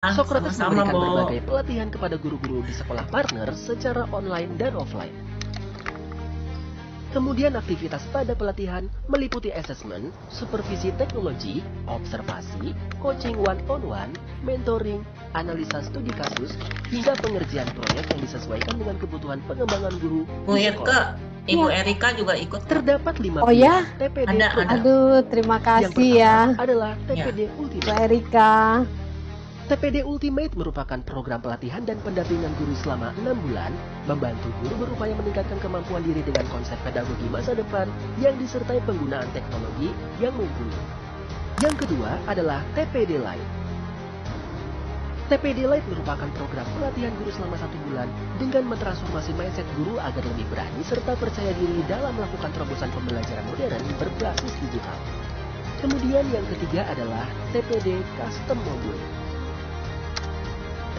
Socrates sama-sama, memberikan Bo. berbagai pelatihan kepada guru-guru di sekolah partner secara online dan offline. Kemudian aktivitas pada pelatihan meliputi assessment, supervisi teknologi, observasi, coaching one-on-one, mentoring, analisa studi kasus, hingga pengerjaan proyek yang disesuaikan dengan kebutuhan pengembangan guru Bu. Irke, Ibu Erika juga ikut. Terdapat lima Oh ya? TPD Ada, program. Aduh, terima Yang kasih pertama ya, adalah TPD Bu Ultimate. Erika. TPD Ultimate merupakan program pelatihan dan pendampingan guru selama 6 bulan, membantu guru berupaya meningkatkan kemampuan diri dengan konsep pedagogi masa depan yang disertai penggunaan teknologi yang mumpuni. Yang kedua adalah TPD Lite. TPD Lite merupakan program pelatihan guru selama satu bulan dengan mentransformasi mindset guru agar lebih berani serta percaya diri dalam melakukan terobosan pembelajaran modern berbasis digital. Kemudian yang ketiga adalah TPD Custom Module.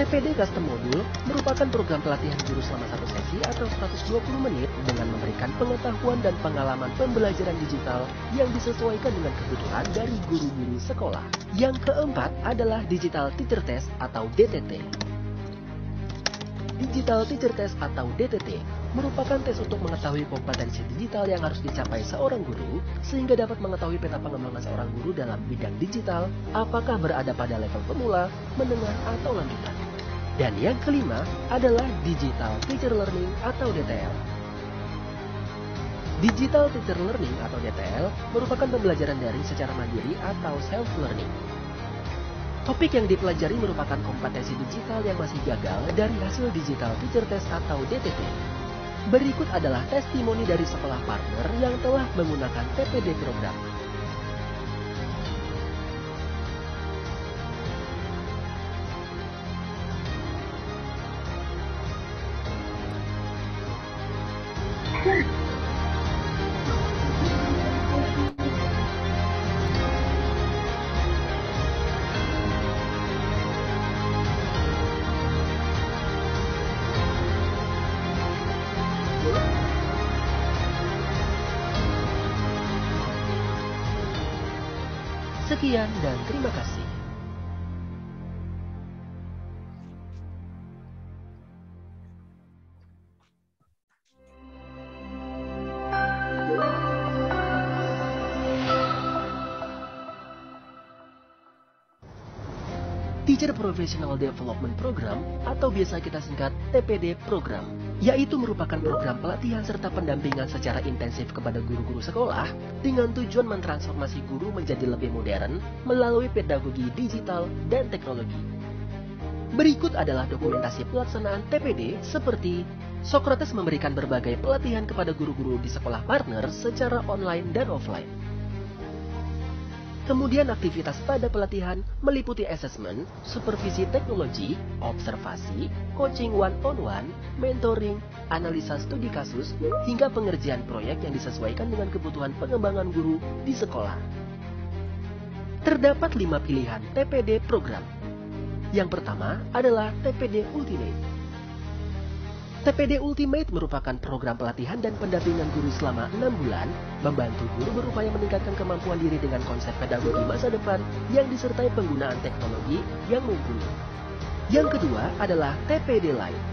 TPD Custom Module merupakan program pelatihan guru selama satu sesi atau 120 menit dengan memberikan pengetahuan dan pengalaman pembelajaran digital yang disesuaikan dengan kebutuhan dari guru-guru sekolah. Yang keempat adalah Digital Teacher Test atau DTT. Digital Teacher Test atau DTT merupakan tes untuk mengetahui kompetensi digital yang harus dicapai seorang guru sehingga dapat mengetahui peta pengembangan seorang guru dalam bidang digital apakah berada pada level pemula, menengah, atau lanjutan. Dan yang kelima adalah Digital Teacher Learning atau DTL. Digital Teacher Learning atau DTL merupakan pembelajaran daring secara mandiri atau self-learning. Topik yang dipelajari merupakan kompetensi digital yang masih gagal dari hasil Digital Teacher Test atau DTT. Berikut adalah testimoni dari sekolah partner yang telah menggunakan TPD program. Professional Development Program atau biasa kita singkat TPD program, yaitu merupakan program pelatihan serta pendampingan secara intensif kepada guru-guru sekolah dengan tujuan mentransformasi guru menjadi lebih modern melalui pedagogi digital dan teknologi. Berikut adalah dokumentasi pelaksanaan TPD seperti Socrates memberikan berbagai pelatihan kepada guru-guru di sekolah partner secara online dan offline. Kemudian aktivitas pada pelatihan meliputi assessment, supervisi teknologi, observasi, coaching one-on-one, mentoring, analisa studi kasus, hingga pengerjaan proyek yang disesuaikan dengan kebutuhan pengembangan guru di sekolah. Terdapat lima pilihan TPD program. Yang pertama adalah TPD Ultimate. TPD Ultimate merupakan program pelatihan dan pendampingan guru selama 6 bulan, membantu guru berupaya meningkatkan kemampuan diri dengan konsep pedagogi masa depan yang disertai penggunaan teknologi yang mumpuni. Yang kedua adalah TPD Lite.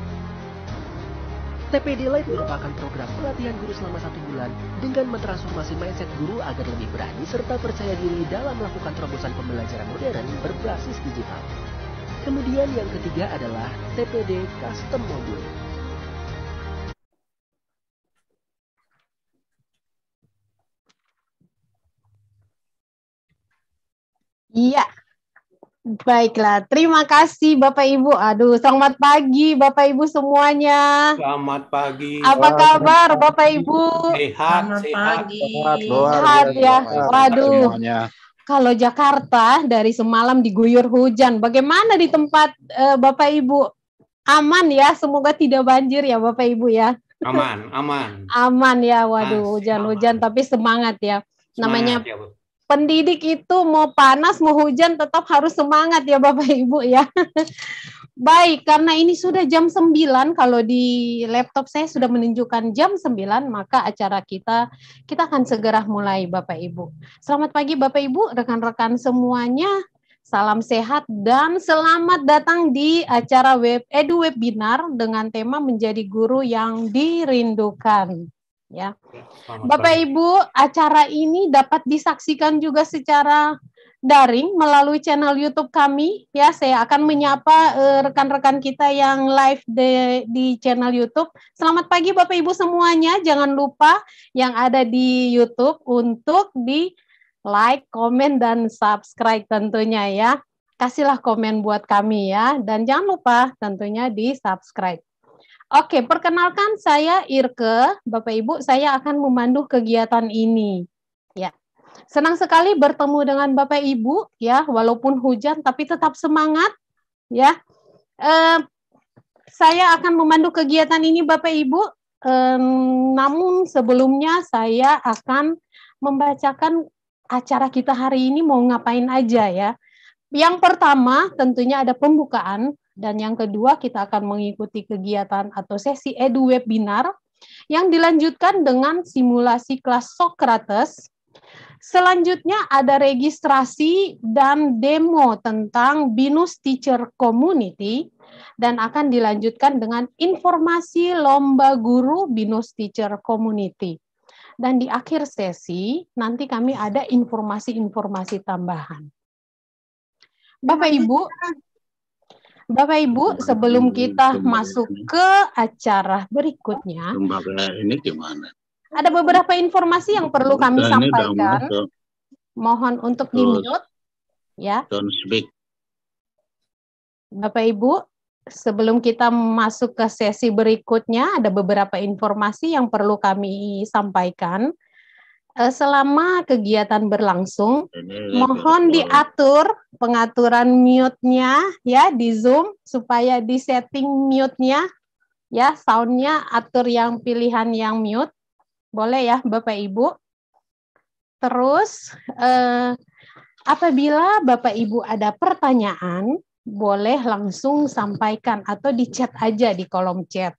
TPD Lite merupakan program pelatihan guru selama satu bulan dengan mentransformasi mindset guru agar lebih berani serta percaya diri dalam melakukan terobosan pembelajaran modern berbasis digital. Kemudian yang ketiga adalah TPD Custom Module. Iya. Baiklah, terima kasih Bapak Ibu. Aduh, selamat pagi Bapak Ibu semuanya. Selamat pagi. Apa kabar Bapak Ibu? Sehat, Selamat sehat. pagi. Sehat ya. Waduh. Kalau Jakarta dari semalam diguyur hujan, bagaimana di tempat eh, Bapak Ibu? Aman ya, semoga tidak banjir ya Bapak Ibu ya. Aman, aman. Aman ya, waduh hujan-hujan tapi semangat ya. Namanya Semangat ya, Bu. Pendidik itu mau panas mau hujan tetap harus semangat ya Bapak Ibu ya. Baik, karena ini sudah jam 9 kalau di laptop saya sudah menunjukkan jam 9 maka acara kita kita akan segera mulai Bapak Ibu. Selamat pagi Bapak Ibu, rekan-rekan semuanya. Salam sehat dan selamat datang di acara web edu webinar dengan tema menjadi guru yang dirindukan. Ya, Bapak. Ibu, acara ini dapat disaksikan juga secara daring melalui channel YouTube kami. Ya, saya akan menyapa eh, rekan-rekan kita yang live de- di channel YouTube. Selamat pagi Bapak Ibu semuanya. Jangan lupa yang ada di YouTube untuk di like, komen, dan subscribe tentunya ya. Kasihlah komen buat kami ya. Dan jangan lupa tentunya di subscribe. Oke, perkenalkan saya Irke. Bapak Ibu, saya akan memandu kegiatan ini. Ya. Senang sekali bertemu dengan Bapak Ibu ya, walaupun hujan tapi tetap semangat ya. Eh, saya akan memandu kegiatan ini Bapak Ibu. Em, namun sebelumnya saya akan membacakan acara kita hari ini mau ngapain aja ya. Yang pertama tentunya ada pembukaan dan yang kedua kita akan mengikuti kegiatan atau sesi edu webinar yang dilanjutkan dengan simulasi kelas Socrates. Selanjutnya ada registrasi dan demo tentang Binus Teacher Community dan akan dilanjutkan dengan informasi lomba guru Binus Teacher Community. Dan di akhir sesi nanti kami ada informasi-informasi tambahan. Bapak Ibu, Bapak Ibu, sebelum kita masuk ke acara berikutnya, lembaga ini gimana? ada beberapa informasi yang perlu kami Kita sampaikan. Mohon untuk di mute, ya, don't speak. Bapak Ibu. Sebelum kita masuk ke sesi berikutnya, ada beberapa informasi yang perlu kami sampaikan. Eh, Selama kegiatan berlangsung, Ini mohon diatur pengaturan mute-nya ya di Zoom supaya di setting mute-nya ya sound-nya atur yang pilihan yang mute. Boleh ya Bapak Ibu. Terus eh, apabila Bapak Ibu ada pertanyaan, boleh langsung sampaikan atau di chat aja di kolom chat.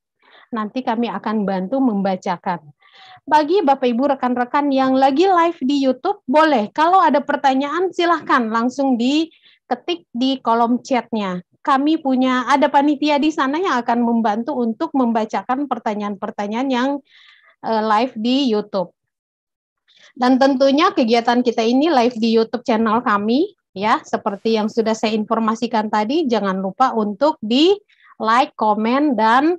Nanti kami akan bantu membacakan. Bagi Bapak Ibu rekan-rekan yang lagi live di YouTube, boleh kalau ada pertanyaan silahkan langsung diketik di kolom chatnya. Kami punya ada panitia di sana yang akan membantu untuk membacakan pertanyaan-pertanyaan yang eh, live di YouTube. Dan tentunya kegiatan kita ini live di YouTube channel kami ya, seperti yang sudah saya informasikan tadi, jangan lupa untuk di like, komen dan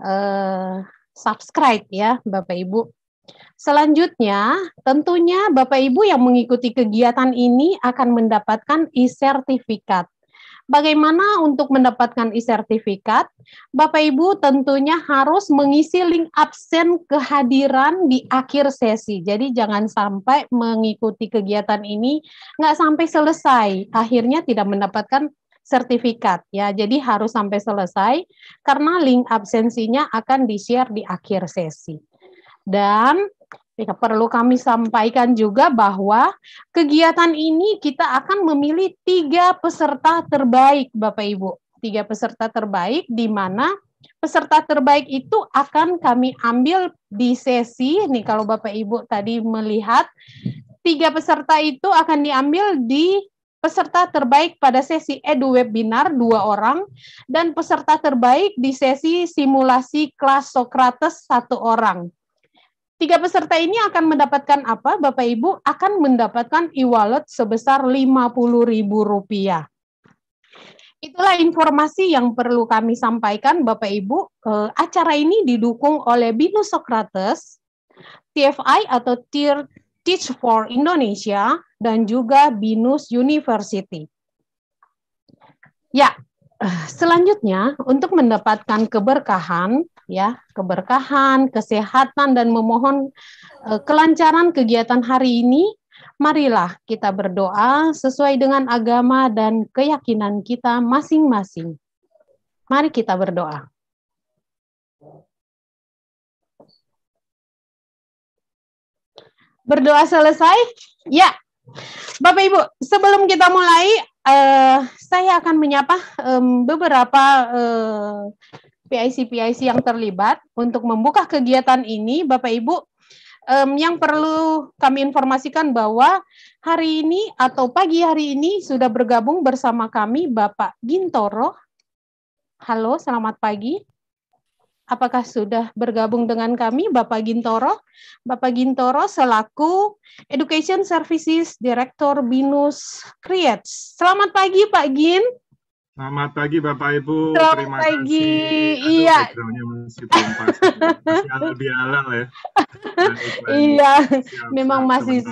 eh, subscribe ya, Bapak Ibu. Selanjutnya, tentunya Bapak Ibu yang mengikuti kegiatan ini akan mendapatkan e-sertifikat. Bagaimana untuk mendapatkan e-sertifikat? Bapak Ibu tentunya harus mengisi link absen kehadiran di akhir sesi. Jadi jangan sampai mengikuti kegiatan ini nggak sampai selesai, akhirnya tidak mendapatkan sertifikat ya. Jadi harus sampai selesai karena link absensinya akan di-share di akhir sesi. Dan ya, perlu kami sampaikan juga bahwa kegiatan ini kita akan memilih tiga peserta terbaik, Bapak Ibu. Tiga peserta terbaik di mana peserta terbaik itu akan kami ambil di sesi, nih kalau Bapak Ibu tadi melihat, tiga peserta itu akan diambil di peserta terbaik pada sesi edu webinar dua orang dan peserta terbaik di sesi simulasi kelas Socrates satu orang. Tiga peserta ini akan mendapatkan apa, Bapak Ibu? Akan mendapatkan e-wallet sebesar Rp50.000. Itulah informasi yang perlu kami sampaikan, Bapak Ibu. Eh, acara ini didukung oleh Binus Socrates, TFI atau Tier Teach for Indonesia, dan juga Binus University. Ya, eh, selanjutnya untuk mendapatkan keberkahan, ya keberkahan, kesehatan, dan memohon eh, kelancaran kegiatan hari ini, marilah kita berdoa sesuai dengan agama dan keyakinan kita masing-masing. Mari kita berdoa. Berdoa selesai? Ya. Bapak Ibu, sebelum kita mulai, eh, saya akan menyapa em, beberapa PIC-PIC yang terlibat untuk membuka kegiatan ini. Bapak Ibu, um, yang perlu kami informasikan bahwa hari ini atau pagi hari ini sudah bergabung bersama kami Bapak Gintoro. Halo, selamat pagi. Apakah sudah bergabung dengan kami Bapak Gintoro? Bapak Gintoro selaku Education Services Director Binus Creates. Selamat pagi Pak Gin. Selamat pagi Bapak Ibu. Selamat Terima pagi. Kasih. Iya. masih masih ya. iya, memang masih.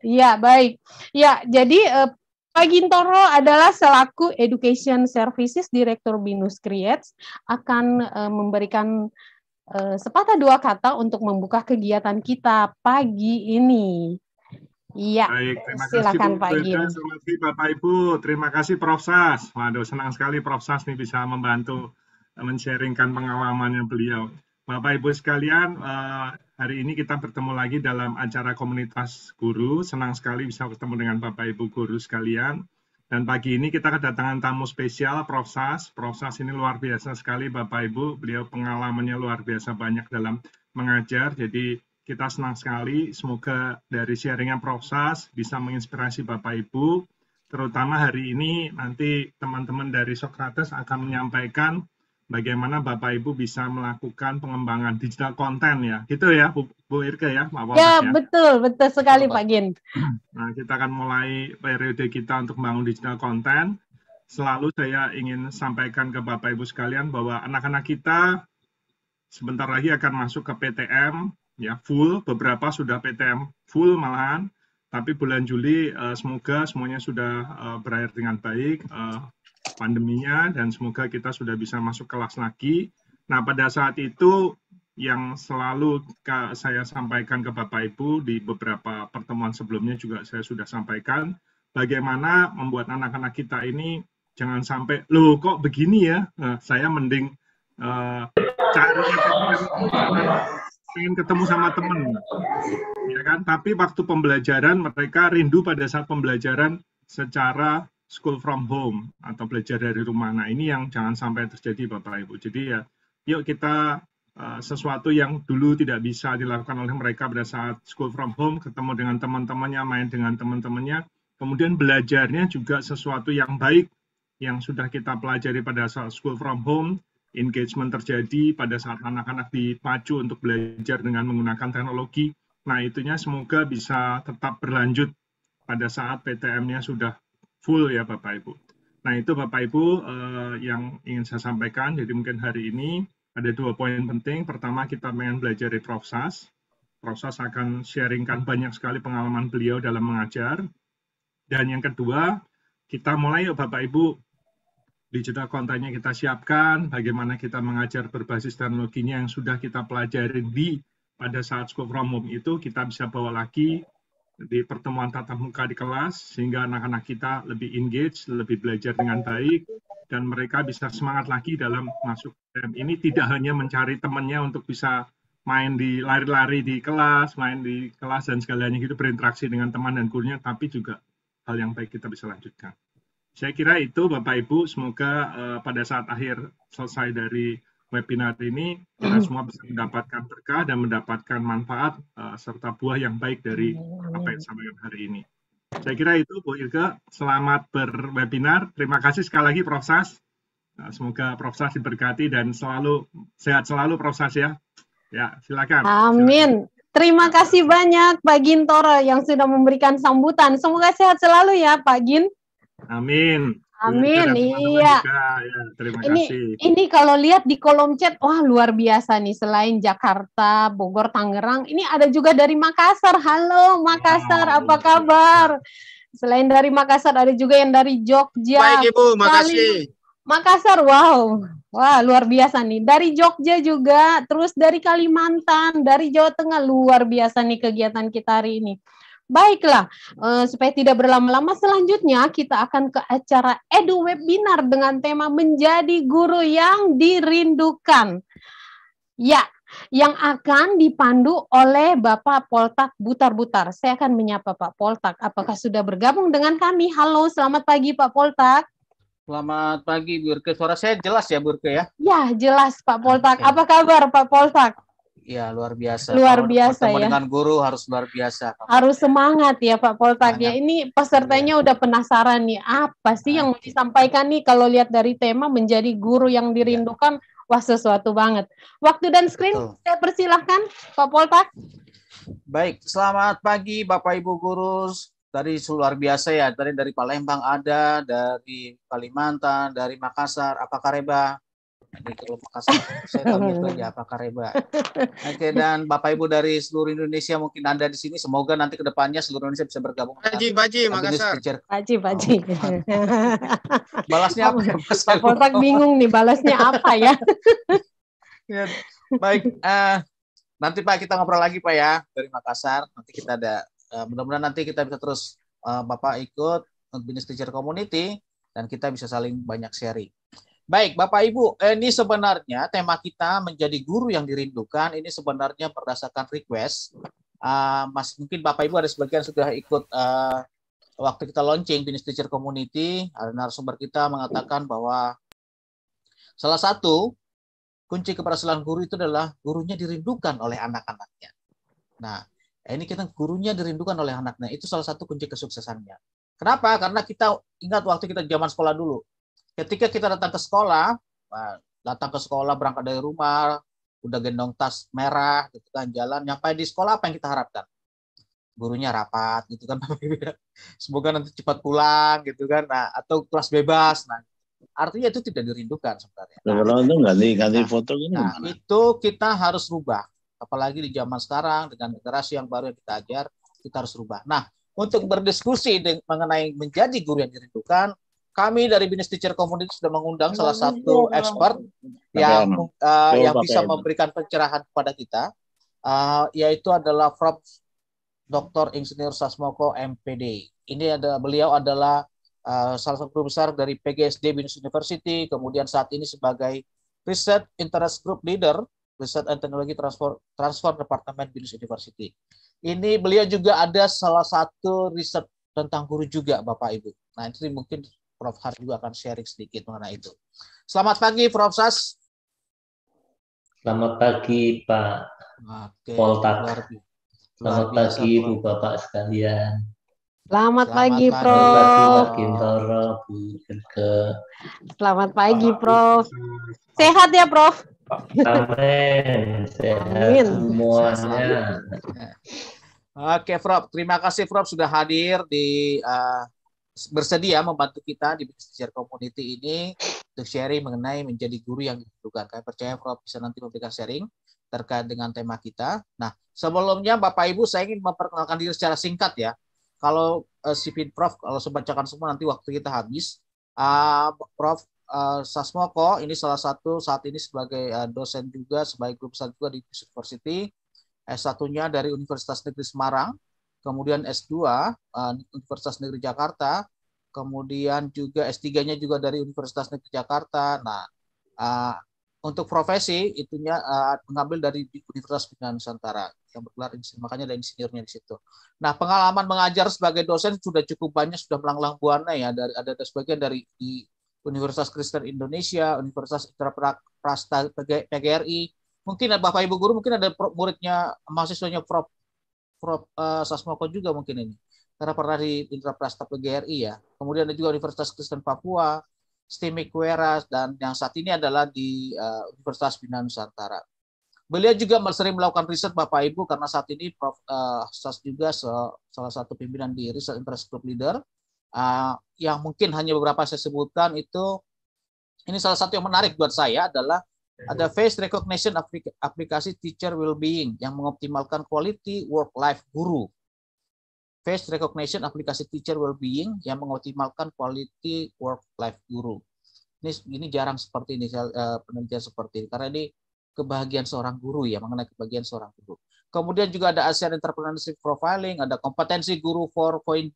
Iya, baik. Ya, jadi uh, Pak Gintoro adalah selaku Education Services Director Binus Creates akan uh, memberikan uh, sepatah dua kata untuk membuka kegiatan kita pagi ini. Iya. Baik, terima silakan kasih Pak Gin. Selamat pagi Bapak Ibu. Terima kasih Prof Sas. Waduh, senang sekali Prof Sas nih bisa membantu men-sharingkan pengalamannya beliau. Bapak Ibu sekalian, hari ini kita bertemu lagi dalam acara komunitas guru. Senang sekali bisa ketemu dengan Bapak Ibu guru sekalian. Dan pagi ini kita kedatangan tamu spesial Prof. Sas. Prof. Sas ini luar biasa sekali Bapak Ibu. Beliau pengalamannya luar biasa banyak dalam mengajar. Jadi kita senang sekali. Semoga dari sharingnya Prof. Sas bisa menginspirasi Bapak Ibu. Terutama hari ini nanti teman-teman dari Socrates akan menyampaikan bagaimana Bapak Ibu bisa melakukan pengembangan digital konten ya. Gitu ya Bu, Bu Irke ya, Pak ya, ya, betul, betul sekali Pak Gin. Nah, kita akan mulai periode kita untuk membangun digital konten. Selalu saya ingin sampaikan ke Bapak Ibu sekalian bahwa anak-anak kita sebentar lagi akan masuk ke PTM ya full, beberapa sudah PTM full malahan. Tapi bulan Juli uh, semoga semuanya sudah uh, berakhir dengan baik. Uh, pandeminya dan semoga kita sudah bisa masuk kelas lagi. Nah, pada saat itu yang selalu saya sampaikan ke Bapak Ibu di beberapa pertemuan sebelumnya juga saya sudah sampaikan bagaimana membuat anak-anak kita ini jangan sampai loh kok begini ya? Nah, saya mending uh, cari ingin ketemu sama teman ya kan? Tapi waktu pembelajaran mereka rindu pada saat pembelajaran secara school from home atau belajar dari rumah. Nah ini yang jangan sampai terjadi Bapak Ibu. Jadi ya yuk kita uh, sesuatu yang dulu tidak bisa dilakukan oleh mereka pada saat school from home, ketemu dengan teman-temannya, main dengan teman-temannya, kemudian belajarnya juga sesuatu yang baik yang sudah kita pelajari pada saat school from home, engagement terjadi pada saat anak-anak dipacu untuk belajar dengan menggunakan teknologi. Nah, itunya semoga bisa tetap berlanjut pada saat PTM-nya sudah full ya Bapak Ibu. Nah itu Bapak Ibu uh, yang ingin saya sampaikan. Jadi mungkin hari ini ada dua poin penting. Pertama kita ingin belajar dari Prof. Sas. Prof. Sas akan sharingkan banyak sekali pengalaman beliau dalam mengajar. Dan yang kedua, kita mulai yuk Bapak Ibu digital kontennya kita siapkan, bagaimana kita mengajar berbasis teknologinya yang sudah kita pelajari di pada saat school from home itu kita bisa bawa lagi di pertemuan tatap muka di kelas sehingga anak-anak kita lebih engage, lebih belajar dengan baik dan mereka bisa semangat lagi dalam masuk dan ini tidak hanya mencari temannya untuk bisa main di lari-lari di kelas, main di kelas dan segalanya gitu berinteraksi dengan teman dan gurunya tapi juga hal yang baik kita bisa lanjutkan. Saya kira itu Bapak Ibu semoga uh, pada saat akhir selesai dari webinar ini kita semua bisa mendapatkan berkah dan mendapatkan manfaat uh, serta buah yang baik dari apa yang disampaikan hari ini. Saya kira itu Bu Ilke, selamat berwebinar. Terima kasih sekali lagi Prof. Sas. Nah, semoga Prof. Sas diberkati dan selalu sehat selalu Prof. Sas ya. Ya, silakan. Amin. Terima kasih banyak Pak Gintoro yang sudah memberikan sambutan. Semoga sehat selalu ya Pak Gin. Amin. Amin, iya. Ya, terima ini, kasih. Ini kalau lihat di kolom chat, wah luar biasa nih. Selain Jakarta, Bogor, Tangerang, ini ada juga dari Makassar. Halo Makassar, wow. apa kabar? Selain dari Makassar, ada juga yang dari Jogja. Baik Ibu, makasih. Makassar, wow. Wah, luar biasa nih. Dari Jogja juga, terus dari Kalimantan, dari Jawa Tengah, luar biasa nih kegiatan kita hari ini. Baiklah, uh, supaya tidak berlama-lama, selanjutnya kita akan ke acara Edu Webinar dengan tema menjadi guru yang dirindukan. Ya, yang akan dipandu oleh Bapak Poltak Butar-Butar. Saya akan menyapa Pak Poltak. Apakah sudah bergabung dengan kami? Halo, selamat pagi Pak Poltak. Selamat pagi Burke. Suara saya jelas ya Burke ya? Ya, jelas Pak Poltak. Apa kabar Pak Poltak? Ya luar biasa. Luar Kalau biasa, ya. dengan guru harus luar biasa. Harus semangat ya Pak Poltak ya. Ini pesertanya udah penasaran nih, apa sih yang mau disampaikan nih kalau lihat dari tema menjadi guru yang dirindukan, wah sesuatu banget. Waktu dan screen Betul. saya persilahkan Pak Poltak. Baik, selamat pagi Bapak Ibu guru. Dari luar biasa ya, tadi dari Palembang ada, dari Kalimantan, dari Makassar, apa Kareba? Ini kalau Makassar, saya tahu itu aja apa Kareba. Oke, dan Bapak Ibu dari seluruh Indonesia mungkin Anda di sini, semoga nanti ke depannya seluruh Indonesia bisa bergabung. Baji, Baji, Makassar. Teacher. Paci, Paci. Balasnya apa? Pak Poltak bingung nih balasnya apa ya. Ya, Baik, eh, nanti Pak kita ngobrol lagi Pak ya dari Makassar. Nanti kita ada, eh, mudah-mudahan nanti kita bisa terus eh, Bapak ikut untuk Business Teacher Community dan kita bisa saling banyak sharing. Baik, Bapak Ibu, eh, ini sebenarnya tema kita menjadi guru yang dirindukan. Ini sebenarnya berdasarkan request. Ah, Mas, mungkin Bapak Ibu ada sebagian sudah ikut eh, waktu kita launching Business Teacher Community. Ada narasumber kita mengatakan bahwa salah satu kunci keberhasilan guru itu adalah gurunya dirindukan oleh anak-anaknya. Nah, ini kita gurunya dirindukan oleh anaknya. Itu salah satu kunci kesuksesannya. Kenapa? Karena kita ingat waktu kita zaman sekolah dulu. Ketika kita datang ke sekolah, datang ke sekolah berangkat dari rumah, udah gendong tas merah, gitu kan, jalan, nyampe di sekolah apa yang kita harapkan? Gurunya rapat, gitu kan, semoga nanti cepat pulang, gitu kan, nah, atau kelas bebas, nah, artinya itu tidak dirindukan sebenarnya. Nah, Kalau itu ganti ganti Nah, foto ini Nah, gimana? itu kita harus rubah. Apalagi di zaman sekarang dengan generasi yang baru yang kita ajar, kita harus rubah. Nah, untuk berdiskusi mengenai menjadi guru yang dirindukan, kami dari Business Teacher Community sudah mengundang salah satu expert yang uh, yang bisa memberikan pencerahan kepada kita, uh, yaitu adalah Prof. Dr. Insinyur Sasmoko MPD. Ini ada beliau adalah uh, salah satu guru besar dari PGSD Business University, kemudian saat ini sebagai Research Interest Group Leader Research and Technology Transfer, Transfer Department Business University. Ini beliau juga ada salah satu riset tentang guru juga, Bapak Ibu. Nah, itu mungkin Prof. Har juga akan sharing sedikit mengenai itu. Selamat pagi, Prof. Sas. Selamat pagi Pak. Oke, Poltak. luar bi- luar Selamat biasa, pagi Prof. Ibu Bapak sekalian. Selamat Selamat pagi, pagi. Selamat Prof. pagi Pak Gintoro, Bu. Selamat pagi, Prof. Sehat ya, Prof? Amin. Sehat Amin. semuanya. Oke, Prof. Terima kasih, Prof. Sudah hadir di uh, bersedia membantu kita di Business Community ini untuk sharing mengenai menjadi guru yang dibutuhkan. Kami percaya Prof bisa nanti memberikan sharing terkait dengan tema kita. Nah, sebelumnya Bapak Ibu saya ingin memperkenalkan diri secara singkat ya. Kalau uh, Prof, kalau saya bacakan semua nanti waktu kita habis. Uh, Prof uh, Sasmoko ini salah satu saat ini sebagai uh, dosen juga, sebagai guru besar juga di University. S1-nya dari Universitas Negeri Semarang, kemudian S2 uh, Universitas Negeri Jakarta, kemudian juga S3-nya juga dari Universitas Negeri Jakarta. Nah, uh, untuk profesi itunya uh, mengambil dari Universitas Bina Nusantara yang bergelar insinyur, makanya ada insinyurnya di situ. Nah, pengalaman mengajar sebagai dosen sudah cukup banyak, sudah melanglang buana ya. Dari ada, ada sebagian dari di Universitas Kristen Indonesia, Universitas Istra Prasta PGRI, mungkin Bapak Ibu guru mungkin ada muridnya mahasiswanya Prof Prof uh, Sasmoko juga mungkin ini. Karena pernah di Intraprasta PGRI ya. Kemudian ada juga Universitas Kristen Papua Stimik Weras dan yang saat ini adalah di uh, Universitas Bina Nusantara. Beliau juga sering melakukan riset Bapak Ibu karena saat ini Prof uh, Sas juga salah satu pimpinan di Research Interest Group Leader. Yang mungkin hanya beberapa saya sebutkan itu ini salah satu yang menarik buat saya adalah ada face recognition aplikasi teacher well-being yang mengoptimalkan quality work-life guru. Face recognition aplikasi teacher well-being yang mengoptimalkan quality work-life guru. Ini ini jarang seperti ini uh, penelitian seperti ini karena ini kebahagiaan seorang guru ya mengenai kebahagiaan seorang guru. Kemudian juga ada ASEAN Entrepreneurship Profiling, ada kompetensi guru 4.0,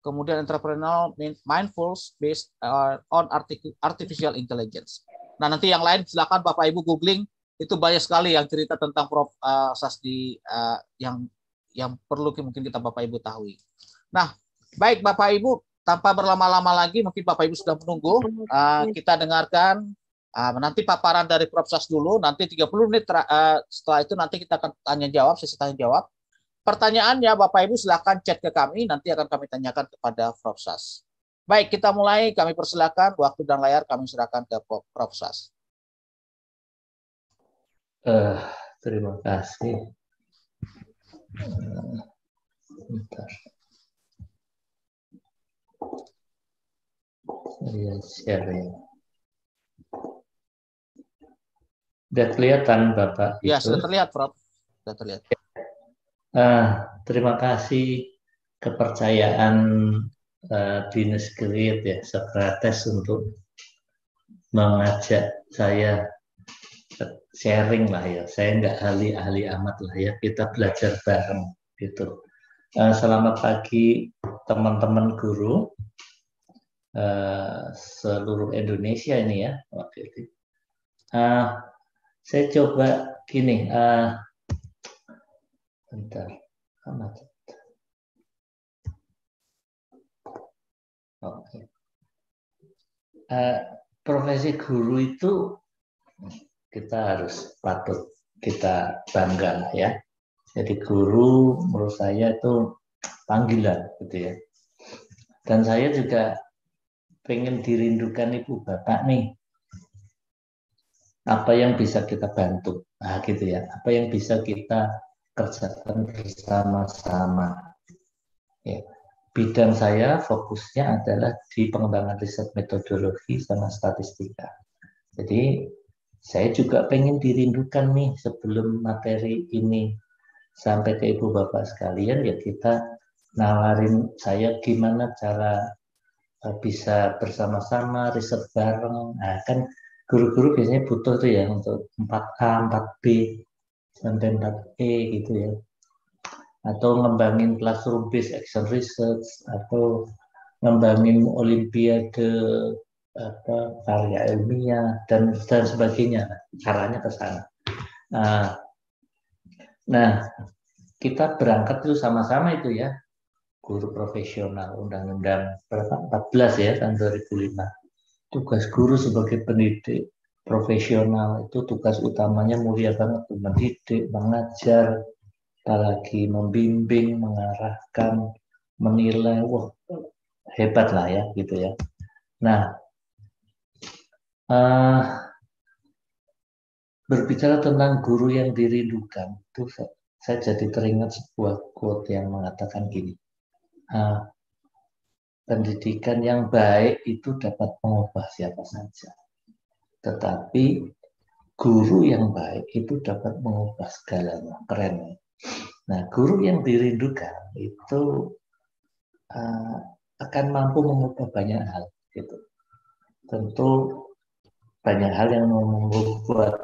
kemudian entrepreneurial mindful based uh, on artificial intelligence. Nah nanti yang lain silakan Bapak Ibu googling itu banyak sekali yang cerita tentang Prof uh, Sasdi uh, yang yang perlu mungkin kita Bapak Ibu tahu. Nah baik Bapak Ibu tanpa berlama-lama lagi mungkin Bapak Ibu sudah menunggu uh, kita dengarkan Ah, nanti paparan dari Propsas dulu, nanti 30 menit eh, setelah itu nanti kita akan tanya jawab, sesi tanya jawab. Pertanyaannya Bapak Ibu silahkan chat ke kami, nanti akan kami tanyakan kepada Propsas. Baik, kita mulai, kami persilakan, waktu dan layar kami serahkan ke Pro- Propsas. Eh, terima kasih. Bentar. Saya share ya. Udah kelihatan Bapak Ya, itu. sudah terlihat, Prof. Sudah terlihat. Ah, terima kasih kepercayaan eh, Dinas Grid ya, Sokrates untuk mengajak saya sharing lah ya. Saya nggak ahli-ahli amat lah ya. Kita belajar bareng gitu. Eh, selamat pagi teman-teman guru eh, seluruh Indonesia ini ya. Waktu. Eh, saya coba gini. eh, bentar. Mana tuh? Oke. Eh, profesi guru itu kita harus patut kita bangga ya. Jadi guru menurut saya itu panggilan gitu ya. Dan saya juga pengen dirindukan ibu bapak nih. Apa yang bisa kita bantu? Nah gitu ya. Apa yang bisa kita kerjakan bersama-sama. Ya. Bidang saya fokusnya adalah di pengembangan riset metodologi sama statistika. Jadi saya juga pengen dirindukan nih sebelum materi ini sampai ke ibu bapak sekalian ya kita nawarin saya gimana cara eh, bisa bersama-sama riset bareng. Nah kan guru-guru biasanya butuh tuh ya untuk 4A, 4B, sampai 4E gitu ya. Atau ngembangin classroom based action research atau ngembangin olimpiade apa karya ilmiah dan dan sebagainya. Caranya ke sana. Nah, nah, kita berangkat itu sama-sama itu ya. Guru profesional Undang-Undang berapa? 14 ya tahun 2005. Tugas guru sebagai pendidik profesional itu tugas utamanya mulia banget mendidik, mengajar, apalagi membimbing, mengarahkan, menilai, wah hebat lah ya gitu ya. Nah, eh, berbicara tentang guru yang dirindukan, itu saya, jadi teringat sebuah quote yang mengatakan gini, eh, pendidikan yang baik itu dapat mengubah siapa saja. Tetapi guru yang baik itu dapat mengubah segalanya. Keren nah guru yang dirindukan itu uh, akan mampu mengubah banyak hal gitu. Tentu banyak hal yang membuat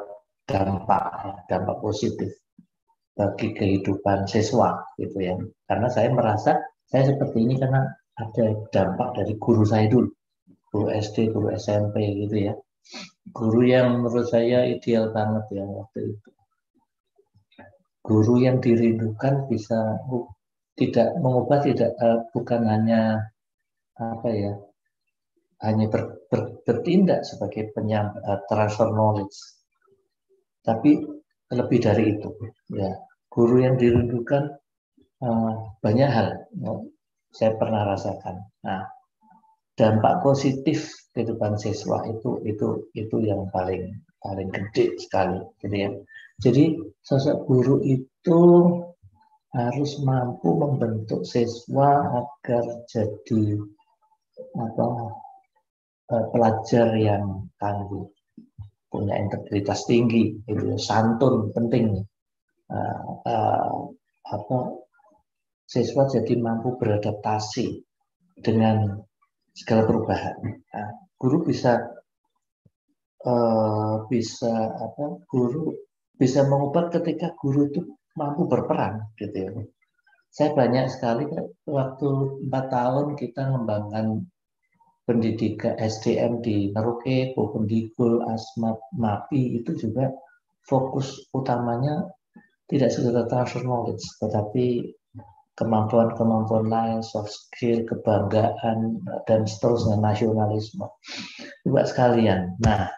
dampak dampak positif bagi kehidupan siswa gitu ya. Karena saya merasa saya seperti ini karena ada dampak dari guru saya dulu guru SD guru SMP gitu ya. Guru yang menurut saya ideal banget ya waktu itu. Guru yang dirindukan bisa uh, tidak mengubah tidak uh, bukan hanya apa ya hanya ber, ber, bertindak sebagai penyam uh, transfer knowledge, tapi lebih dari itu ya guru yang dirindukan uh, banyak hal saya pernah rasakan. Nah dampak positif kehidupan siswa itu itu itu yang paling paling gede sekali gitu ya. Jadi sosok guru itu harus mampu membentuk siswa agar jadi apa pelajar yang tangguh, punya integritas tinggi, itu santun penting. Uh, uh, apa siswa jadi mampu beradaptasi dengan segala perubahan. Nah, guru bisa uh, bisa apa? Guru bisa mengubah ketika guru itu mampu berperan, gitu ya. Saya banyak sekali waktu empat tahun kita mengembangkan pendidikan SDM di Merauke, Bogondikul, Asmat, MAPI itu juga fokus utamanya tidak sekedar transfer knowledge, tetapi kemampuan-kemampuan lain, soft skill, kebanggaan, dan seterusnya, nasionalisme. Juga sekalian. Nah,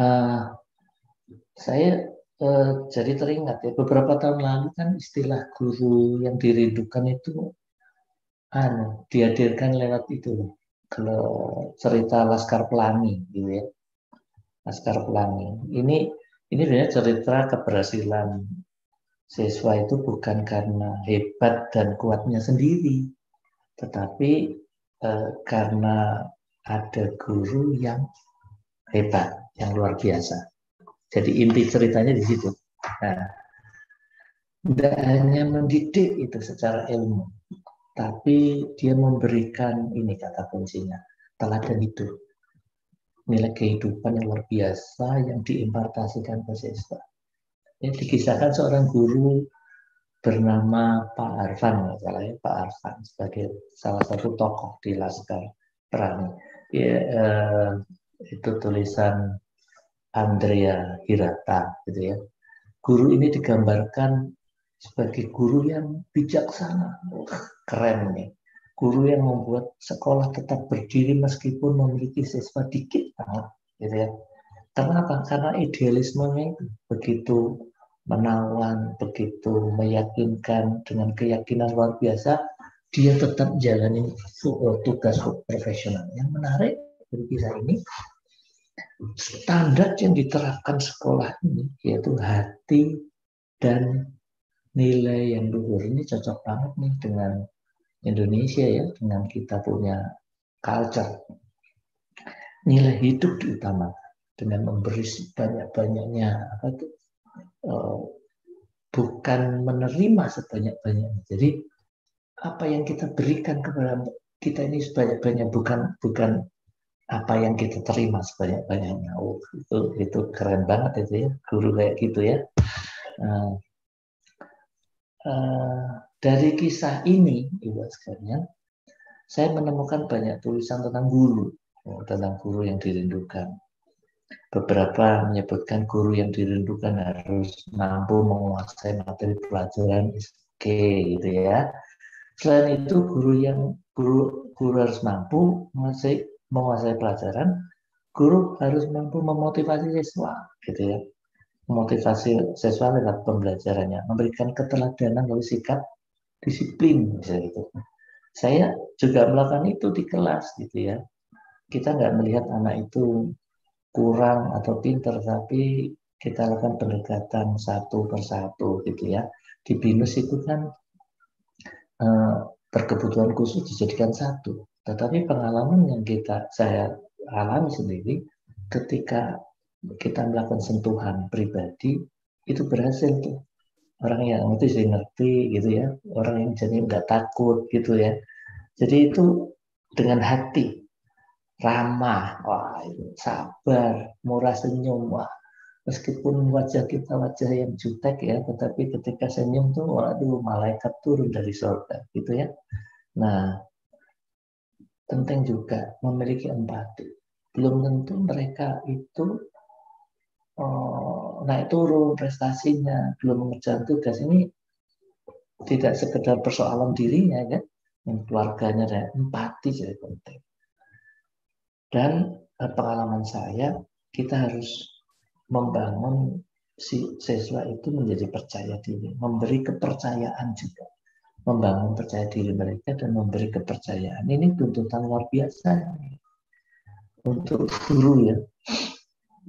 uh, saya uh, jadi teringat ya beberapa tahun lalu kan istilah guru yang dirindukan itu anu dihadirkan lewat itu kalau cerita Laskar Pelangi gitu ya Laskar Pelangi ini ini sebenarnya cerita keberhasilan siswa itu bukan karena hebat dan kuatnya sendiri tetapi eh, karena ada guru yang hebat, yang luar biasa. Jadi inti ceritanya di situ. Nah, hanya mendidik itu secara ilmu, tapi dia memberikan ini kata kuncinya, teladan hidup. Nilai kehidupan yang luar biasa yang diimpartasikan ke siswa. Ini dikisahkan seorang guru bernama Pak Arfan, salah ya, Pak Arfan sebagai salah satu tokoh di Laskar Pelangi. Ya, eh, itu tulisan Andrea Hirata, gitu ya. Guru ini digambarkan sebagai guru yang bijaksana, keren nih. Guru yang membuat sekolah tetap berdiri meskipun memiliki siswa dikit banget, gitu ya. Kenapa? Karena idealismenya itu begitu menawan, begitu meyakinkan dengan keyakinan luar biasa, dia tetap jalani tugas profesional. Yang menarik dari kisah ini, standar yang diterapkan sekolah ini, yaitu hati dan nilai yang luhur ini cocok banget nih dengan Indonesia ya, dengan kita punya culture. Nilai hidup diutamakan dengan memberi sebanyak-banyaknya apa tuh Eh, bukan menerima sebanyak-banyaknya. Jadi apa yang kita berikan kepada kita ini sebanyak-banyak bukan bukan apa yang kita terima sebanyak-banyaknya. Oh, itu itu keren banget itu ya, guru kayak gitu ya. Uh, uh, dari kisah ini, ibu sekalian, saya menemukan banyak tulisan tentang guru, tentang guru yang dirindukan Beberapa menyebutkan guru yang dirindukan harus mampu menguasai materi pelajaran SK gitu ya. Selain itu guru yang guru guru harus mampu menguasai menguasai pelajaran, guru harus mampu memotivasi siswa gitu ya. Memotivasi siswa lewat pembelajarannya, memberikan keteladanan lalu sikap disiplin misalnya gitu. Saya juga melakukan itu di kelas gitu ya. Kita nggak melihat anak itu kurang atau pinter tapi kita lakukan pendekatan satu persatu gitu ya di binus itu kan eh, berkebutuhan khusus dijadikan satu tetapi pengalaman yang kita saya alami sendiri ketika kita melakukan sentuhan pribadi itu berhasil tuh. Orang yang ngerti sih ngerti gitu ya. Orang yang jadi nggak takut gitu ya. Jadi itu dengan hati. Ramah, wah sabar, murah senyum, wah meskipun wajah kita wajah yang jutek ya, tetapi ketika senyum tuh waduh malaikat turun dari surga gitu ya. Nah, penting juga memiliki empati. Belum tentu mereka itu oh, naik turun prestasinya, belum mengerjakan tugas ini tidak sekedar persoalan dirinya kan, yang keluarganya ada empati jadi penting. Dan eh, pengalaman saya, kita harus membangun si siswa itu menjadi percaya diri, memberi kepercayaan juga, membangun percaya diri mereka dan memberi kepercayaan. Ini tuntutan luar biasa untuk guru ya.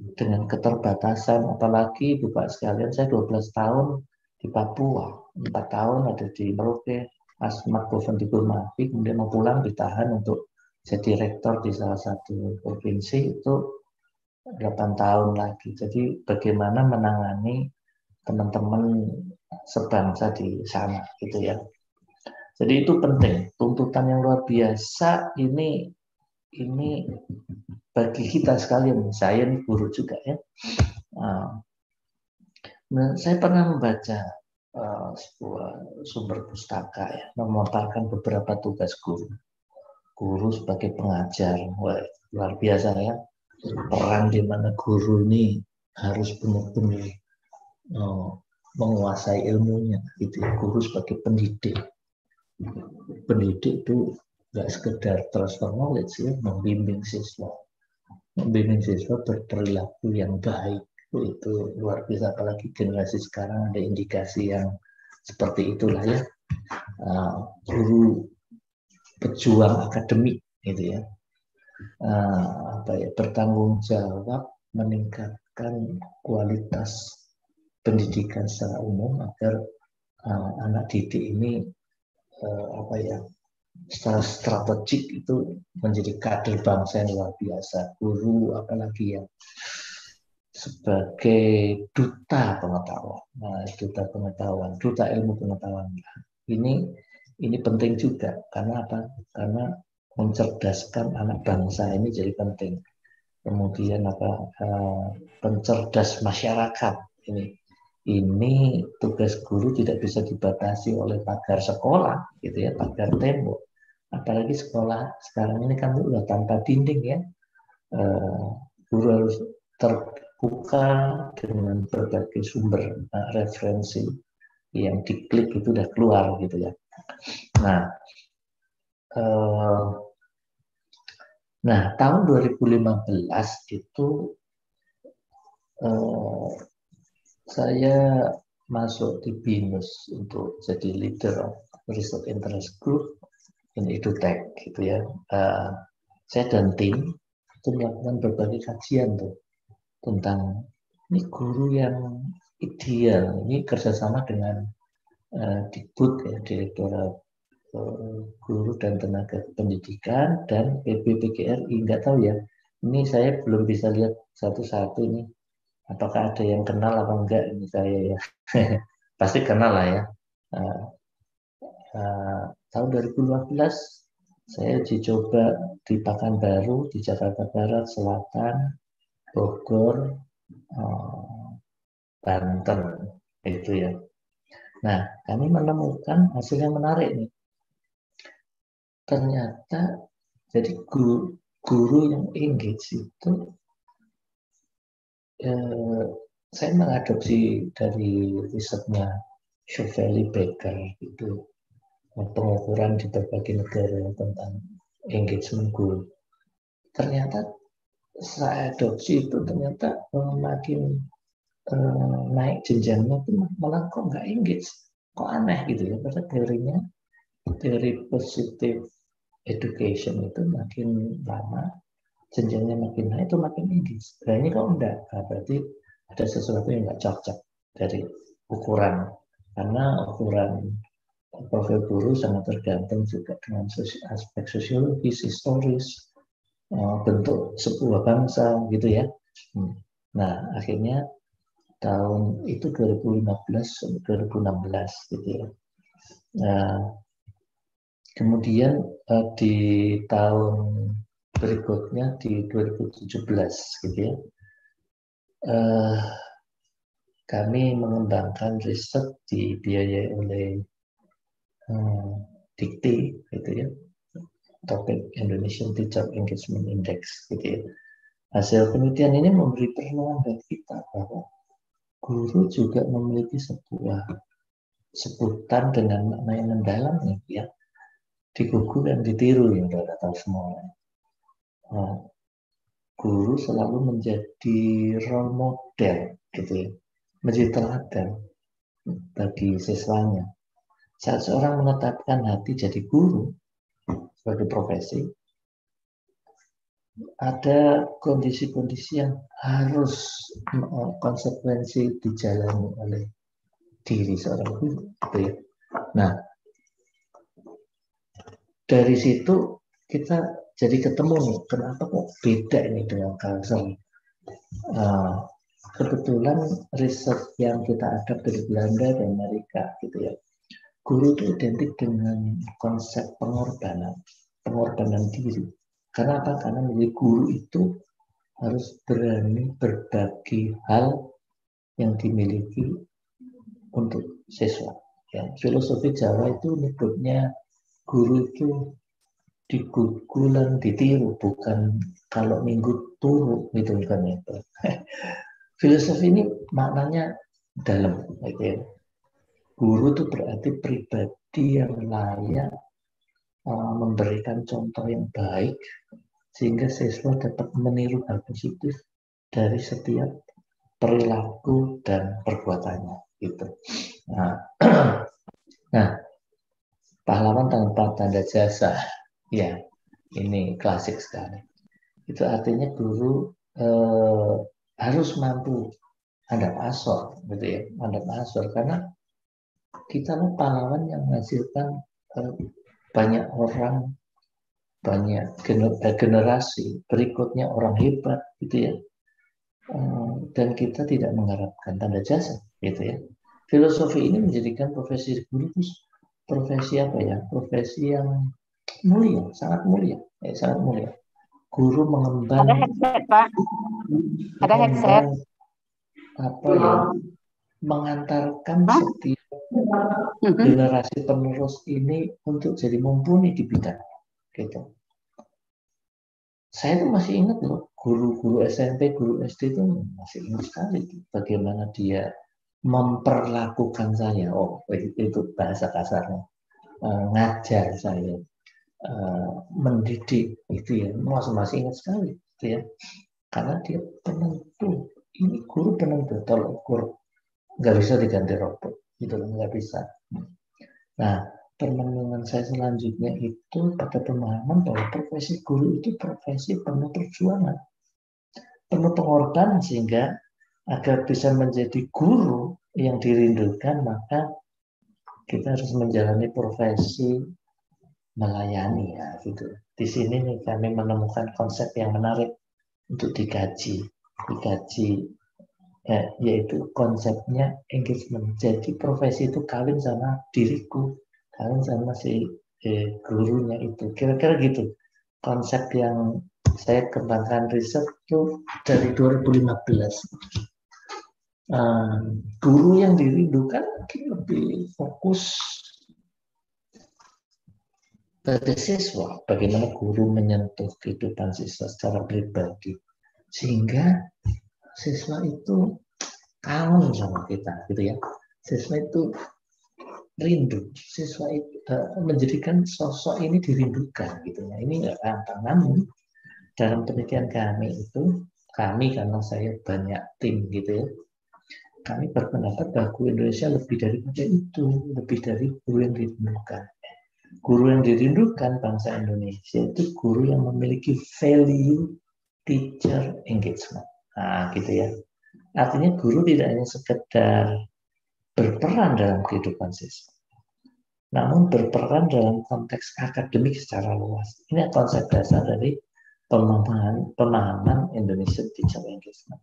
Dengan keterbatasan, apalagi Bapak sekalian, saya 12 tahun di Papua, 4 tahun ada di Merauke, Asmat Boven di Burmapi, kemudian mau pulang ditahan untuk jadi rektor di salah satu provinsi itu 8 tahun lagi. Jadi bagaimana menangani teman-teman sebangsa di sana gitu ya. Jadi itu penting, tuntutan yang luar biasa ini ini bagi kita sekalian, saya ini guru juga ya. Nah, saya pernah membaca uh, sebuah sumber pustaka ya, memaparkan beberapa tugas guru guru sebagai pengajar. Wah, luar biasa ya. Peran di mana guru ini harus benar-benar oh, menguasai ilmunya. Itu ya. guru sebagai pendidik. Pendidik itu nggak sekedar transfer knowledge ya, membimbing siswa. membimbing siswa berperilaku yang baik. Itu luar biasa apalagi generasi sekarang ada indikasi yang seperti itulah ya. Uh, guru pejuang akademik gitu ya. Uh, apa ya bertanggung jawab meningkatkan kualitas pendidikan secara umum agar uh, anak didik ini uh, apa ya secara strategik itu menjadi kader bangsa yang luar biasa guru apalagi yang sebagai duta pengetahuan. Nah, duta pengetahuan, duta ilmu pengetahuan. Ini ini penting juga karena apa? Karena mencerdaskan anak bangsa ini jadi penting. Kemudian apa? Uh, pencerdas masyarakat ini ini tugas guru tidak bisa dibatasi oleh pagar sekolah gitu ya pagar tembok apalagi sekolah sekarang ini kan udah tanpa dinding ya uh, guru harus ter, buka dengan berbagai sumber uh, referensi yang diklik itu udah keluar gitu ya. Nah, uh, nah tahun 2015 itu saya masuk di BINUS untuk jadi leader of research interest group in edutech gitu ya. Uh, saya dan tim itu melakukan berbagai kajian tuh tentang ini guru yang ideal. Ini kerjasama dengan uh, Dikbud ya, Direktorat uh, Guru dan Tenaga Pendidikan dan PBPGRI. Enggak tahu ya. Ini saya belum bisa lihat satu-satu ini. Apakah ada yang kenal apa enggak ini saya ya. Pasti kenal lah ya. Uh, uh, tahun 2015 saya dicoba di Pekanbaru di Jakarta Barat Selatan Bogor, eh, Banten itu ya. Nah, kami menemukan hasil yang menarik nih. Ternyata jadi guru, guru yang engage itu eh, saya mengadopsi dari risetnya Chevalier Baker itu pengukuran di berbagai negara tentang engagement guru. Ternyata saya adopsi itu ternyata uh, makin uh, naik jenjangnya itu malah kok nggak engage kok aneh gitu ya karena teorinya teori positif education itu makin lama jenjangnya makin naik itu makin engage nah ini kok enggak nah, berarti ada sesuatu yang nggak cocok dari ukuran karena ukuran profil guru sangat tergantung juga dengan aspek sosiologis, historis, Eh, bentuk sebuah bangsa gitu ya. Hmm. Nah akhirnya tahun itu 2015 2016 gitu ya. Nah, kemudian uh, di tahun berikutnya di 2017 gitu ya. Uh, kami mengembangkan riset dibiayai oleh uh, Dikti gitu ya topik Indonesian Teacher Engagement Index gitu ya. Hasil penelitian ini memberi peringatan bagi kita bahwa guru juga memiliki sebuah sebutan dengan makna yang mendalam ya digugu dan ditiru yang sudah tahu semua. Nah, guru selalu menjadi role model gitu ya, menjadi teladan bagi siswanya. Saat seorang menetapkan hati jadi guru, sebagai profesi, ada kondisi-kondisi yang harus eh, konsekuensi dijalani oleh diri seorang guru. Gitu ya. Nah, dari situ kita jadi ketemu nih, kenapa kok beda ini dengan Carlsen? Uh, kebetulan riset yang kita ada dari Belanda dan Amerika gitu ya guru itu identik dengan konsep pengorbanan, pengorbanan diri. Karena apa? Karena menjadi guru itu harus berani berbagi hal yang dimiliki untuk siswa. Ya, filosofi Jawa itu menyebutnya guru itu digugulan ditiru, bukan kalau minggu turu gitu kan itu. filosofi ini maknanya dalam, gitu ya guru itu berarti pribadi yang layak uh, memberikan contoh yang baik sehingga siswa dapat meniru hal positif dari setiap perilaku dan perbuatannya gitu. Nah, nah pahlawan tanpa tanda jasa, ya ini klasik sekali. Itu artinya guru eh, harus mampu hadap asor, gitu ya, hadap asor karena kita nih pahlawan yang menghasilkan eh, banyak orang, banyak eh, generasi berikutnya orang hebat, gitu ya. Eh, dan kita tidak mengharapkan tanda jasa, gitu ya. Filosofi ini menjadikan profesi guru profesi apa ya? Profesi yang mulia, sangat mulia, eh, sangat mulia. Guru mengemban Ada headset, Pak. Ada headset. apa ya? Mengantarkan Hah? setiap generasi penerus ini untuk jadi mumpuni di bidang gitu. Saya tuh masih ingat loh guru-guru SMP, guru SD itu masih ingat sekali tuh bagaimana dia memperlakukan saya. Oh itu bahasa kasarnya Eh, ngajar saya, Eh, mendidik itu ya masih masih ingat sekali gitu ya. Karena dia penentu. Ini guru penentu tolak ukur nggak bisa diganti robot gitu nggak bisa. Nah, permenungan saya selanjutnya itu pada pemahaman bahwa profesi guru itu profesi penuh perjuangan, penuh pengorbanan sehingga agar bisa menjadi guru yang dirindukan maka kita harus menjalani profesi melayani ya gitu. Di sini nih kami menemukan konsep yang menarik untuk dikaji, dikaji ya, yaitu konsepnya engagement. Jadi profesi itu kawin sama diriku, kawin sama si eh, gurunya itu. Kira-kira gitu. Konsep yang saya kembangkan riset itu dari 2015. Eh, guru yang dirindukan mungkin lebih fokus pada siswa, bagaimana guru menyentuh kehidupan siswa secara pribadi, sehingga siswa itu kangen sama kita, gitu ya. Siswa itu rindu, siswa itu uh, menjadikan sosok ini dirindukan, gitu ya. Ini nggak gampang, namun dalam penelitian kami itu, kami karena saya banyak tim, gitu ya, kami berpendapat bahwa Indonesia lebih daripada itu, lebih dari guru yang dirindukan guru yang dirindukan bangsa Indonesia itu guru yang memiliki value teacher engagement. Nah, gitu ya. Artinya guru tidak hanya sekedar berperan dalam kehidupan siswa, namun berperan dalam konteks akademik secara luas. Ini konsep dasar dari pemahaman, pemahaman Indonesia teacher engagement.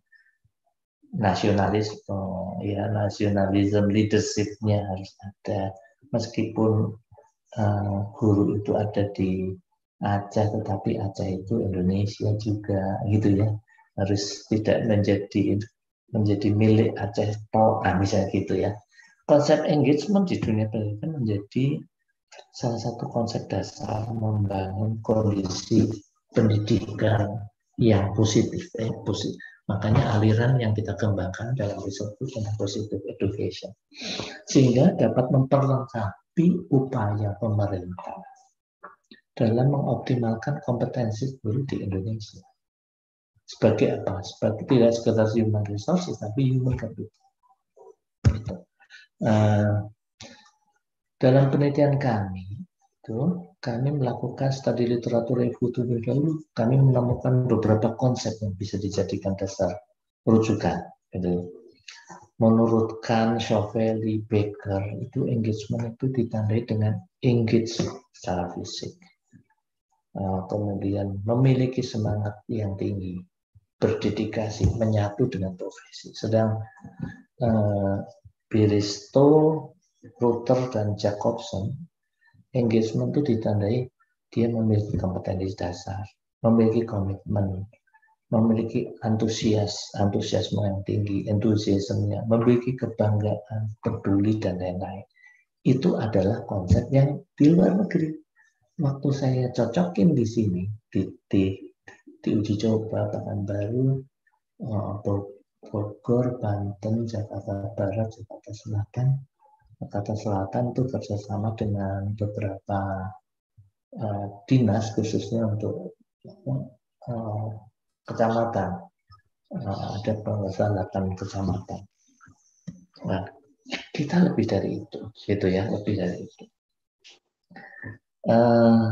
Nasionalisme, ya nasionalisme leadershipnya harus ada, meskipun uh, guru itu ada di Aceh tetapi Aceh itu Indonesia juga gitu ya. Harus tidak menjadi menjadi milik Aceh toh nah, misalnya gitu ya. Konsep engagement di dunia pendidikan menjadi salah satu konsep dasar membangun kondisi pendidikan yang positif eh, positif makanya aliran yang kita kembangkan dalam riset itu tentang positive education. Sehingga dapat memperlengkapi upaya pemerintah dalam mengoptimalkan kompetensi guru di Indonesia. Sebagai apa? Sebagai tidak sekedar human resources, tapi human capital. Gitu. Uh, dalam penelitian kami, itu kami melakukan studi literatur review terlebih dahulu. Kami menemukan beberapa konsep yang bisa dijadikan dasar rujukan. Gitu menurut Kahn, Chauvelin, Baker itu engagement itu ditandai dengan engage secara fisik. Uh, kemudian memiliki semangat yang tinggi, berdedikasi, menyatu dengan profesi. Sedang uh, Biristo, Rutter, dan Jacobson, engagement itu ditandai dia memiliki kompetensi dasar, memiliki komitmen, memiliki antusias, antusiasme yang tinggi, entusiasmenya, memiliki kebanggaan, peduli dan lain-lain. Itu adalah konsep yang di luar negeri. Waktu saya cocokin di sini, di, di, di uji coba Pekanbaru, Bogor, Banten, Jakarta Barat, Jakarta Selatan, Jakarta Selatan itu kerjasama dengan beberapa uh, dinas khususnya untuk eh, kecamatan. Eh, ada pengusaha 8 kecamatan. Nah, kita lebih dari itu, gitu ya, lebih dari itu. Eh,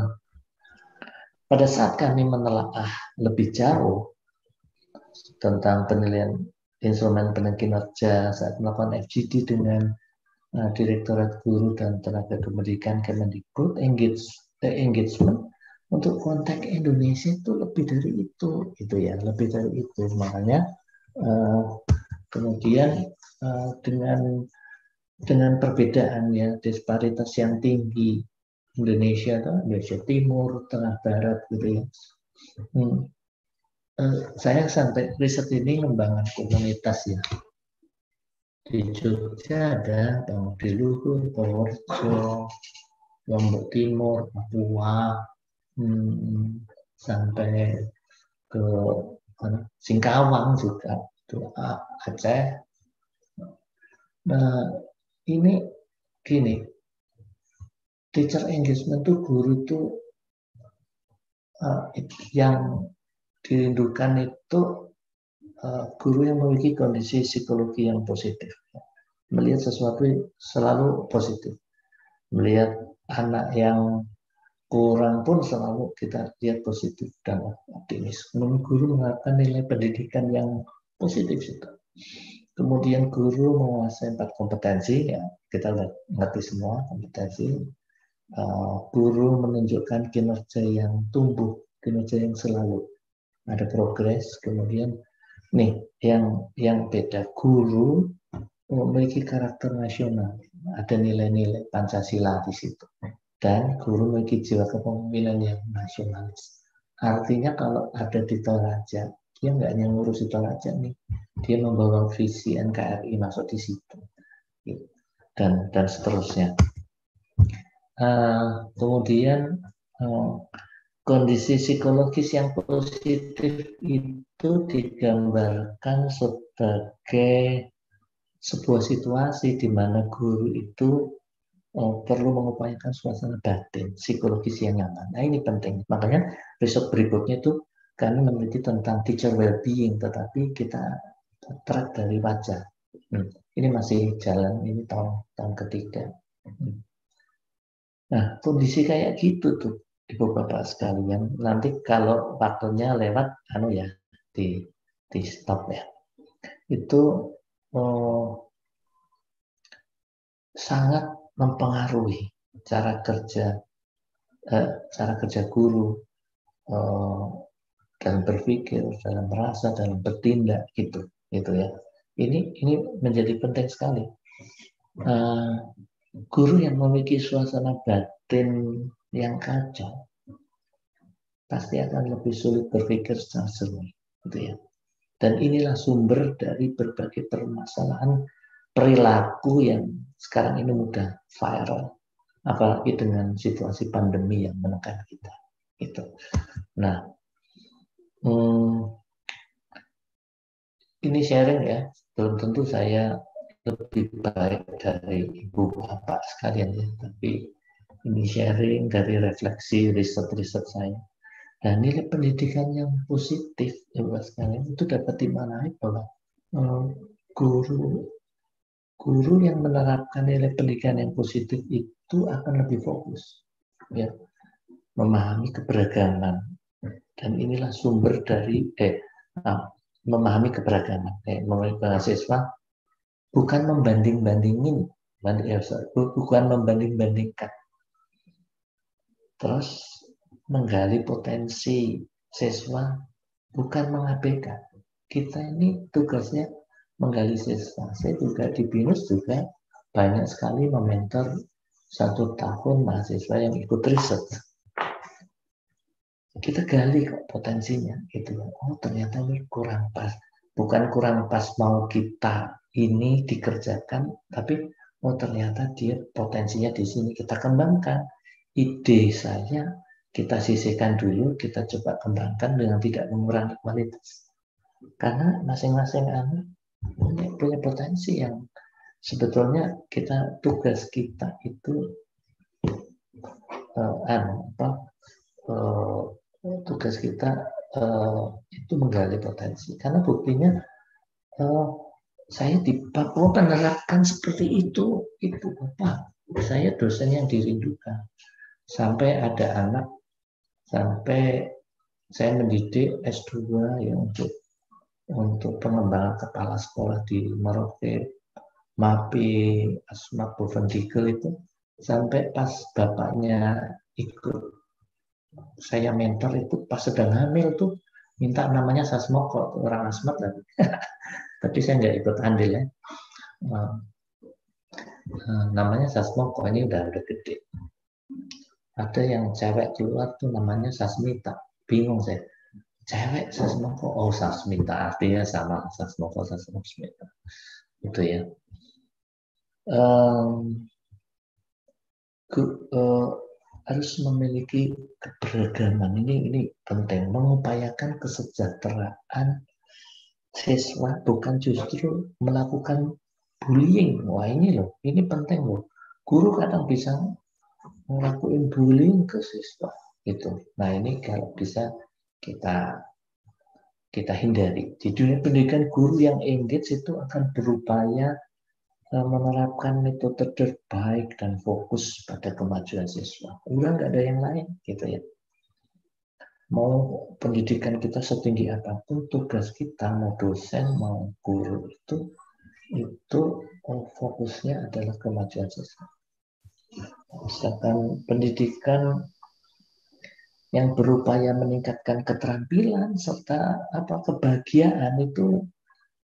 pada saat kami menelaah lebih jauh tentang penilaian instrumen penilaian kinerja saat melakukan FGD dengan uh, Direktorat Guru dan Tenaga Pendidikan Kemendikbud engage, eh, engagement untuk konteks Indonesia itu lebih dari itu gitu ya lebih dari itu makanya uh, kemudian uh, dengan dengan perbedaan ya disparitas yang tinggi Indonesia atau Indonesia Timur, Tengah Barat gitu ya. Hmm. Uh, saya sampai riset ini membangun komunitas ya. Di Jogja ada Bang Diluhur, Purworejo, Lombok Timur, Papua, hmm, sampai ke mana, Singkawang juga, itu Aceh. Nah, ini gini, teacher engagement itu guru itu uh, yang dirindukan itu uh, guru yang memiliki kondisi psikologi yang positif melihat sesuatu selalu positif melihat anak yang kurang pun selalu kita lihat positif dan optimis kemudian guru mengharapkan nilai pendidikan yang positif itu kemudian guru menguasai empat kompetensi ya kita ngerti semua kompetensi uh, guru menunjukkan kinerja yang tumbuh, kinerja yang selalu ada progres. Kemudian nih yang yang beda guru memiliki karakter nasional, ada nilai-nilai Pancasila di situ. Dan guru memiliki jiwa kepemimpinan yang nasionalis. Artinya kalau ada di Toraja, dia nggak hanya ngurus di Toraja nih, dia membawa visi NKRI masuk di situ. Dan dan seterusnya. Uh, kemudian uh, kondisi psikologis yang positif itu digambarkan sebagai sebuah situasi di mana guru itu uh, perlu mengupayakan suasana batin psikologis yang nyaman. Nah ini penting. Makanya besok berikutnya itu kami meneliti tentang teacher well-being, tetapi kita track dari wajah. Hmm. Ini masih jalan, ini tahun tahun ketiga. Hmm. Nah, kondisi kayak gitu tuh Ibu Bapak sekalian. Nanti kalau waktunya lewat, anu ya, di, di stop ya. Itu oh, sangat mempengaruhi cara kerja eh, cara kerja guru eh, dalam berpikir, dalam merasa, dalam bertindak gitu, gitu ya. Ini ini menjadi penting sekali. Uh, guru yang memiliki suasana batin yang kacau pasti akan lebih sulit berpikir secara jernih, gitu ya. Dan inilah sumber dari berbagai permasalahan perilaku yang sekarang ini mudah viral, apalagi dengan situasi pandemi yang menekan kita. Itu. Nah, hmm, ini sharing ya, belum tentu saya lebih baik dari ibu bapak sekalian ya tapi ini sharing dari refleksi riset-riset saya dan nilai pendidikan yang positif ya sekalian itu dapat dimaknai bahwa um, guru guru yang menerapkan nilai pendidikan yang positif itu akan lebih fokus ya memahami keberagaman dan inilah sumber dari eh memahami keberagaman eh memahami mahasiswa bukan membanding-bandingin, ya, bukan membanding-bandingkan. Terus menggali potensi siswa, bukan mengabaikan. Kita ini tugasnya menggali siswa. Saya juga di BINUS juga banyak sekali mementor satu tahun mahasiswa yang ikut riset. Kita gali kok potensinya gitu. Oh ternyata ini kurang pas. Bukan kurang pas mau kita ini dikerjakan, tapi oh ternyata dia potensinya di sini kita kembangkan. Ide saya kita sisihkan dulu, kita coba kembangkan dengan tidak mengurangi kualitas. Karena masing-masing anak punya, punya potensi yang sebetulnya kita tugas kita itu uh, apa uh, tugas kita eh, itu menggali potensi. Karena buktinya eh, saya di Papua menerapkan seperti itu itu apa? Saya dosen yang dirindukan. Sampai ada anak sampai saya mendidik S2 ya untuk untuk pengembangan kepala sekolah di Merauke, MAPI, Asma Bovendigel itu. Sampai pas bapaknya ikut saya mentor itu pas sedang hamil tuh minta namanya Sasmoko orang Asmat tapi tapi saya nggak ikut andil ya. Namanya Sasmoko ini udah udah gede. Ada yang cewek keluar tuh namanya Sasmita. Bingung saya cewek Sasmoko oh Sasmita artinya sama Sasmoko Sasmita itu ya. Um, ke, uh, harus memiliki keberagaman. Ini ini penting. Mengupayakan kesejahteraan siswa bukan justru melakukan bullying. Wah ini loh ini penting loh. Guru kadang bisa ngelakuin bullying ke siswa itu nah ini kalau bisa kita kita hindari. Di dunia pendidikan guru yang engage itu akan berupaya eh, menerapkan metode terbaik dan fokus pada kemajuan siswa. Udah nggak ada yang lain gitu ya. Mau pendidikan kita setinggi apa pun tugas kita mau dosen mau guru itu itu oh, fokusnya adalah kemajuan siswa. Misalkan pendidikan yang berupaya meningkatkan keterampilan serta apa kebahagiaan itu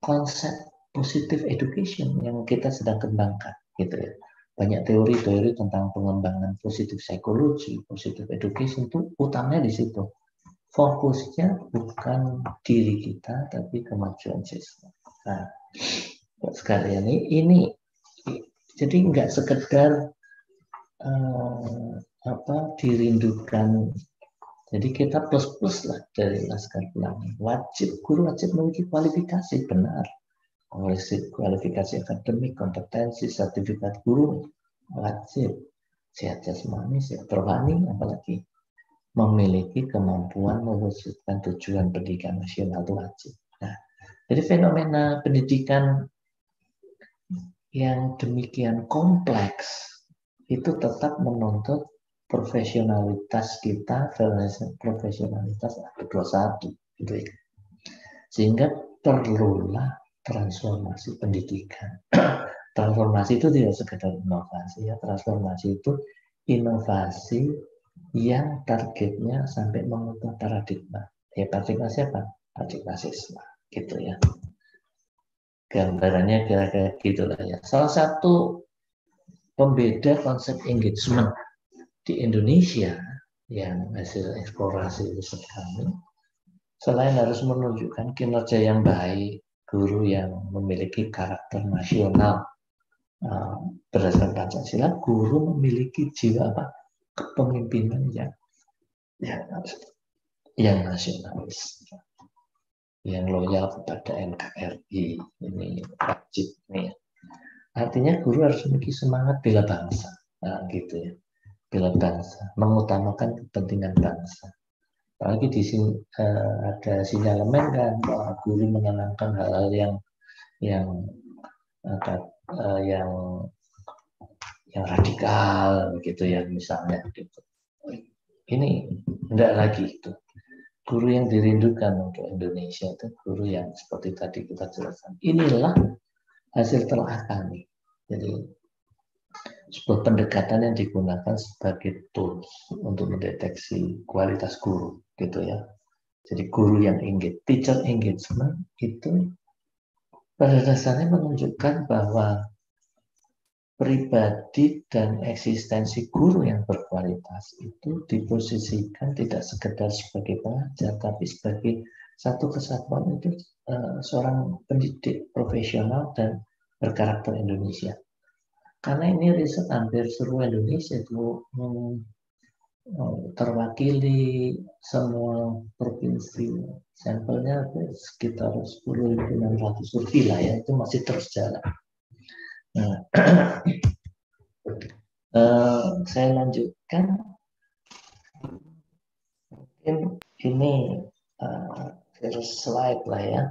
konsep positive education yang kita sedang kembangkan gitu ya banyak teori-teori tentang pengembangan positif psikologi, positive education itu utamanya di situ fokusnya bukan diri kita tapi kemajuan siswa. Nah, sekalian ini, ini jadi nggak sekedar uh, apa dirindukan. Jadi kita plus plus lah dari laskar pelangi. Wajib guru wajib memiliki kualifikasi benar, kualifikasi akademik, kompetensi, sertifikat guru wajib. Sehat jasmani, sehat rohani, apalagi memiliki kemampuan mewujudkan tujuan pendidikan nasional itu wajib. Nah, jadi fenomena pendidikan yang demikian kompleks itu tetap menuntut profesionalitas kita, profesionalitas kedua satu, gitu ya. Sehingga perlulah transformasi pendidikan. transformasi itu tidak sekedar inovasi ya, transformasi itu inovasi yang targetnya sampai mengubah paradigma. Ya paradigma siapa? Paradigma siswa, gitu ya. Gambarannya kira-kira gitulah ya. Salah satu pembeda konsep engagement di Indonesia yang hasil eksplorasi riset kami, selain harus menunjukkan kinerja yang baik, guru yang memiliki karakter nasional uh, berdasarkan Pancasila, guru memiliki jiwa apa? kepemimpinan yang yang yang nasionalis yang loyal kepada NKRI ini wajib nih artinya guru harus memiliki semangat bela bangsa. Nah, gitu ya bela bangsa mengutamakan kepentingan bangsa apalagi di sini uh, ada sinyalemen kan bahwa guru menanamkan hal-hal yang yang uh, yang yang radikal gitu ya misalnya gitu. Ini tidak lagi itu. Guru yang dirindukan untuk Indonesia itu guru yang seperti tadi kita jelaskan. Inilah hasil telah kami. Jadi sebuah pendekatan yang digunakan sebagai tools untuk mendeteksi kualitas guru gitu ya. Jadi guru yang engage, teacher engagement itu pada dasarnya menunjukkan bahwa pribadi dan eksistensi guru yang berkualitas itu diposisikan tidak sekedar sebagai pengajar, tapi sebagai satu kesatuan itu uh, seorang pendidik profesional dan berkarakter Indonesia. Karena ini riset hampir seluruh Indonesia itu hmm, terwakili semua provinsi. Sampelnya sekitar 10.600 survei lah ya, itu masih terus jalan. Nah, uh, saya lanjutkan. Mungkin ini uh, first slide lah ya.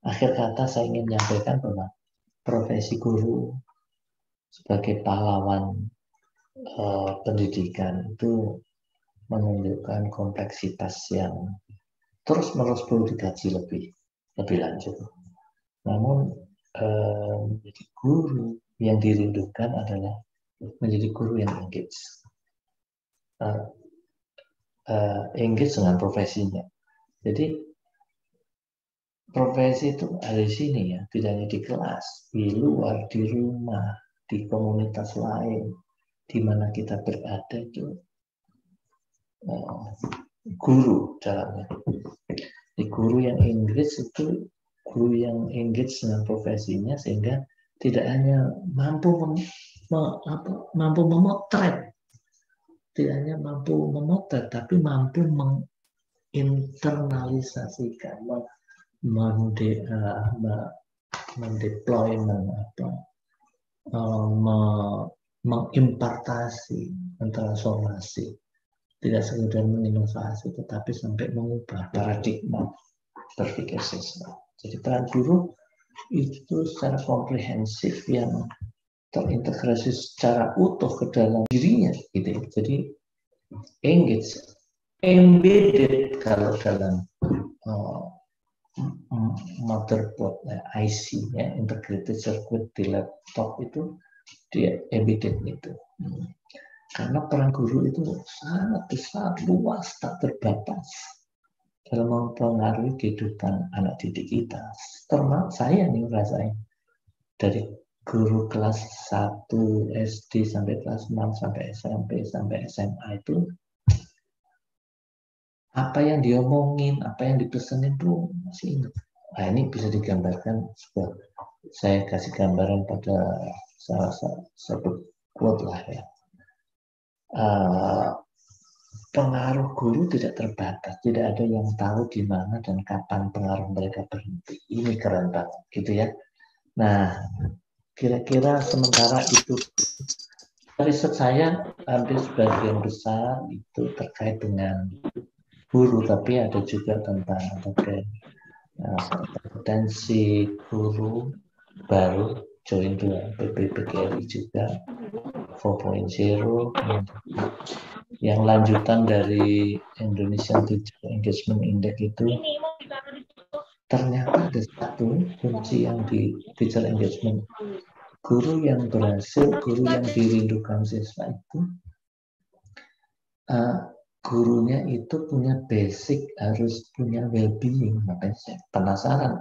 Akhir kata saya ingin menyampaikan bahwa profesi guru sebagai pahlawan uh, pendidikan itu menunjukkan kompleksitas yang terus menerus perlu dikaji lebih lebih lanjut. Namun uh, menjadi guru yang dirindukan adalah menjadi guru yang engage, uh, uh, engage dengan profesinya. Jadi profesi itu ada di sini ya, tidak hanya di kelas, di luar, di rumah, di komunitas lain, di mana kita berada itu uh, guru dalamnya. Di guru yang Inggris itu guru yang engage dengan profesinya sehingga tidak hanya mampu mem, me, apa, mampu memotret, tidak hanya mampu memotret, tapi mampu menginternalisasikan, mende, mendeployment apa uh, me, mengimpartasi, mentransformasi, tidak sekedar menginovasi, tetapi sampai mengubah paradigma berpikir siswa. Jadi peran guru itu secara komprehensif yang terintegrasi secara utuh ke dalam dirinya, gitu. Jadi engage, embedded kalau dalam uh, motherboard ya, IC ya integrated circuit di laptop itu dia embedded itu. Hmm. karena peran guru itu sangat besar luas tak terbatas dalam mempengaruhi kehidupan anak didik kita. Termasuk saya nih ngerasain dari guru kelas 1 SD sampai kelas 6 sampai SMP sampai SMA itu apa yang diomongin, apa yang dipesenin tuh masih ingat. Nah ini bisa digambarkan sebuah saya kasih gambaran pada salah satu quote lah ya. Uh, pengaruh guru tidak terbatas, tidak ada yang tahu di mana dan kapan pengaruh mereka berhenti. Ini keren banget, gitu ya. Nah, kira-kira sementara itu riset saya hampir sebagian besar itu terkait dengan guru tapi ada juga tentang uh, kompetensi guru baru join dua PPPGRI juga 4.0 yang lanjutan dari Indonesian Teacher Engagement Index itu ternyata ada satu kunci yang di teacher engagement. Guru yang berhasil guru yang dirindukan siswa itu uh, gurunya itu punya basic harus punya well-being. Makanya saya penasaran.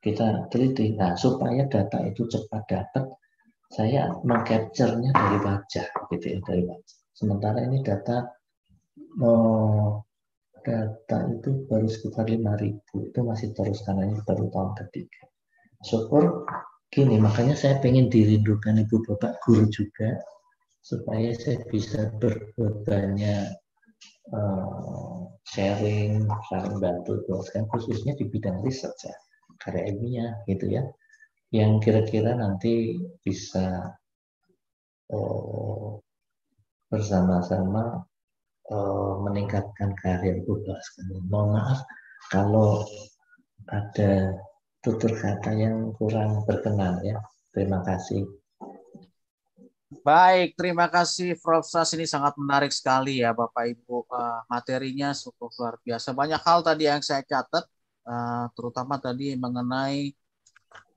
Kita teliti. Nah supaya data itu cepat dapat saya mengcapture-nya dari wajah gitu ya dari wajah. Sementara ini data oh, data itu baru sekitar 5000 itu masih terus karena ini baru tahun ketiga. Syukur gini makanya saya pengen dirindukan ibu bapak guru juga supaya saya bisa berbuat banyak uh, sharing, saling bantu, dosen khususnya di bidang riset ya, karya ilmiah gitu ya, yang kira-kira nanti bisa uh, bersama-sama uh, meningkatkan karir Google sekali. Mohon maaf kalau ada tutur kata yang kurang berkenan ya. Terima kasih. Baik, terima kasih Prof. Sas. Ini sangat menarik sekali ya Bapak Ibu. Uh, materinya cukup luar biasa. Banyak hal tadi yang saya catat, uh, terutama tadi mengenai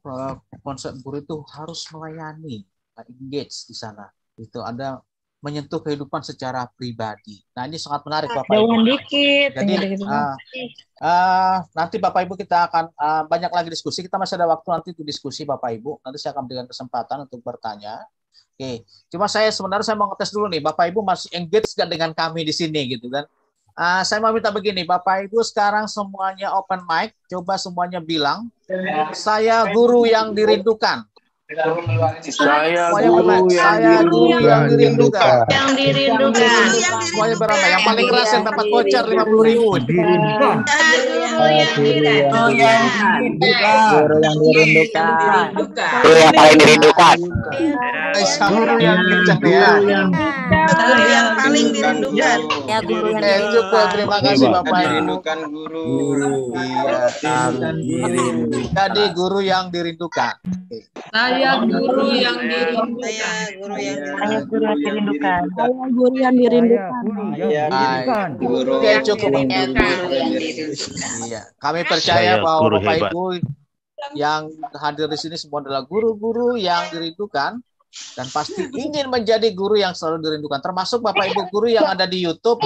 uh, konsep guru itu harus melayani, uh, engage di sana. Itu ada menyentuh kehidupan secara pribadi. Nah ini sangat menarik Bapak Ibu. dikit. Jadi uh, uh, nanti Bapak Ibu kita akan uh, banyak lagi diskusi. Kita masih ada waktu nanti untuk diskusi Bapak Ibu. Nanti saya akan berikan kesempatan untuk bertanya. Oke, cuma saya sebenarnya saya mau ngetes dulu nih, Bapak Ibu masih engage gak dengan kami di sini gitu kan? Uh, saya mau minta begini, Bapak Ibu sekarang semuanya open mic, coba semuanya bilang, saya guru yang dirindukan. Saya guru yang guru yang dirindukan. Yang dirindukan. Semuanya beramai. Yang paling keras yang dapat voucher lima puluh ribu. dirindukan. Guru yang dirindukan. Guru yang dirindukan. Guru yang paling dirindukan. Guru yang ya. Guru yang paling dirindukan. Ya guru yang cukup. Terima kasih Bapak. Dirindukan guru. Iya. Jadi guru yang dirindukan. Oke. Saya guru yang dirindukan. Saya guru yang Saya guru yang dirindukan. Saya guru yang dirindukan. Guru cukup. dirindukan. Iya, kami percaya bahwa guru Bapak. Ibu yang hadir di sini semua adalah guru-guru yang dirindukan dan pasti ingin menjadi guru yang selalu dirindukan. Termasuk Bapak Ibu guru yang ada di YouTube.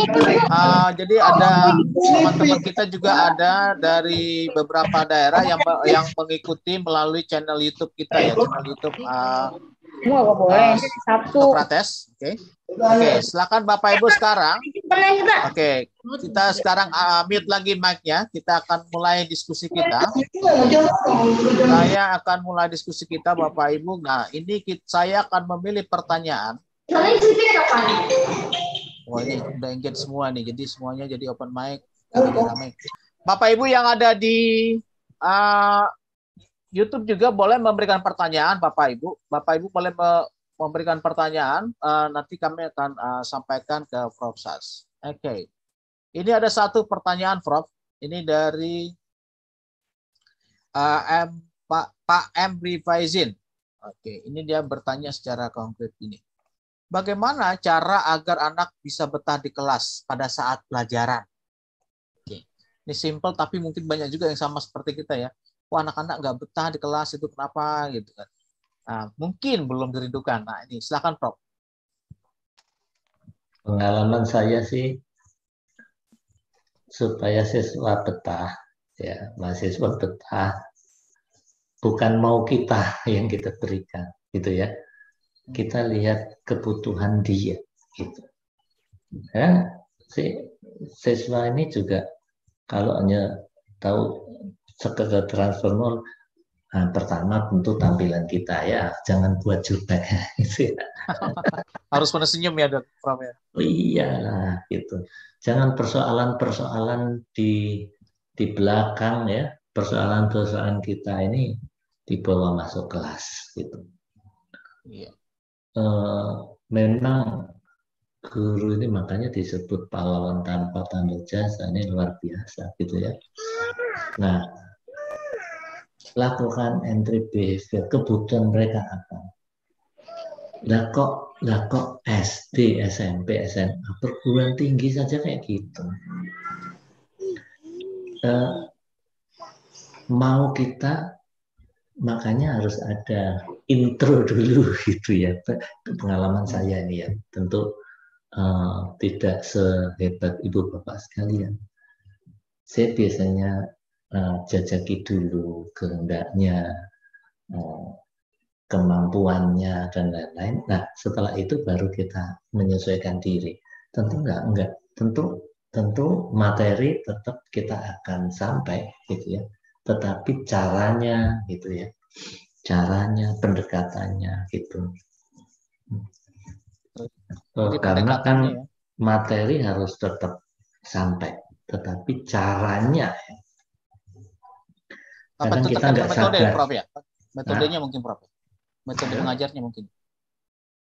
Ah, jadi ada teman-teman kita juga ada dari beberapa daerah yang yang mengikuti melalui channel YouTube kita ya, channel YouTube boleh. Sabtu. Sokrates. Oke. Oke, silakan Bapak Ibu sekarang. Oke, kita sekarang uh, mute lagi mic-nya. Kita akan mulai diskusi kita. Saya akan mulai diskusi kita, Bapak Ibu. Nah, ini kit- saya akan memilih pertanyaan. Wah, ini udah engage semua nih. Jadi semuanya jadi open mic. Rame-rame. Bapak Ibu yang ada di uh, YouTube juga boleh memberikan pertanyaan, Bapak Ibu. Bapak Ibu boleh me- memberikan pertanyaan. uh, nanti kami akan uh, sampaikan ke Prof. Sas. Oke. Ini ada satu pertanyaan, Prof. Ini dari uh, M, Pak, Pak M. Rifaizin. Oke, ini dia bertanya secara konkret ini. Bagaimana cara agar anak bisa betah di kelas pada saat pelajaran? Oke, ini simple tapi mungkin banyak juga yang sama seperti kita ya. Wah anak-anak nggak betah di kelas itu kenapa gitu kan? Nah, mungkin belum dirindukan. Nah ini silakan Prof. Pengalaman saya sih supaya siswa betah, ya mahasiswa betah, bukan mau kita yang kita berikan, gitu ya. Kita lihat kebutuhan dia, gitu. Ya, si siswa ini juga kalau hanya tahu sekedar transfer nah, pertama tentu tampilan kita ya, jangan buat jutek, gitu ya. Harus pada senyum ya, Dok, ya. Oh iya, gitu. Jangan persoalan-persoalan di di belakang ya, persoalan-persoalan kita ini dibawa masuk kelas gitu. Iya. Eh, memang guru ini makanya disebut pahlawan tanpa tanda jasa ini luar biasa gitu ya. Nah, lakukan entry behavior kebutuhan mereka apa? Lah kok lah kok SD, SMP, SMA, perguruan tinggi saja kayak gitu. Eh, mau kita makanya harus ada intro dulu gitu ya. Pengalaman saya ini ya, tentu eh, tidak sehebat ibu bapak sekalian. Saya biasanya eh, jajaki dulu kehendaknya, eh, kemampuannya dan lain-lain. Nah, setelah itu baru kita menyesuaikan diri. Tentu enggak, enggak. Tentu tentu materi tetap kita akan sampai gitu ya. Tetapi caranya gitu ya. Caranya, pendekatannya gitu. Jadi karena kan ya. materi harus tetap sampai, tetapi caranya Apa kadang itu kita nggak metode, sadar. Prof ya? Metodenya mungkin, Prof. Metode Halo? pengajarnya mungkin.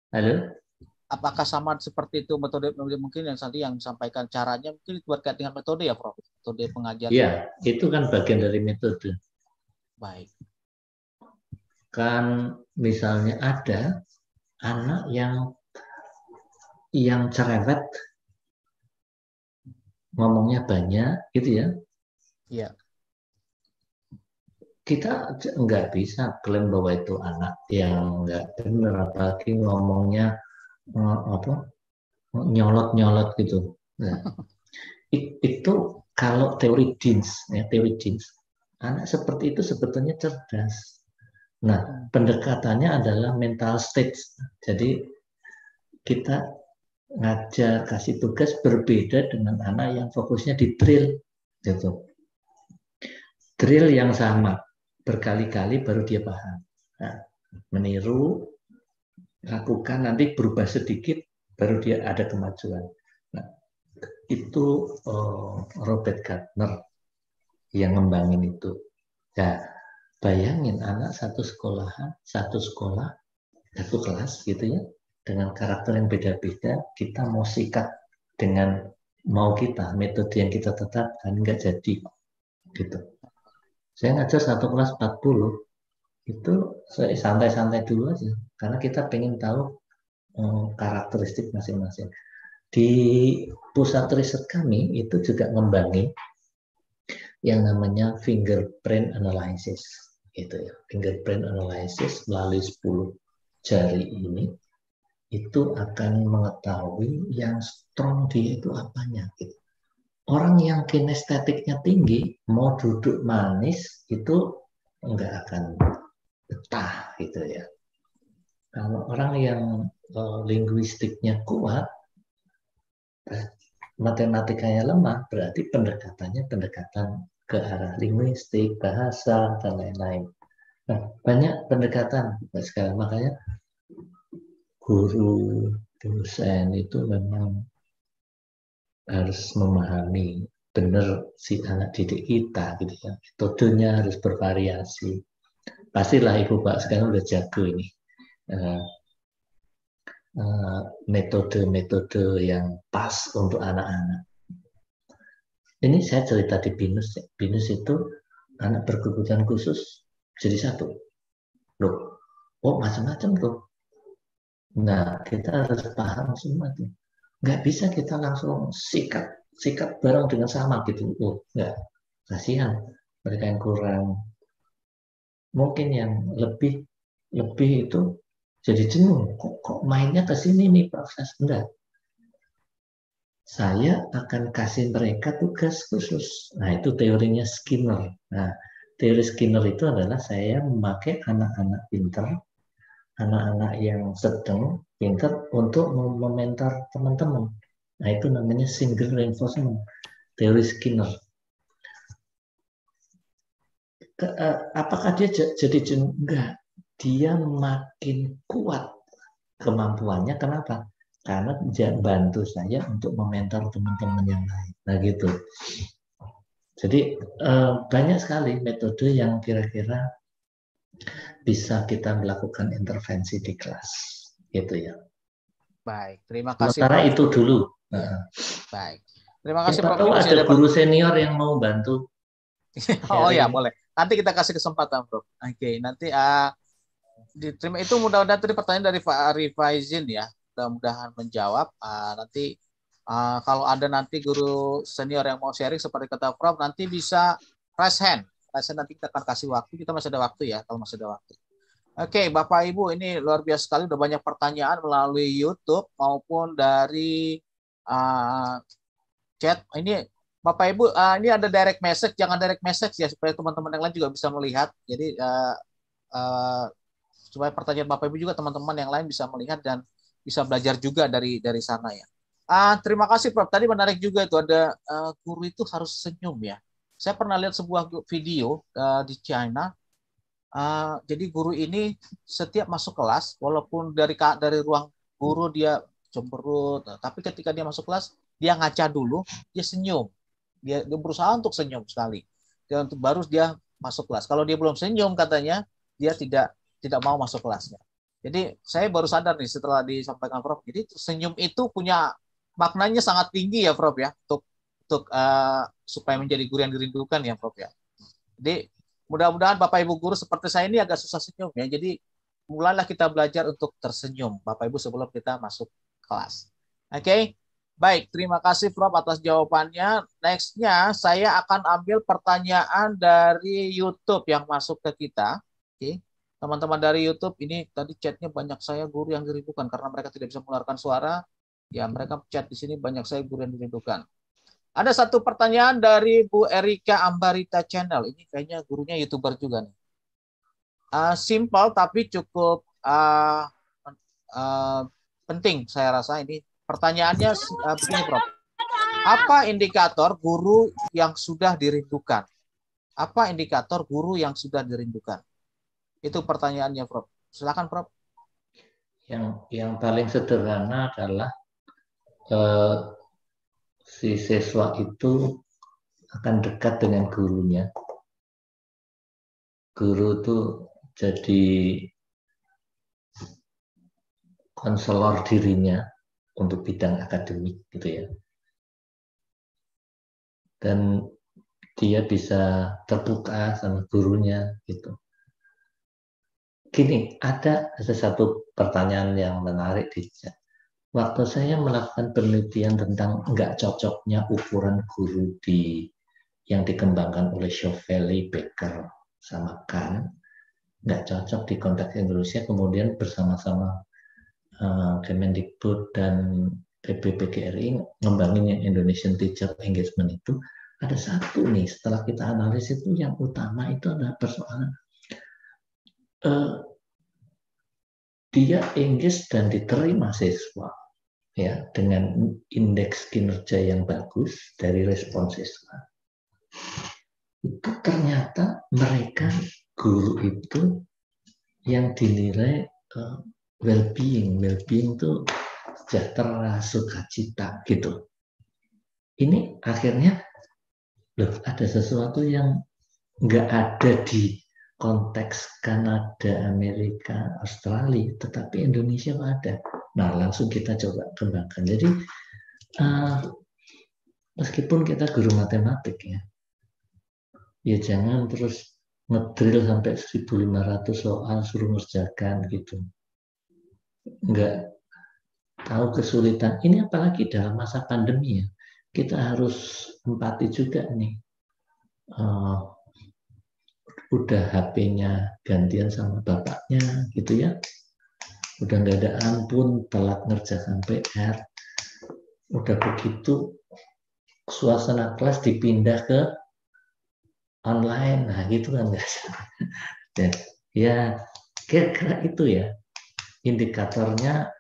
Halo? Apakah sama seperti itu metode metode mungkin yang tadi yang disampaikan caranya mungkin berkait dengan metode ya, Prof? Metode pengajarnya. Iya, itu kan bagian dari metode. Baik. Kan misalnya ada anak yang yang cerewet ngomongnya banyak gitu ya. Iya. Kita nggak bisa klaim bahwa itu anak yang nggak benar apalagi ngomongnya eh, apa nyolot-nyolot gitu. Nah, i- itu kalau teori jeans ya teori jeans anak seperti itu sebetulnya cerdas. Nah, pendekatannya adalah mental state. Jadi kita ngajar kasih tugas berbeda dengan anak yang fokusnya di drill gitu. Drill yang sama berkali-kali baru dia paham. Nah, meniru, lakukan nanti berubah sedikit baru dia ada kemajuan. Nah, itu uh, Robert Gardner yang ngembangin itu. Ya, bayangin anak satu sekolah, satu sekolah, satu kelas gitu ya, dengan karakter yang beda-beda, kita mau sikat dengan mau kita, metode yang kita tetapkan nggak jadi gitu. Saya ngajar satu kelas 40, itu santai-santai dulu aja, karena kita pengen tahu um, karakteristik masing-masing. Di pusat riset kami itu juga ngembangin yang namanya fingerprint analysis gitu ya. Fingerprint analysis melalui 10 jari ini itu akan mengetahui yang strong dia itu apanya gitu. Orang yang kinestetiknya tinggi mau duduk manis itu enggak akan betah gitu ya. Kalau orang yang uh, linguistiknya kuat, matematikanya lemah, berarti pendekatannya pendekatan ke arah linguistik, bahasa, dan lain-lain. Nah, banyak pendekatan sekarang, makanya guru, dosen itu memang harus memahami benar si anak didik kita gitu ya. Metodenya harus bervariasi. Pastilah Ibu Pak sekarang udah jago ini. Uh, metode-metode yang pas untuk anak-anak. Ini saya cerita di BINUS. BINUS itu anak berkebutuhan khusus jadi satu. Loh, oh macam-macam tuh. Nah, kita harus paham semua tuh. Nggak bisa kita langsung sikat sikat bareng dengan sama gitu. Oh, nggak. Kasihan. Mereka yang kurang. Mungkin yang lebih lebih itu jadi jenuh. Kok, kok mainnya ke sini nih proses enggak. Saya akan kasih mereka tugas khusus. Nah, itu teorinya Skinner. Nah, teori Skinner itu adalah saya memakai anak-anak pinter, anak-anak yang sedang pinter untuk mementor teman-teman. Nah, itu namanya single reinforcement, teori Skinner. Eh, apakah dia jadi jenuh? Dia makin kuat kemampuannya. Kenapa? Karena dia bantu saya untuk mementor teman-teman yang lain. Nah gitu. Jadi eh, banyak sekali metode yang kira-kira bisa kita melakukan intervensi di kelas, gitu ya. Baik, terima kasih. Sementara itu dulu. Nah. Baik, terima kasih. Kita tahu ada guru senior yang mau bantu. oh ya boleh. Nanti kita kasih kesempatan, Bro. Oke, okay, nanti uh, diterima itu mudah-mudahan tadi pertanyaan dari Pak Arif Faizin ya mudah-mudahan menjawab uh, nanti uh, kalau ada nanti guru senior yang mau sharing seperti kata Prof nanti bisa raise hand hand nanti kita akan kasih waktu. Kita masih ada waktu ya kalau masih ada waktu. Oke okay, Bapak Ibu ini luar biasa sekali. Udah banyak pertanyaan melalui YouTube maupun dari uh, chat. Ini Bapak Ibu uh, ini ada direct message. Jangan direct message ya supaya teman-teman yang lain juga bisa melihat. Jadi uh, uh, supaya pertanyaan Bapak Ibu juga teman-teman yang lain bisa melihat dan bisa belajar juga dari dari sana ya. Ah, terima kasih Prof. Tadi menarik juga itu. Ada uh, guru itu harus senyum ya. Saya pernah lihat sebuah video uh, di China. Uh, jadi guru ini setiap masuk kelas, walaupun dari dari ruang guru dia cemberut, tapi ketika dia masuk kelas dia ngaca dulu, dia senyum, dia, dia berusaha untuk senyum sekali, dan untuk baru dia masuk kelas. Kalau dia belum senyum katanya dia tidak tidak mau masuk kelasnya. Jadi saya baru sadar nih setelah disampaikan Prof. Jadi senyum itu punya maknanya sangat tinggi ya Prof ya untuk untuk uh, supaya menjadi guru yang dirindukan ya Prof ya. Jadi mudah-mudahan Bapak Ibu guru seperti saya ini agak susah senyum ya. Jadi mulailah kita belajar untuk tersenyum Bapak Ibu sebelum kita masuk kelas. Oke. Okay? Baik, terima kasih Prof atas jawabannya. Nextnya saya akan ambil pertanyaan dari YouTube yang masuk ke kita. Oke. Okay teman-teman dari YouTube ini tadi chatnya banyak saya guru yang dirindukan karena mereka tidak bisa mengeluarkan suara ya mereka chat di sini banyak saya guru yang dirindukan ada satu pertanyaan dari Bu Erika Ambarita Channel. Ini kayaknya gurunya youtuber juga nih. Uh, simple tapi cukup uh, uh, penting saya rasa ini. Pertanyaannya uh, begini Prof. Apa indikator guru yang sudah dirindukan? Apa indikator guru yang sudah dirindukan? Itu pertanyaannya, Prof. Silakan Prof. Yang yang paling sederhana adalah eh, si siswa itu akan dekat dengan gurunya. Guru itu jadi konselor dirinya untuk bidang akademik gitu ya. Dan dia bisa terbuka sama gurunya gitu. Gini, ada satu pertanyaan yang menarik di. Waktu saya melakukan penelitian tentang nggak cocoknya ukuran guru di yang dikembangkan oleh Chauvelin, Becker, sama Kahn, nggak cocok di konteks Indonesia, kemudian bersama-sama uh, Kemendikbud dan PBPGRI ngembangin yang Indonesian Teacher Engagement itu, ada satu nih setelah kita analisis itu yang utama itu adalah persoalan uh, dia engage dan diterima siswa ya dengan indeks kinerja yang bagus dari respon siswa itu ternyata mereka guru itu yang dinilai uh, well-being. Well-being itu sejahtera sukacita gitu. Ini akhirnya loh ada sesuatu yang nggak ada di konteks Kanada, Amerika, Australia, tetapi Indonesia ada. Nah, langsung kita coba kembangkan. Jadi, uh, meskipun kita guru matematik ya, ya jangan terus ngedrill sampai 1500 soal suruh ngerjakan gitu. Enggak tahu kesulitan. Ini apalagi dalam masa pandemi ya kita harus empati juga nih. Uh, udah HP-nya gantian sama bapaknya gitu ya. Udah nggak ada ampun, telat ngerjakan PR. Udah begitu suasana kelas dipindah ke online. Nah, gitu kan guys. ya, ya kira-kira itu ya indikatornya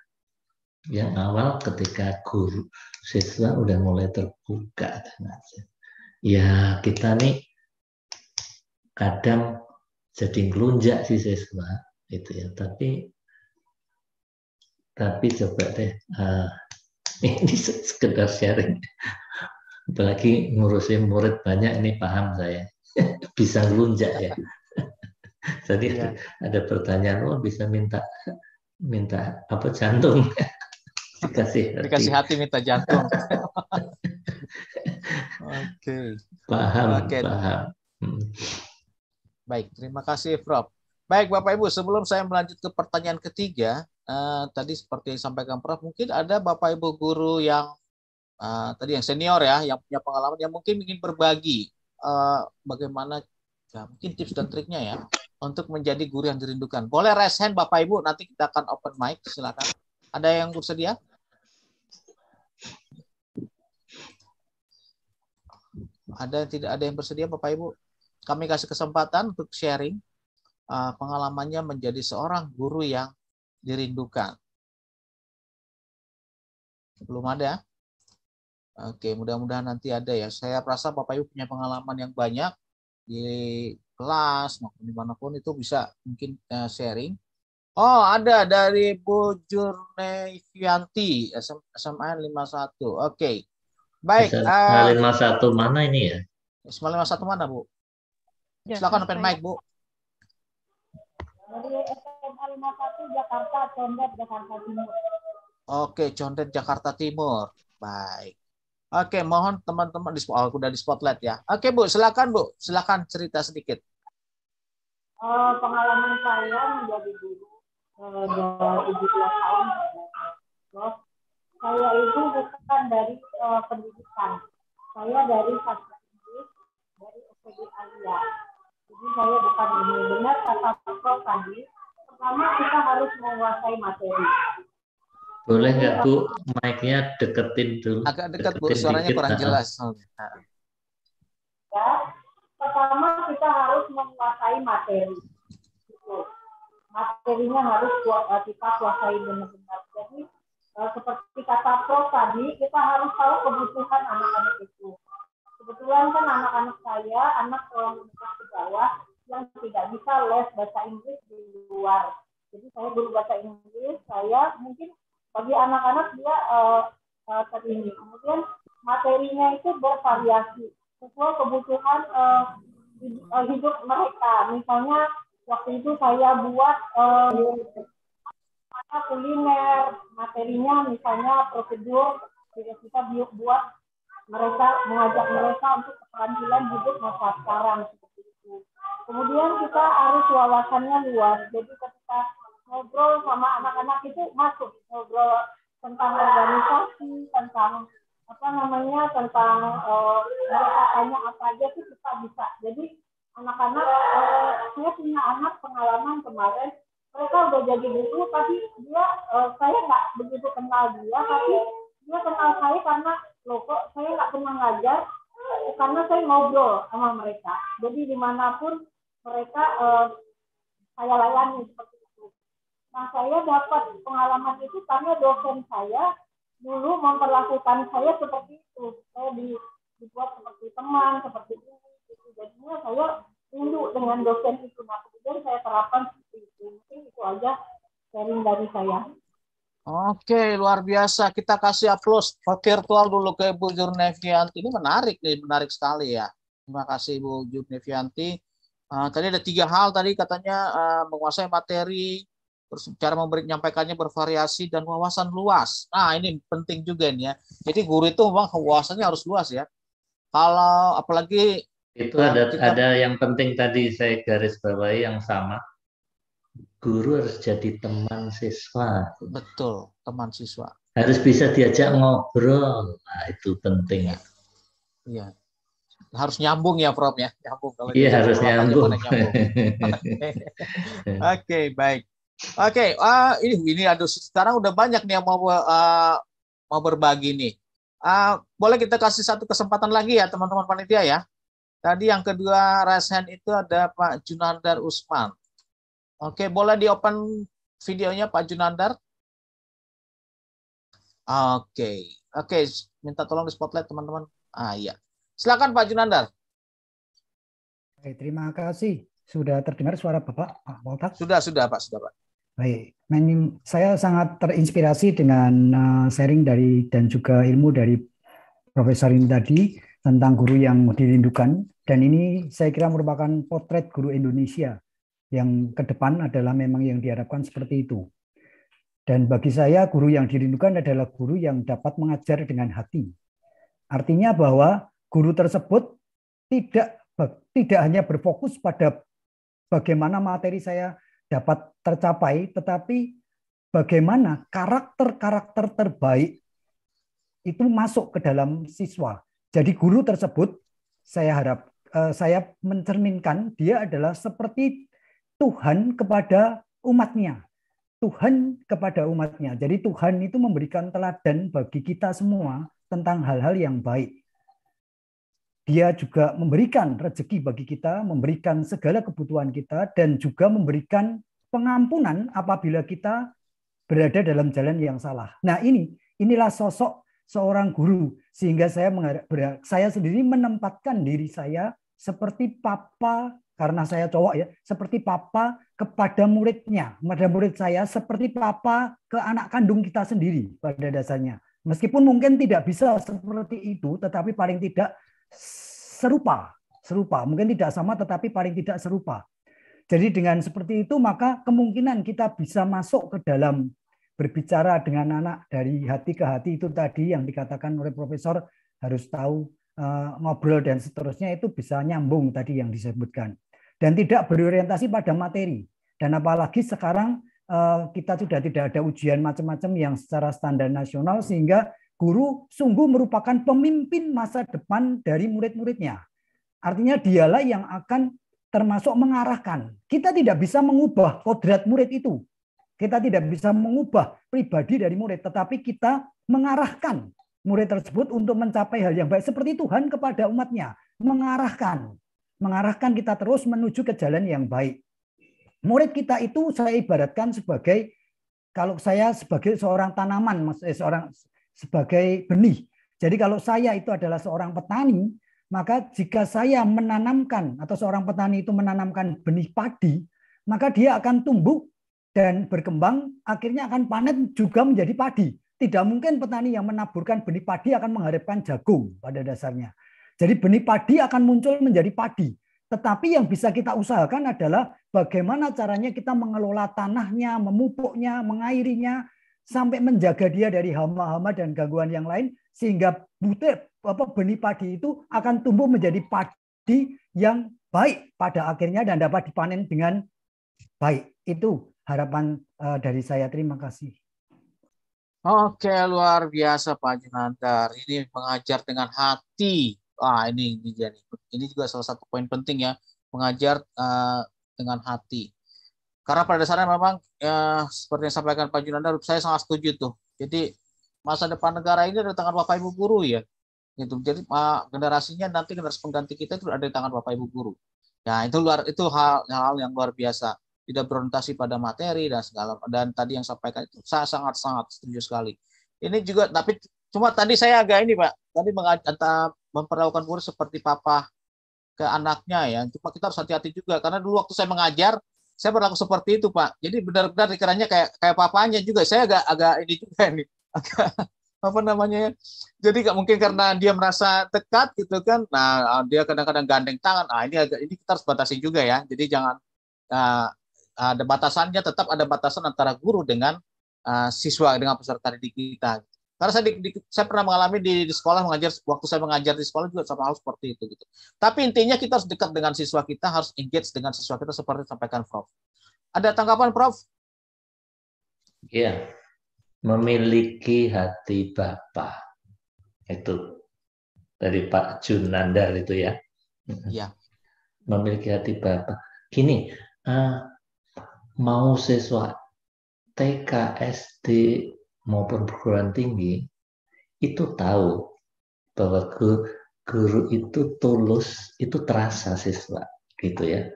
yang awal ketika guru siswa udah mulai terbuka ya kita nih kadang jadi ngelunjak si siswa itu ya tapi tapi coba deh uh, ini sekedar sharing apalagi ngurusin murid banyak ini paham saya bisa ngelunjak ya jadi ya. ada pertanyaan oh bisa minta minta apa jantung dikasih hati. dikasih hati minta jantung. Oke. Okay. Paham, okay. paham. Baik, terima kasih Prof. Baik Bapak Ibu, sebelum saya melanjut ke pertanyaan ketiga, uh, tadi seperti yang disampaikan Prof, mungkin ada Bapak Ibu guru yang uh, tadi yang senior ya, yang punya pengalaman yang mungkin ingin berbagi uh, bagaimana ya, mungkin tips dan triknya ya untuk menjadi guru yang dirindukan. Boleh raise hand Bapak Ibu, nanti kita akan open mic, silakan. Ada yang bersedia? Ada tidak ada yang bersedia Bapak Ibu? Kami kasih kesempatan untuk sharing uh, pengalamannya menjadi seorang guru yang dirindukan. Belum ada? Oke, mudah-mudahan nanti ada ya. Saya rasa Bapak Ibu punya pengalaman yang banyak di kelas maupun di mana pun itu bisa mungkin uh, sharing. Oh, ada dari Bu Jurnevianti, SMA 51. Oke. Baik. SMA uh, 51 mana ini ya? SMA 51 mana, Bu? Ya, Silakan open mic, Bu. Dari SMA 51 Jakarta, Condet, Jakarta Timur. Oke, Condet, Jakarta Timur. Baik. Oke, mohon teman-teman di oh, udah di spotlight ya. Oke, Bu, silakan, Bu. Silakan cerita sedikit. Uh, pengalaman saya menjadi guru uh, 17 tahun saya itu bukan dari uh, pendidikan. Saya dari sastra Inggris, dari SPG Alia. Jadi saya bukan ini. Benar kata Prof tadi, pertama kita harus menguasai materi. Boleh nggak Bu, mic-nya deketin dulu. Agak dekat Bu, suaranya dikit, kurang jelas. Ya, pertama kita harus menguasai materi. Gitu. Materinya harus kita kuasai benar-benar. Jadi uh, seperti kata Prof tadi, kita harus tahu kebutuhan anak-anak itu. Kebetulan kan anak-anak saya, anak sekolah menengah ke bawah yang tidak bisa les bahasa Inggris di luar Jadi saya guru bahasa Inggris, saya mungkin bagi anak-anak dia uh, uh, ini. Kemudian materinya itu bervariasi sesuai kebutuhan uh, hidup mereka. Misalnya waktu itu saya buat uh, kuliner, materinya misalnya prosedur kita buat mereka mengajak mereka untuk keterampilan hidup masa sekarang seperti itu. Kemudian kita harus wawasannya luas. Jadi ketika ngobrol sama anak-anak itu masuk ngobrol tentang organisasi, tentang apa namanya, tentang uh, mereka tanya apa aja sih kita bisa. Jadi anak-anak, uh, saya punya anak pengalaman kemarin, mereka udah jadi guru, tapi dia, uh, saya nggak begitu kenal dia, tapi dia kenal saya karena loh kok saya nggak pernah ngajar, karena saya ngobrol sama mereka. Jadi di mana pun mereka uh, saya layani seperti Nah, saya dapat pengalaman itu karena dosen saya dulu memperlakukan saya seperti itu. Saya di, dibuat seperti teman, seperti ini. Gitu. Jadinya saya tunduk dengan dosen itu. Nah, kemudian saya terapkan seperti itu. Mungkin itu aja sharing dari saya. Oke, luar biasa. Kita kasih aplaus virtual dulu ke Bu Jurnevianti. Ini menarik nih, menarik sekali ya. Terima kasih Bu Jurnevianti. Uh, tadi ada tiga hal tadi katanya uh, menguasai materi, terus cara memberi menyampaikannya bervariasi dan wawasan luas. Nah, ini penting juga nih ya. Jadi guru itu memang wawasannya harus luas ya. Kalau apalagi itu ada kita, ada yang penting tadi saya garis bawahi yang sama. Guru harus jadi teman siswa. Betul, teman siswa. Harus bisa diajak ngobrol. Nah, itu penting. Iya. Harus nyambung ya, Prof ya. Nyambung kalau Iya, harus nyambung. Oke, okay, baik. Oke, okay, uh, ini ini aduh sekarang udah banyak nih yang mau uh, mau berbagi nih. Uh, boleh kita kasih satu kesempatan lagi ya teman-teman panitia ya. Tadi yang kedua raise hand itu ada Pak Junandar Usman. Oke, okay, boleh di open videonya Pak Junandar? Oke, okay. oke, okay. minta tolong di spotlight teman-teman. Ah iya, silakan Pak Junandar. Oke, terima kasih. Sudah terdengar suara Bapak, Pak Walter? Sudah, sudah Pak, sudah Pak. Baik, saya sangat terinspirasi dengan uh, sharing dari dan juga ilmu dari Profesor ini tadi tentang guru yang dirindukan dan ini saya kira merupakan potret guru Indonesia yang ke depan adalah memang yang diharapkan seperti itu. Dan bagi saya guru yang dirindukan adalah guru yang dapat mengajar dengan hati. Artinya bahwa guru tersebut tidak tidak hanya berfokus pada bagaimana materi saya dapat tercapai, tetapi bagaimana karakter-karakter terbaik itu masuk ke dalam siswa. Jadi guru tersebut saya harap eh, saya mencerminkan dia adalah seperti Tuhan kepada umatnya. Tuhan kepada umatnya. Jadi Tuhan itu memberikan teladan bagi kita semua tentang hal-hal yang baik. Dia juga memberikan rezeki bagi kita, memberikan segala kebutuhan kita, dan juga memberikan pengampunan apabila kita berada dalam jalan yang salah. Nah ini, inilah sosok seorang guru sehingga saya saya sendiri menempatkan diri saya seperti papa karena saya cowok ya, seperti papa kepada muridnya, kepada murid saya seperti papa ke anak kandung kita sendiri pada dasarnya. Meskipun mungkin tidak bisa seperti itu, tetapi paling tidak serupa, serupa. Mungkin tidak sama tetapi paling tidak serupa. Jadi dengan seperti itu maka kemungkinan kita bisa masuk ke dalam berbicara dengan anak dari hati ke hati itu tadi yang dikatakan oleh profesor harus tahu uh, ngobrol dan seterusnya itu bisa nyambung tadi yang disebutkan dan tidak berorientasi pada materi dan apalagi sekarang uh, kita sudah tidak ada ujian macam-macam yang secara standar nasional sehingga guru sungguh merupakan pemimpin masa depan dari murid-muridnya. Artinya dialah yang akan termasuk mengarahkan. Kita tidak bisa mengubah kodrat murid itu. Kita tidak bisa mengubah pribadi dari murid, tetapi kita mengarahkan murid tersebut untuk mencapai hal yang baik seperti Tuhan kepada umatnya, mengarahkan, mengarahkan kita terus menuju ke jalan yang baik. Murid kita itu saya ibaratkan sebagai kalau saya sebagai seorang tanaman, eh, seorang sebagai benih. Jadi kalau saya itu adalah seorang petani, maka jika saya menanamkan atau seorang petani itu menanamkan benih padi, maka dia akan tumbuh dan berkembang akhirnya akan panen juga menjadi padi. Tidak mungkin petani yang menaburkan benih padi akan mengharapkan jagung pada dasarnya. Jadi benih padi akan muncul menjadi padi. Tetapi yang bisa kita usahakan adalah bagaimana caranya kita mengelola tanahnya, memupuknya, mengairinya, sampai menjaga dia dari hama-hama dan gangguan yang lain, sehingga butir apa benih padi itu akan tumbuh menjadi padi yang baik pada akhirnya dan dapat dipanen dengan baik. Itu harapan uh, dari saya. Terima kasih. Oke, luar biasa Pak Junandar. Ini mengajar dengan hati ah ini ini jadi ini juga salah satu poin penting ya mengajar uh, dengan hati. Karena pada dasarnya memang ya, seperti yang sampaikan Pak Junanda saya sangat setuju tuh. Jadi masa depan negara ini ada di tangan bapak ibu guru ya. Gitu. Jadi uh, generasinya nanti generasi pengganti kita itu ada di tangan bapak ibu guru. Ya itu luar itu hal hal yang luar biasa. Tidak berorientasi pada materi dan segala dan tadi yang sampaikan itu saya sangat sangat setuju sekali. Ini juga tapi cuma tadi saya agak ini pak. Tadi mengajak memperlakukan murid seperti papa ke anaknya ya. Cuma kita harus hati-hati juga karena dulu waktu saya mengajar saya berlaku seperti itu pak. Jadi benar-benar dikiranya kayak kayak papanya juga. Saya agak agak ini juga nih agak apa namanya ya. Jadi nggak mungkin karena dia merasa dekat gitu kan. Nah dia kadang-kadang gandeng tangan. Nah ini agak ini kita harus batasi juga ya. Jadi jangan uh, ada batasannya tetap ada batasan antara guru dengan uh, siswa dengan peserta didik kita karena saya, di, di, saya pernah mengalami di, di sekolah mengajar waktu saya mengajar di sekolah juga sama hal seperti itu gitu. Tapi intinya kita harus dekat dengan siswa kita, harus engage dengan siswa kita seperti sampaikan Prof. Ada tanggapan Prof? Iya. Memiliki hati Bapak. Itu dari Pak Junandar itu ya. Iya. Memiliki hati Bapak. Gini, uh, mau siswa TK, SD, maupun perguruan tinggi itu tahu bahwa guru, itu tulus itu terasa siswa gitu ya.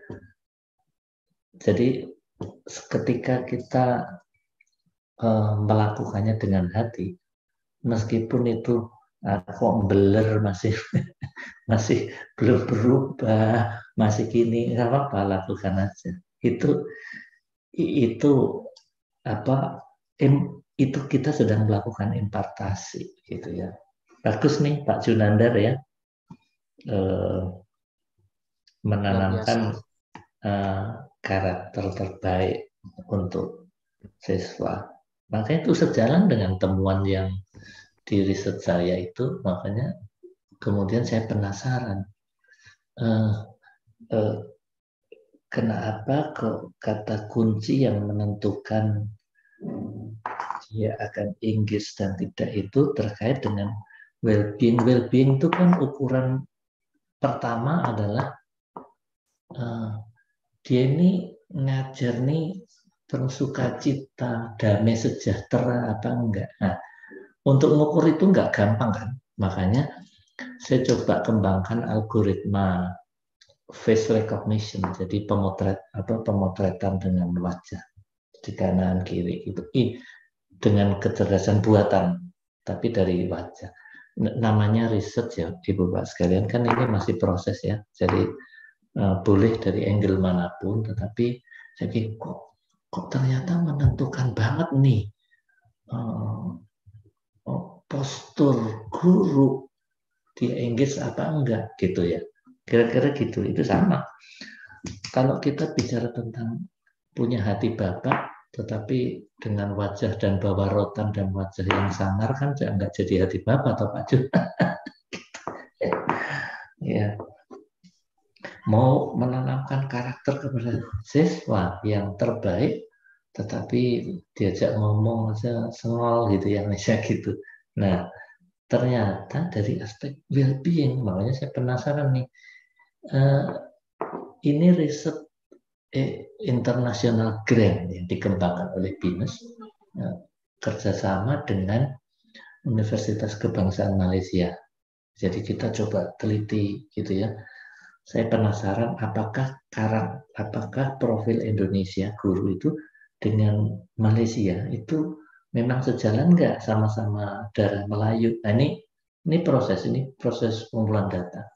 Jadi ketika kita uh, melakukannya dengan hati meskipun itu uh, kok beler masih masih belum berubah masih gini nggak apa-apa lakukan aja. Itu itu apa itu kita sedang melakukan impartasi gitu ya. Bagus nih Pak Junandar ya eh, menanamkan eh, karakter terbaik untuk siswa. Makanya itu sejalan dengan temuan yang di riset saya itu, makanya kemudian saya penasaran eh, eh, kenapa kok kata kunci yang menentukan dia akan inggris dan tidak itu terkait dengan well-being. Well-being itu kan ukuran pertama adalah uh, dia ini ngajar nih bersuka cita, damai sejahtera apa enggak. Nah, untuk mengukur itu enggak gampang kan. Makanya saya coba kembangkan algoritma face recognition, jadi pemotret apa pemotretan dengan wajah di kanan kiri itu dengan kecerdasan buatan, tapi dari wajah. Namanya riset ya, ibu bapak sekalian. Kan ini masih proses ya, jadi uh, boleh dari angle mana pun, tetapi saya pikir kok kok ternyata menentukan banget nih uh, postur guru dia engage apa enggak? Gitu ya. Kira-kira gitu. Itu sama. Kalau kita bicara tentang punya hati bapak tetapi dengan wajah dan bawa rotan dan wajah yang sangar kan nggak jadi hati bapak atau Pak ya. Mau menanamkan karakter kepada siswa yang terbaik, tetapi diajak ngomong aja sengol gitu ya, misalnya gitu. Nah, ternyata dari aspek well-being, makanya saya penasaran nih, uh, ini riset international grant yang dikembangkan oleh BINUS ya, kerjasama dengan Universitas Kebangsaan Malaysia. Jadi kita coba teliti gitu ya. Saya penasaran apakah karak, apakah profil Indonesia guru itu dengan Malaysia itu memang sejalan nggak sama-sama darah Melayu. Nah ini ini proses ini proses pengumpulan data.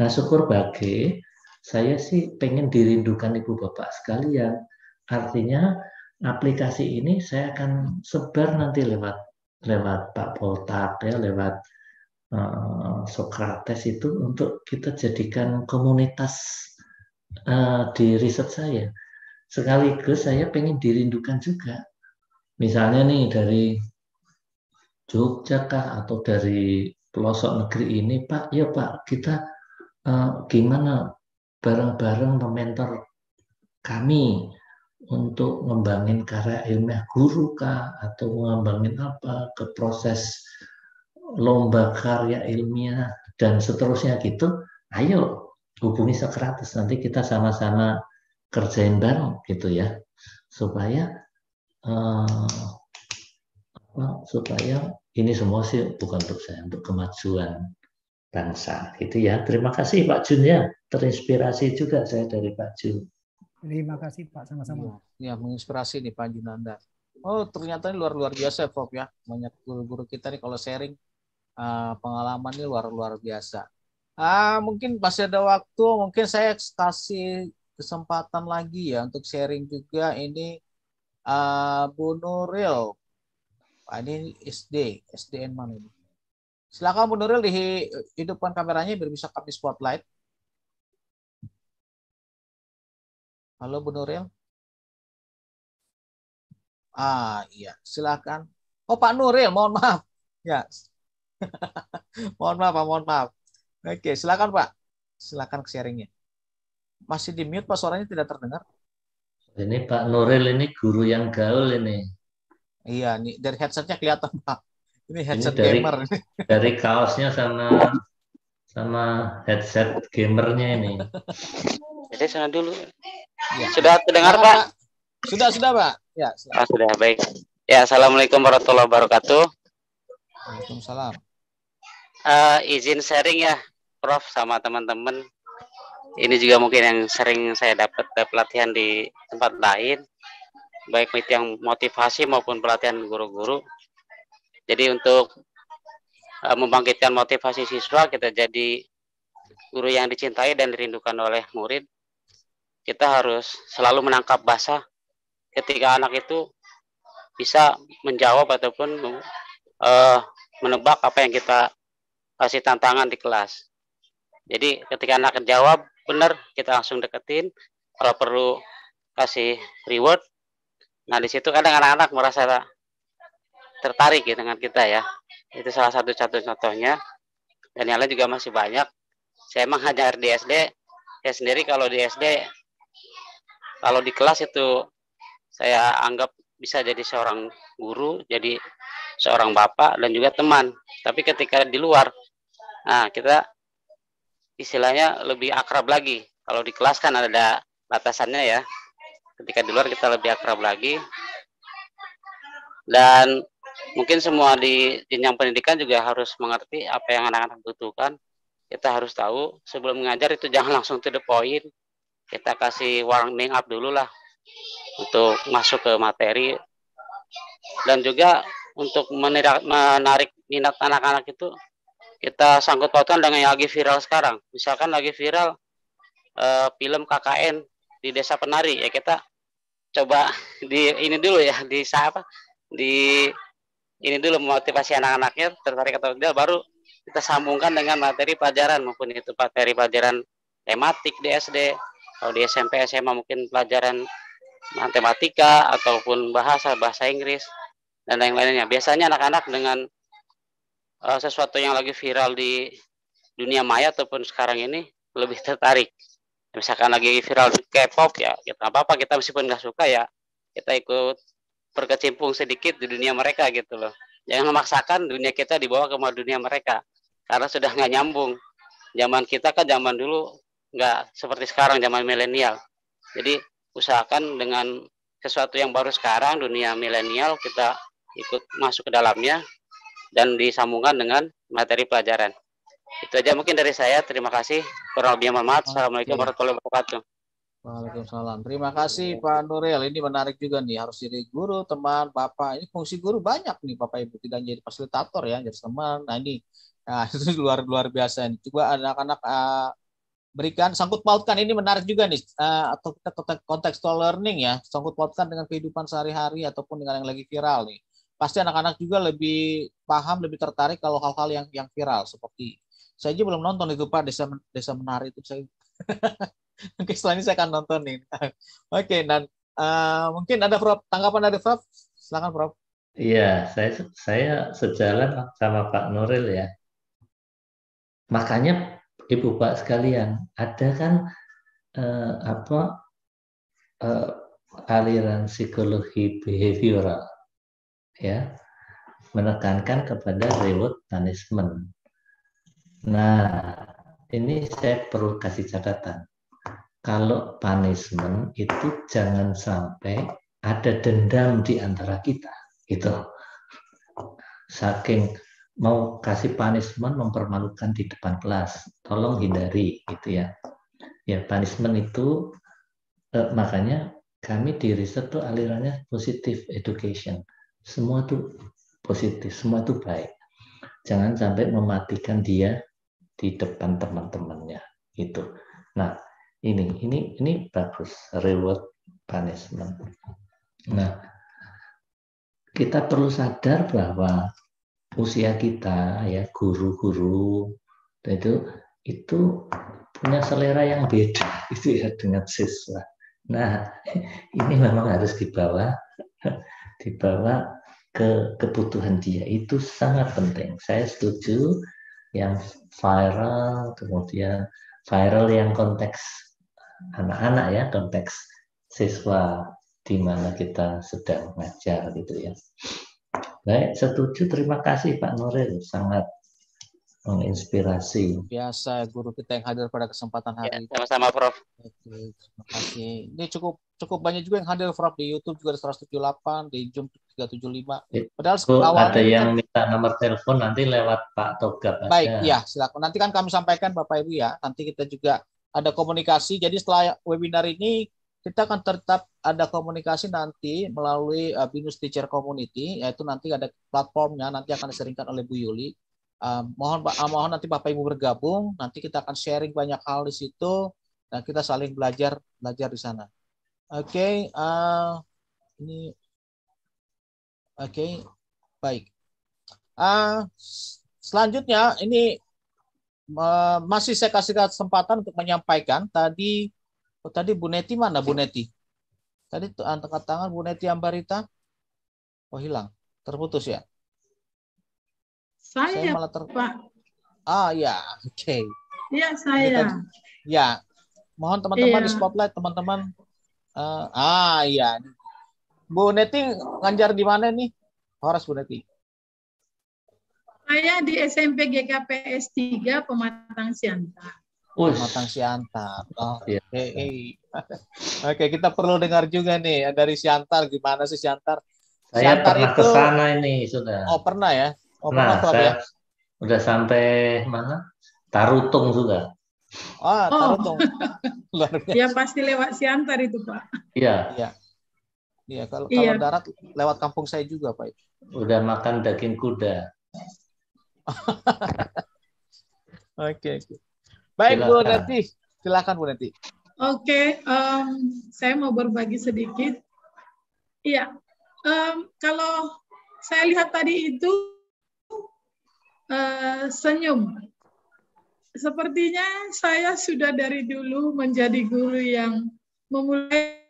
Nah syukur bagi saya sih pengen dirindukan ibu bapak sekalian. Artinya aplikasi ini saya akan sebar nanti lewat lewat Pak Botak ya, lewat uh, Socrates itu untuk kita jadikan komunitas uh, di riset saya. Sekaligus saya pengen dirindukan juga. Misalnya nih dari Jogja atau dari pelosok negeri ini, Pak, ya Pak, kita uh, gimana bareng-bareng mementor kami untuk ngembangin karya ilmiah guru kah atau ngembangin apa ke proses lomba karya ilmiah dan seterusnya gitu. Ayo hubungi Socrates nanti kita sama-sama kerjain bareng gitu ya. Supaya uh, apa, supaya ini semua sih bukan untuk saya untuk kemajuan bangsa gitu ya. Terima kasih Pak Jun ya terinspirasi juga saya dari Pak Jun Terima kasih Pak sama-sama. Ya, menginspirasi nih Pak Junanda. Oh, ternyata ini luar-luar biasa, Prof ya. Banyak guru-guru kita nih kalau sharing uh, pengalaman ini luar-luar biasa. Ah, mungkin masih ada waktu, mungkin saya kasih kesempatan lagi ya untuk sharing juga ini uh, Bu Nuril. Ini SD, SDN mana ini? Silakan Bu Nuril dihidupkan kameranya biar bisa kami spotlight. Halo Bu Nuril. Ah, iya, silakan. Oh, Pak Nuril, mohon maaf. Ya. mohon maaf, Pak, mohon maaf. Oke, silakan Pak. Silakan ke sharingnya. Masih di mute, Pak, suaranya tidak terdengar. Ini Pak Nuril ini guru yang gaul ini. Iya, nih dari headsetnya kelihatan Pak. Ini headset ini dari, gamer. Dari kaosnya sama sama headset gamernya ini. Jadi sana dulu. Ya. Sudah terdengar Pak? Sudah sudah Pak. Ya. Ah, sudah baik. Ya assalamualaikum warahmatullahi wabarakatuh. Waalaikumsalam. Uh, izin sharing ya, Prof sama teman-teman. Ini juga mungkin yang sering saya dapat pelatihan di tempat lain, baik itu yang motivasi maupun pelatihan guru-guru. Jadi untuk uh, membangkitkan motivasi siswa, kita jadi guru yang dicintai dan dirindukan oleh murid kita harus selalu menangkap bahasa ketika anak itu bisa menjawab ataupun uh, menebak apa yang kita kasih tantangan di kelas. Jadi ketika anak jawab benar, kita langsung deketin. Kalau perlu kasih reward. Nah di situ kadang anak-anak merasa tertarik ya dengan kita ya. Itu salah satu satu contohnya. Dan yang lain juga masih banyak. Saya emang ngajar di SD. Saya sendiri kalau di SD kalau di kelas itu saya anggap bisa jadi seorang guru, jadi seorang bapak dan juga teman. Tapi ketika di luar, nah kita istilahnya lebih akrab lagi. Kalau di kelas kan ada batasannya ya. Ketika di luar kita lebih akrab lagi. Dan mungkin semua di jenjang pendidikan juga harus mengerti apa yang anak-anak butuhkan. Kita harus tahu sebelum mengajar itu jangan langsung to the point, kita kasih warming up dulu lah untuk masuk ke materi. Dan juga untuk menarik, menarik minat anak-anak itu kita sangkut pautan dengan yang lagi viral sekarang. Misalkan lagi viral uh, film KKN di desa penari. Ya kita coba di ini dulu ya di apa di ini dulu memotivasi anak-anaknya tertarik atau tidak baru kita sambungkan dengan materi pelajaran. Maupun itu materi pelajaran tematik di SD kalau di SMP SMA mungkin pelajaran matematika ataupun bahasa bahasa Inggris dan lain-lainnya. Biasanya anak-anak dengan uh, sesuatu yang lagi viral di dunia maya ataupun sekarang ini lebih tertarik. Misalkan lagi viral K-pop ya kita apa apa kita meskipun nggak suka ya kita ikut berkecimpung sedikit di dunia mereka gitu loh jangan memaksakan dunia kita dibawa ke dunia mereka karena sudah nggak nyambung zaman kita kan zaman dulu nggak seperti sekarang zaman milenial. Jadi usahakan dengan sesuatu yang baru sekarang dunia milenial kita ikut masuk ke dalamnya dan disambungkan dengan materi pelajaran. Itu aja mungkin dari saya. Terima kasih. Kurang lebih mohon maaf. Assalamualaikum warahmatullahi wabarakatuh. Waalaikumsalam. Terima kasih Pak Nuril. Ini menarik juga nih. Harus jadi guru, teman, bapak. Ini fungsi guru banyak nih Bapak Ibu. Tidak jadi fasilitator ya, jadi teman. Nah ini, nah, itu luar luar biasa. Ini. Coba anak-anak uh, berikan sangkut pautkan ini menarik juga nih uh, atau kita contextual learning ya sangkut pautkan dengan kehidupan sehari-hari ataupun dengan yang lagi viral nih pasti anak-anak juga lebih paham lebih tertarik kalau hal-hal yang yang viral seperti saya aja belum nonton itu pak desa desa menari itu saya oke setelah ini saya akan nonton nih oke dan uh, mungkin ada Prof tanggapan dari Prof silakan Prof Iya, saya saya sejalan sama Pak Nuril ya. Makanya Ibu Pak sekalian, ada kan eh, apa eh, aliran psikologi behavioral ya menekankan kepada reward punishment. Nah, ini saya perlu kasih catatan. Kalau punishment itu jangan sampai ada dendam di antara kita, gitu. Saking mau kasih punishment mempermalukan di depan kelas, tolong hindari gitu ya. Ya punishment itu eh, makanya kami di riset tuh alirannya positif education. Semua tuh positif, semua tuh baik. Jangan sampai mematikan dia di depan teman-temannya gitu. Nah, ini ini ini bagus reward punishment. Nah, kita perlu sadar bahwa usia kita ya guru-guru itu itu punya selera yang beda itu ya dengan siswa. Nah ini memang harus dibawa dibawa ke kebutuhan dia itu sangat penting. Saya setuju yang viral kemudian viral yang konteks anak-anak ya konteks siswa di mana kita sedang mengajar gitu ya. Baik, setuju. Terima kasih Pak Nuril, sangat menginspirasi. Biasa guru kita yang hadir pada kesempatan hari ya, ini. Sama-sama Prof. Oke, terima kasih. Ini cukup cukup banyak juga yang hadir Prof di YouTube juga ada 178, di Zoom 375. Ya. Padahal oh, awalnya ada yang kan, minta nomor telepon nanti lewat Pak Togap aja. Baik, ya silakan. Nanti kan kami sampaikan Bapak Ibu ya. Nanti kita juga ada komunikasi. Jadi setelah webinar ini kita akan tetap ada komunikasi nanti melalui uh, Binus Teacher Community, yaitu nanti ada platformnya, nanti akan diseringkan oleh Bu Yuli. Uh, mohon uh, mohon nanti Bapak Ibu bergabung, nanti kita akan sharing banyak hal di situ, dan kita saling belajar belajar di sana. Oke, okay, uh, ini oke, okay, baik. Uh, selanjutnya ini uh, masih saya kasih kesempatan untuk menyampaikan tadi Oh, tadi Bu Neti mana Bu Neti? Tadi angkat tangan Bu Neti Ambarita. Oh hilang, terputus ya? Saya, saya malah ter... Pak. Ah ya, oke. Okay. Iya saya. Ya, mohon teman-teman iya. di spotlight teman-teman. Uh, ah iya. Bu Neti ngajar di mana nih? Horas Bu Neti. Saya di SMP GKPS 3 Pematang Siantar. Ush. Matang Siantar. Oh, Oke, okay. Oke, kita perlu dengar juga nih dari Siantar gimana sih Siantar? Saya Siantar pernah itu... ke sana ini sudah. Oh, pernah ya? Oh, nah, pernah saya ya? udah sampai mana? Tarutung juga. Ah, Tarutung. Oh. ya pasti lewat Siantar itu, Pak. Iya. Iya. Iya, kalau iya. kalau darat lewat kampung saya juga, Pak. Udah makan daging kuda. Oke, oke. Baik silakan. Bu Neti, silakan Bu Neti. Oke, okay, um, saya mau berbagi sedikit. Iya, um, kalau saya lihat tadi itu uh, senyum. Sepertinya saya sudah dari dulu menjadi guru yang memulai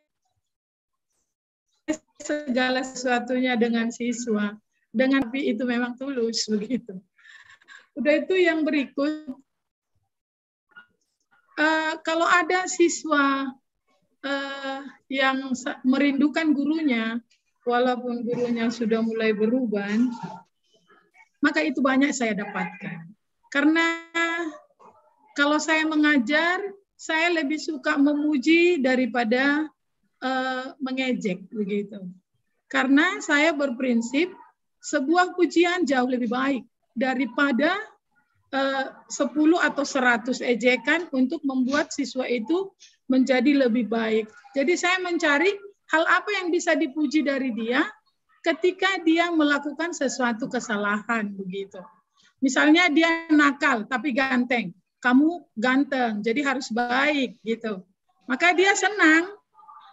segala sesuatunya dengan siswa. Dengan itu memang tulus begitu. Udah itu yang berikut uh, kalau ada siswa uh, yang merindukan gurunya, walaupun gurunya sudah mulai berubah, maka itu banyak saya dapatkan. Karena kalau saya mengajar, saya lebih suka memuji daripada uh, mengejek begitu. Karena saya berprinsip sebuah pujian jauh lebih baik daripada 10 eh, atau 100 ejekan untuk membuat siswa itu menjadi lebih baik. Jadi saya mencari hal apa yang bisa dipuji dari dia ketika dia melakukan sesuatu kesalahan begitu. Misalnya dia nakal tapi ganteng. kamu ganteng, jadi harus baik gitu. Maka dia senang.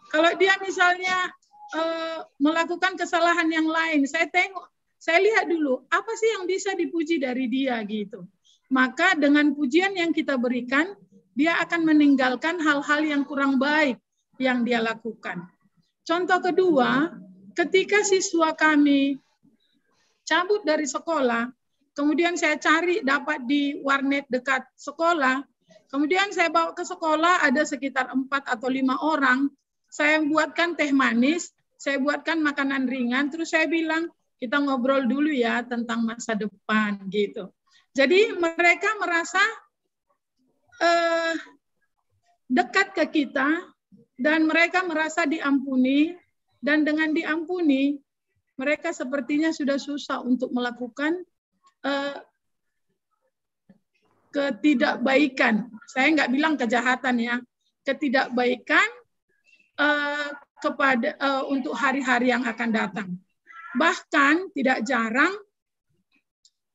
Kalau dia misalnya uh, melakukan kesalahan yang lain, saya tengok, saya lihat dulu apa sih yang bisa dipuji dari dia gitu. Maka dengan pujian yang kita berikan, dia akan meninggalkan hal-hal yang kurang baik yang dia lakukan. Contoh kedua, ketika siswa kami cabut dari sekolah, kemudian saya cari dapat di warnet dekat sekolah, kemudian saya bawa ke sekolah ada sekitar empat atau lima orang, saya buatkan teh manis, saya buatkan makanan ringan, terus saya bilang kita ngobrol dulu ya tentang masa depan gitu. Jadi mereka merasa eh, dekat ke kita dan mereka merasa diampuni dan dengan diampuni mereka sepertinya sudah susah untuk melakukan uh, ketidakbaikan. Saya nggak bilang kejahatan ya, ketidakbaikan uh, kepada uh, untuk hari-hari yang akan datang. Bahkan tidak jarang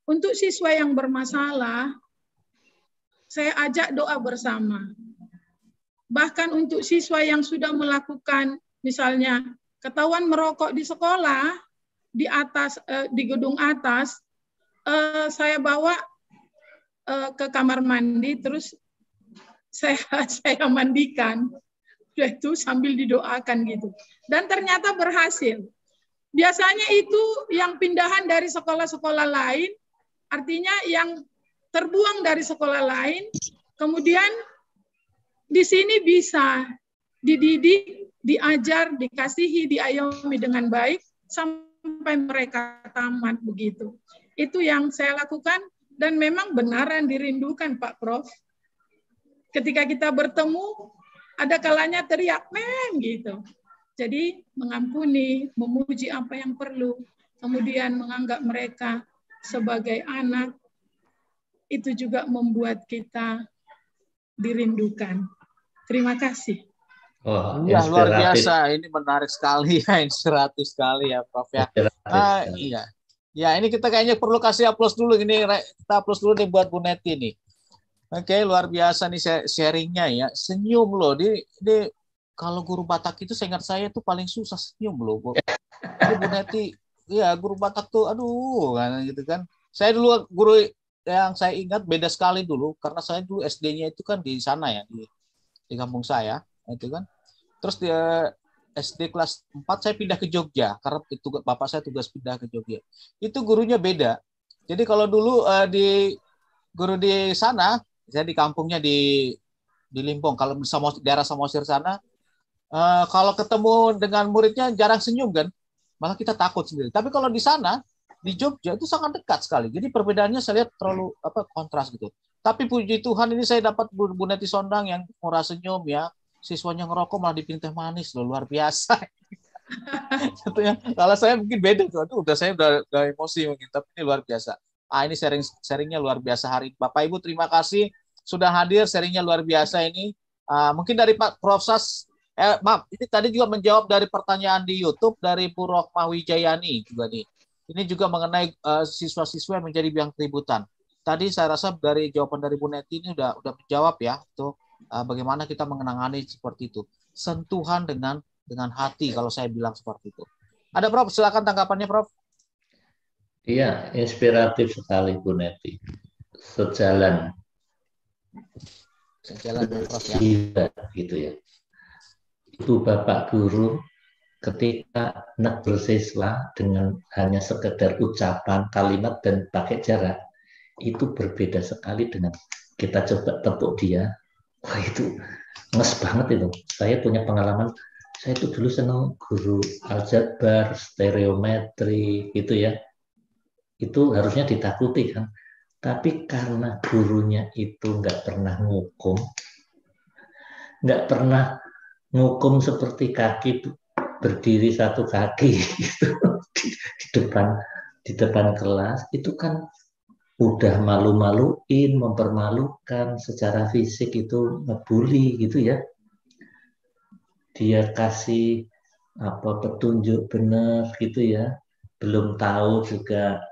untuk siswa yang bermasalah, saya ajak doa bersama. Bahkan untuk siswa yang sudah melakukan misalnya ketahuan merokok di sekolah, di atas uh, di gedung atas uh, saya bawa uh, ke kamar mandi terus saya saya mandikan. Itu sambil didoakan gitu. Dan ternyata berhasil biasanya itu yang pindahan dari sekolah-sekolah lain artinya yang terbuang dari sekolah lain kemudian di sini bisa dididik diajar dikasihi diayomi dengan baik sampai mereka tamat begitu. Itu yang saya lakukan dan memang benaran dirindukan Pak Prof. Ketika kita bertemu, ada kalanya teriak, men gitu. Jadi mengampuni, memuji apa yang perlu, kemudian menganggap mereka sebagai anak, itu juga membuat kita dirindukan. Terima kasih. Oh, ya, luar biasa. Ini menarik sekali ya, inspiratif sekali ya, Prof ya. Uh, iya. Ya, ini kita kayaknya perlu kasih aplaus dulu ini kita aplaus dulu nih buat Bu Neti nih. Oke, luar biasa nih sharingnya ya. Senyum loh. Di, di kalau guru Batak itu saya ingat saya tuh paling susah senyum loh. Bu, Bu Neti, ya guru Batak tuh aduh kan gitu kan. Saya dulu guru yang saya ingat beda sekali dulu karena saya dulu SD-nya itu kan di sana ya di di kampung saya itu kan. Terus dia SD kelas 4 saya pindah ke Jogja karena itu bapak saya tugas pindah ke Jogja. Itu gurunya beda. Jadi kalau dulu uh, di guru di sana saya di kampungnya di di Limpong kalau di daerah Samosir sana uh, kalau ketemu dengan muridnya jarang senyum kan? Malah kita takut sendiri. Tapi kalau di sana di Jogja itu sangat dekat sekali. Jadi perbedaannya saya lihat terlalu apa kontras gitu. Tapi puji Tuhan ini saya dapat Bu, Bu Neti Sondang yang murah senyum ya. Siswanya ngerokok malah dipilih teh manis loh. Luar biasa. Contohnya, kalau saya mungkin beda. Tuh Aduh, udah saya udah, udah emosi mungkin tapi ini luar biasa. Ah ini sharing sharingnya luar biasa hari bapak ibu terima kasih sudah hadir sharingnya luar biasa ini. Uh, mungkin dari Pak Prof eh, maaf ini tadi juga menjawab dari pertanyaan di YouTube dari Purok Wijayani juga nih ini juga mengenai uh, siswa-siswa yang menjadi biang keributan tadi saya rasa dari jawaban dari Bu Neti ini udah udah menjawab ya tuh uh, bagaimana kita mengenangani seperti itu. Sentuhan dengan dengan hati kalau saya bilang seperti itu. Ada Prof, silakan tanggapannya Prof. Iya, inspiratif sekali Bu Neti. Sejalan. Sejalan ya, Prof ya. gitu ya. Ibu Bapak guru ketika nak bersiswa dengan hanya sekedar ucapan, kalimat dan pakai jarak itu berbeda sekali dengan kita coba tepuk dia wah itu nges banget itu. Saya punya pengalaman, saya itu dulu senang guru aljabar, stereometri gitu ya. Itu harusnya ditakuti kan. Tapi karena gurunya itu nggak pernah ngukum, nggak pernah ngukum seperti kaki berdiri satu kaki gitu di, di depan di depan kelas itu kan udah malu-maluin, mempermalukan secara fisik itu ngebully gitu ya. Dia kasih apa petunjuk benar gitu ya. Belum tahu juga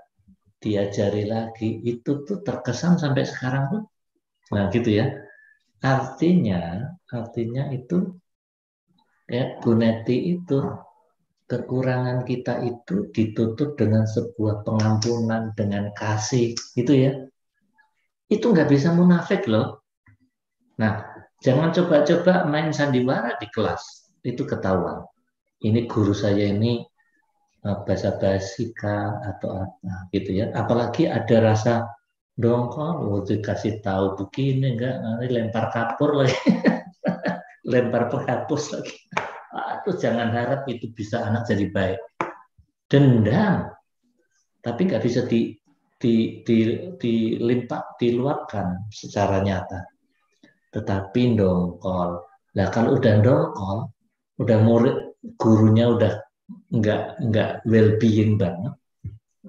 diajari lagi. Itu tuh terkesan sampai sekarang tuh Nah, gitu ya. Artinya, artinya itu ya Bu Neti itu kekurangan kita itu ditutup dengan sebuah pengampunan dengan kasih gitu ya. Itu nggak bisa munafik loh. Nah jangan coba-coba main sandiwara di kelas itu ketahuan. Ini guru saya ini eh, basa-basi atau apa gitu ya. Apalagi ada rasa dongkol oh, dikasih tahu begini enggak nanti lempar kapur lagi lempar penghapus lagi Aduh, jangan harap itu bisa anak jadi baik. Dendam, tapi nggak bisa di, di, di, dilimpak, diluapkan secara nyata. Tetapi dongkol. Nah kalau udah dongkol, udah murid, gurunya udah nggak nggak well being banget,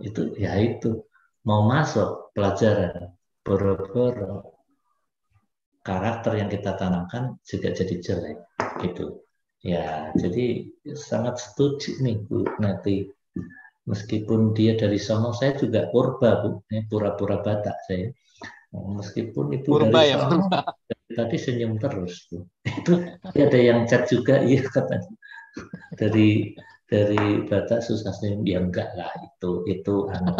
itu ya itu mau masuk pelajaran boro-boro karakter yang kita tanamkan juga jadi jelek gitu Ya, jadi sangat setuju nih Bu Nati. Meskipun dia dari sono, saya juga purba Bu, ini pura-pura Batak saya. Meskipun ibu purba dari ya, sono, tadi senyum terus Bu. Itu ada yang chat juga, iya katanya. Dari dari Batak susah senyum, ya enggak lah itu itu anu.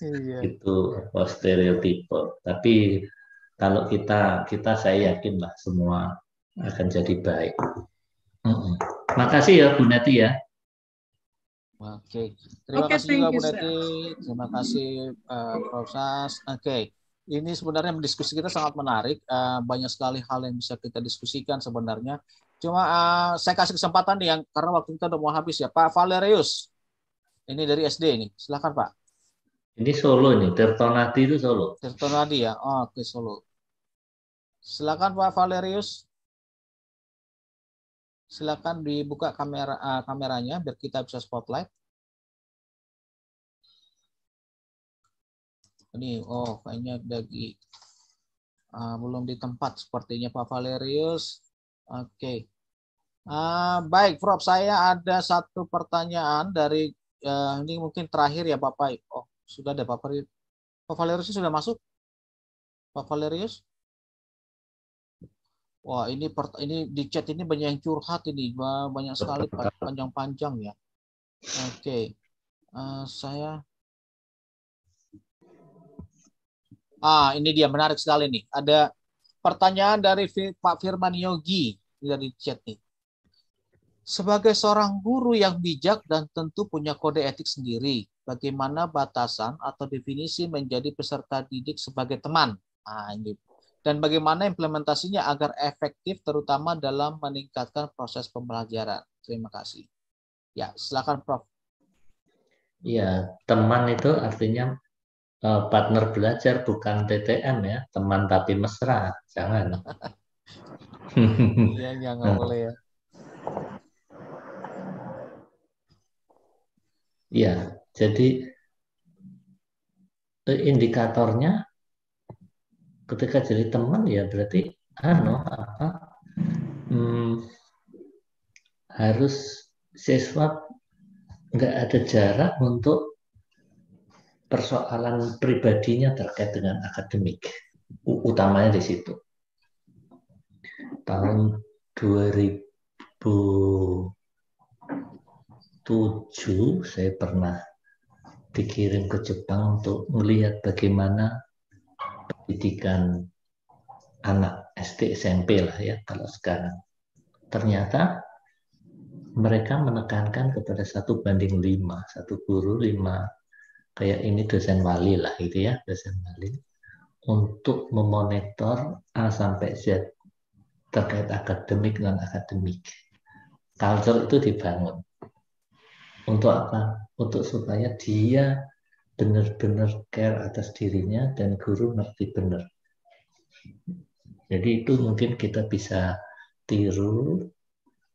iya. itu apa stereotipe. Tapi kalau kita kita saya yakin lah semua akan jadi baik. Mm Makasih ya Bu Neti ya. Oke, terima okay, kasih juga Bu Neti. Terima kasih uh, Prof. Sas. Oke, okay. ini sebenarnya diskusi kita sangat menarik. Uh, banyak sekali hal yang bisa kita diskusikan sebenarnya. Cuma uh, saya kasih kesempatan nih yang karena waktu kita udah mau habis ya, Pak Valerius. Ini dari SD ini. Silakan Pak. Ini Solo ini, Tirtonadi itu Solo. Tirtonadi ya. Oh, Oke, Solo. Silakan Pak Valerius. Silakan dibuka kamera uh, kameranya biar kita bisa spotlight. Ini oh kayaknya lagi uh, belum di tempat sepertinya Pak Valerius. Oke. Okay. Uh, baik, Prof. Saya ada satu pertanyaan dari uh, ini mungkin terakhir ya Bapak. Oh, sudah ada Pak Valerius. Sudah masuk? Pak Valerius? Wah, ini ini di chat ini banyak yang curhat ini, banyak sekali panjang-panjang ya. Oke, okay. uh, eh, saya Ah, ini dia menarik sekali nih. Ada pertanyaan dari Pak Firman Yogi dari chat nih. Sebagai seorang guru yang bijak dan tentu punya kode etik sendiri, bagaimana batasan atau definisi menjadi peserta didik sebagai teman? Ah, ini dan bagaimana implementasinya agar efektif terutama dalam meningkatkan proses pembelajaran. Terima kasih. Ya, silakan Prof. Ya, teman itu artinya uh, partner belajar bukan TTM ya, teman tapi mesra. Jangan. Iya, jangan boleh ya. Ya, jadi eh, indikatornya ketika jadi teman ya berarti ano apa hmm, harus siswa nggak ada jarak untuk persoalan pribadinya terkait dengan akademik utamanya di situ. Tahun 2007 saya pernah dikirim ke Jepang untuk melihat bagaimana pendidikan anak SD SMP lah ya kalau sekarang. Ternyata mereka menekankan kepada satu banding lima, satu guru lima, kayak ini dosen wali lah gitu ya, dosen wali, untuk memonitor A sampai Z terkait akademik dan akademik. Culture itu dibangun. Untuk apa? Untuk supaya dia benar-benar care atas dirinya dan guru ngerti benar. Jadi itu mungkin kita bisa tiru,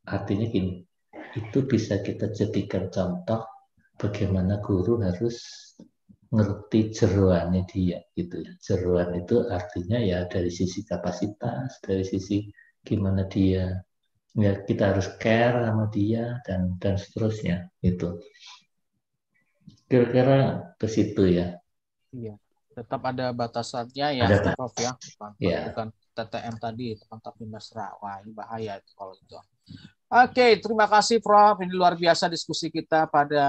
artinya gini, itu bisa kita jadikan contoh bagaimana guru harus ngerti jeruannya dia gitu. Jeruan itu artinya ya dari sisi kapasitas, dari sisi gimana dia ya kita harus care sama dia dan dan seterusnya itu. Kira-kira ke situ ya. Iya. Tetap ada batasannya ya, Ada. Prof ya. Bukan, Iya. bukan TTM tadi, teman tapi mesra. Wah, ini bahaya itu kalau itu. Oke, terima kasih Prof. Ini luar biasa diskusi kita pada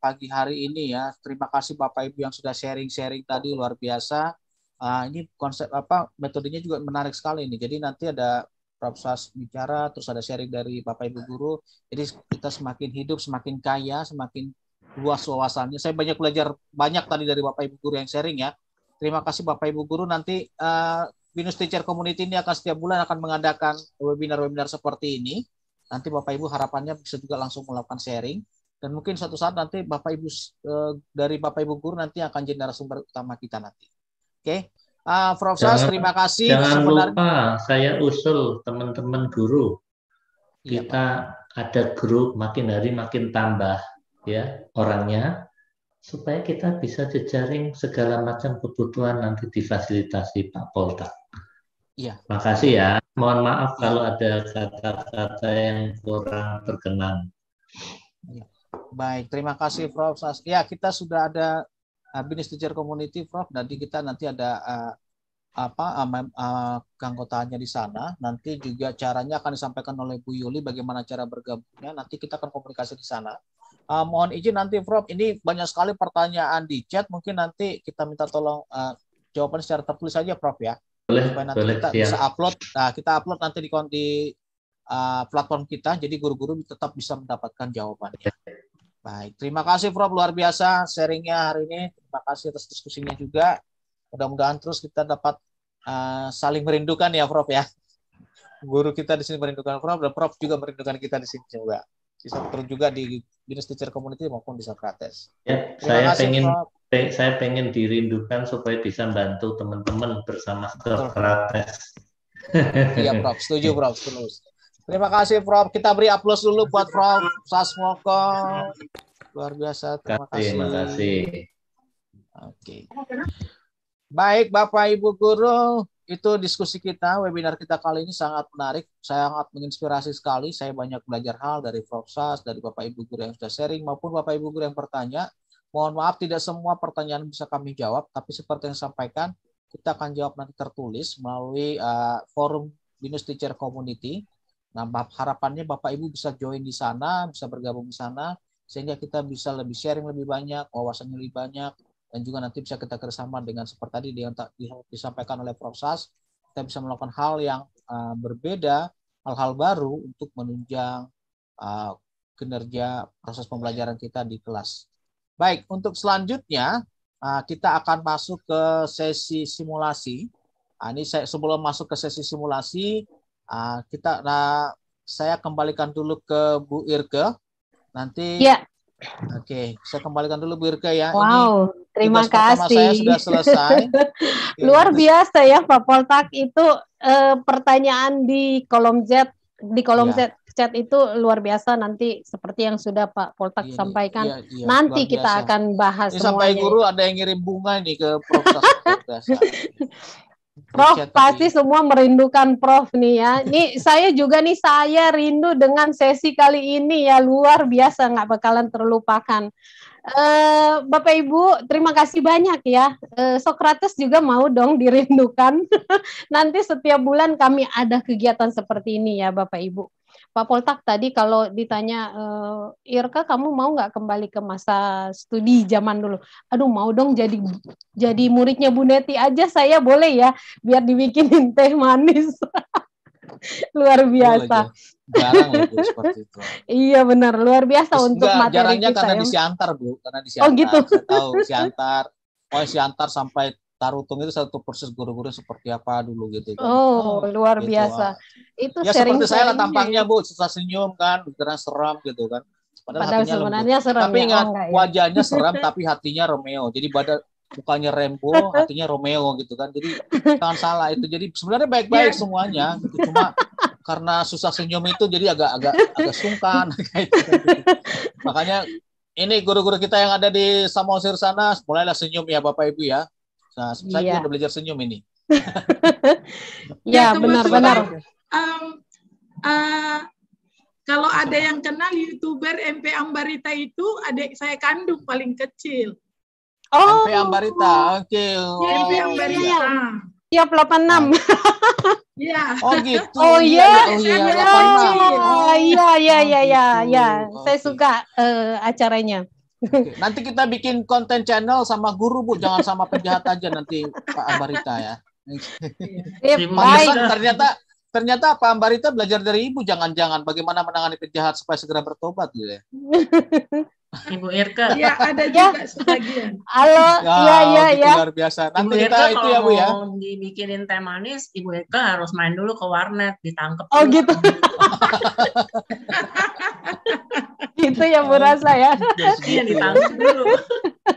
pagi hari ini ya. Terima kasih Bapak Ibu yang sudah sharing-sharing tadi luar biasa. Ah, ini konsep apa metodenya juga menarik sekali ini. Jadi nanti ada Prof. Sas bicara, terus ada sharing dari Bapak Ibu guru. Jadi kita semakin hidup, semakin kaya, semakin luas wawasannya. Saya banyak belajar banyak tadi dari Bapak Ibu guru yang sharing ya. Terima kasih Bapak Ibu guru. Nanti Binus Teacher Community ini akan setiap bulan akan mengadakan webinar-webinar seperti ini. Nanti Bapak Ibu harapannya bisa juga langsung melakukan sharing. Dan mungkin suatu saat nanti Bapak Ibu eh, dari Bapak Ibu guru nanti akan jadi narasumber utama kita nanti. Oke. Ah, Prof. Sas, Jangan- terima kasih. Jangan Sebenarnya lupa, saya usul teman-teman guru. Iya, Kita ada grup makin hari makin tambah ya orangnya supaya kita bisa jejaring segala macam kebutuhan nanti difasilitasi Pak Polta. Iya. Makasih ya. Mohon maaf kalau ada kata-kata yang kurang berkenan. Baik, terima kasih Prof. Sas. Ya, kita sudah ada uh, Business Teacher Community, Prof. Nanti kita nanti ada uh, apa uh, uh, keanggotaannya di sana. Nanti juga caranya akan disampaikan oleh Bu Yuli bagaimana cara bergabungnya. Nanti kita akan komunikasi di sana. Uh, mohon izin nanti, Prof. Ini banyak sekali pertanyaan di chat. Mungkin nanti kita minta tolong uh, jawaban secara tertulis saja, Prof. Ya Boleh, supaya nanti boleh kita siap. bisa upload. Nah, kita upload nanti di di uh, platform kita, jadi guru-guru tetap bisa mendapatkan jawabannya. Baik, terima kasih Prof luar biasa sharingnya hari ini. Terima kasih atas diskusinya juga. Mudah-mudahan terus kita dapat uh, saling merindukan ya Prof ya. Guru kita di sini merindukan Prof dan Prof juga merindukan kita di sini juga. Bisa terus juga di Binus Teacher Community maupun di Socrates. Ya, Terima saya kasih, pengen Prof. pe- saya pengen dirindukan supaya bisa bantu teman-teman bersama Socrates. Iya Prof, setuju Prof, setuju. Terima kasih Prof. Kita beri aplaus dulu buat Prof. Sasmoko. Luar biasa. Terima kasih. Terima kasih. Oke. Baik Bapak Ibu guru, itu diskusi kita, webinar kita kali ini sangat menarik, sangat menginspirasi sekali. Saya banyak belajar hal dari Prof. Sas, dari Bapak Ibu guru yang sudah sharing maupun Bapak Ibu guru yang bertanya. Mohon maaf tidak semua pertanyaan bisa kami jawab, tapi seperti yang sampaikan, kita akan jawab nanti tertulis melalui uh, forum Binus Teacher Community. Nah, harapannya Bapak Ibu bisa join di sana, bisa bergabung di sana, sehingga kita bisa lebih sharing lebih banyak, wawasannya lebih banyak, dan juga nanti bisa kita kerjasama dengan seperti tadi yang disampaikan oleh Prof. Sas, kita bisa melakukan hal yang uh, berbeda, hal-hal baru untuk menunjang uh, kinerja proses pembelajaran kita di kelas. Baik, untuk selanjutnya uh, kita akan masuk ke sesi simulasi. Nah, ini saya sebelum masuk ke sesi simulasi, uh, kita nah, saya kembalikan dulu ke Bu Irke. Nanti Ya. Oke, saya kembalikan dulu Bu Irke ya. Wow, terima tugas pertama kasih. saya sudah selesai. Luar biasa ya Pak Poltak itu eh, pertanyaan di kolom chat di kolom Iya. chat chat itu luar biasa nanti seperti yang sudah Pak Poltak Iya, sampaikan. iya, iya, nanti kita akan bahas Ini sampai semuanya. guru ada yang ngirim bunga nih ke Prof. Prof pasti semua merindukan Prof nih ya. Nih saya juga nih saya rindu dengan sesi kali ini ya luar biasa nggak bakalan terlupakan. Eh, Bapak Ibu terima kasih banyak ya. Eh, Sokrates juga mau dong dirindukan. Nanti setiap bulan kami ada kegiatan seperti ini ya Bapak Ibu. Pak Poltak tadi kalau ditanya eh, Irka kamu mau nggak kembali ke masa studi zaman dulu? Aduh mau dong jadi jadi muridnya Bu Neti aja saya boleh ya biar dibikinin teh manis. luar biasa. Jarang loh Bu, seperti itu. Iya benar luar biasa Terus untuk enggak, materi jarangnya kita karena ya. di Siantar, Bu. Karena di Oh, gitu. Saya tahu Siantar. Oh, Siantar sampai Tarutung itu satu proses guru-guru seperti apa dulu gitu kan. Oh, luar gitu, biasa. ah. Itu Ya sharing seperti saya lah tampangnya ya. Bu, susah senyum kan, karena seram gitu kan. Padahal, Padahal hatinya sebenarnya lembut. serem Tapi ya. ingat, Oh, enggak ya. wajahnya seram tapi hatinya Romeo. Jadi badan mukanya Rembo, hatinya Romeo gitu kan. Jadi jangan salah itu. Jadi sebenarnya baik-baik semuanya. Gitu. Cuma karena susah senyum itu jadi agak agak agak sungkan gitu kan. Makanya ini guru-guru kita yang ada di Samosir sana mulailah senyum ya Bapak Ibu ya. Nah, saya Iya. juga udah belajar senyum ini. Ya, benar-benar. em, eh, kalau ada yang kenal youtuber MP Ambarita itu adik saya kandung paling kecil. Oh. MP Ambarita. Oke. Ya, MP ya, Ambarita. ya, ya. Siap 86. Iya. Oh gitu. Oh iya. Oh iya. Oh, iya, iya, Oh, iya, iya. Saya suka eh, acaranya. Oke, Nanti kita bikin konten channel sama guru bu, jangan sama penjahat aja nanti Pak Ambarita ya. Sip, Terima baik. Pantesan ternyata ternyata Pak Ambarita belajar dari ibu jangan-jangan bagaimana menangani penjahat supaya segera bertobat gitu ya. Ibu Irka. Iya, ada Ya. juga sebagian. Halo, Ya, iya, iya, gitu iya. luar biasa. Ibu Nanti kita Irka itu kalau ya bu ya. mau dibikinin teh manis, Ibu Irka harus main dulu ke warnet, ditangkep. Oh dulu. gitu. Gitu ya Bu Rasa ya. Ditangkep dulu.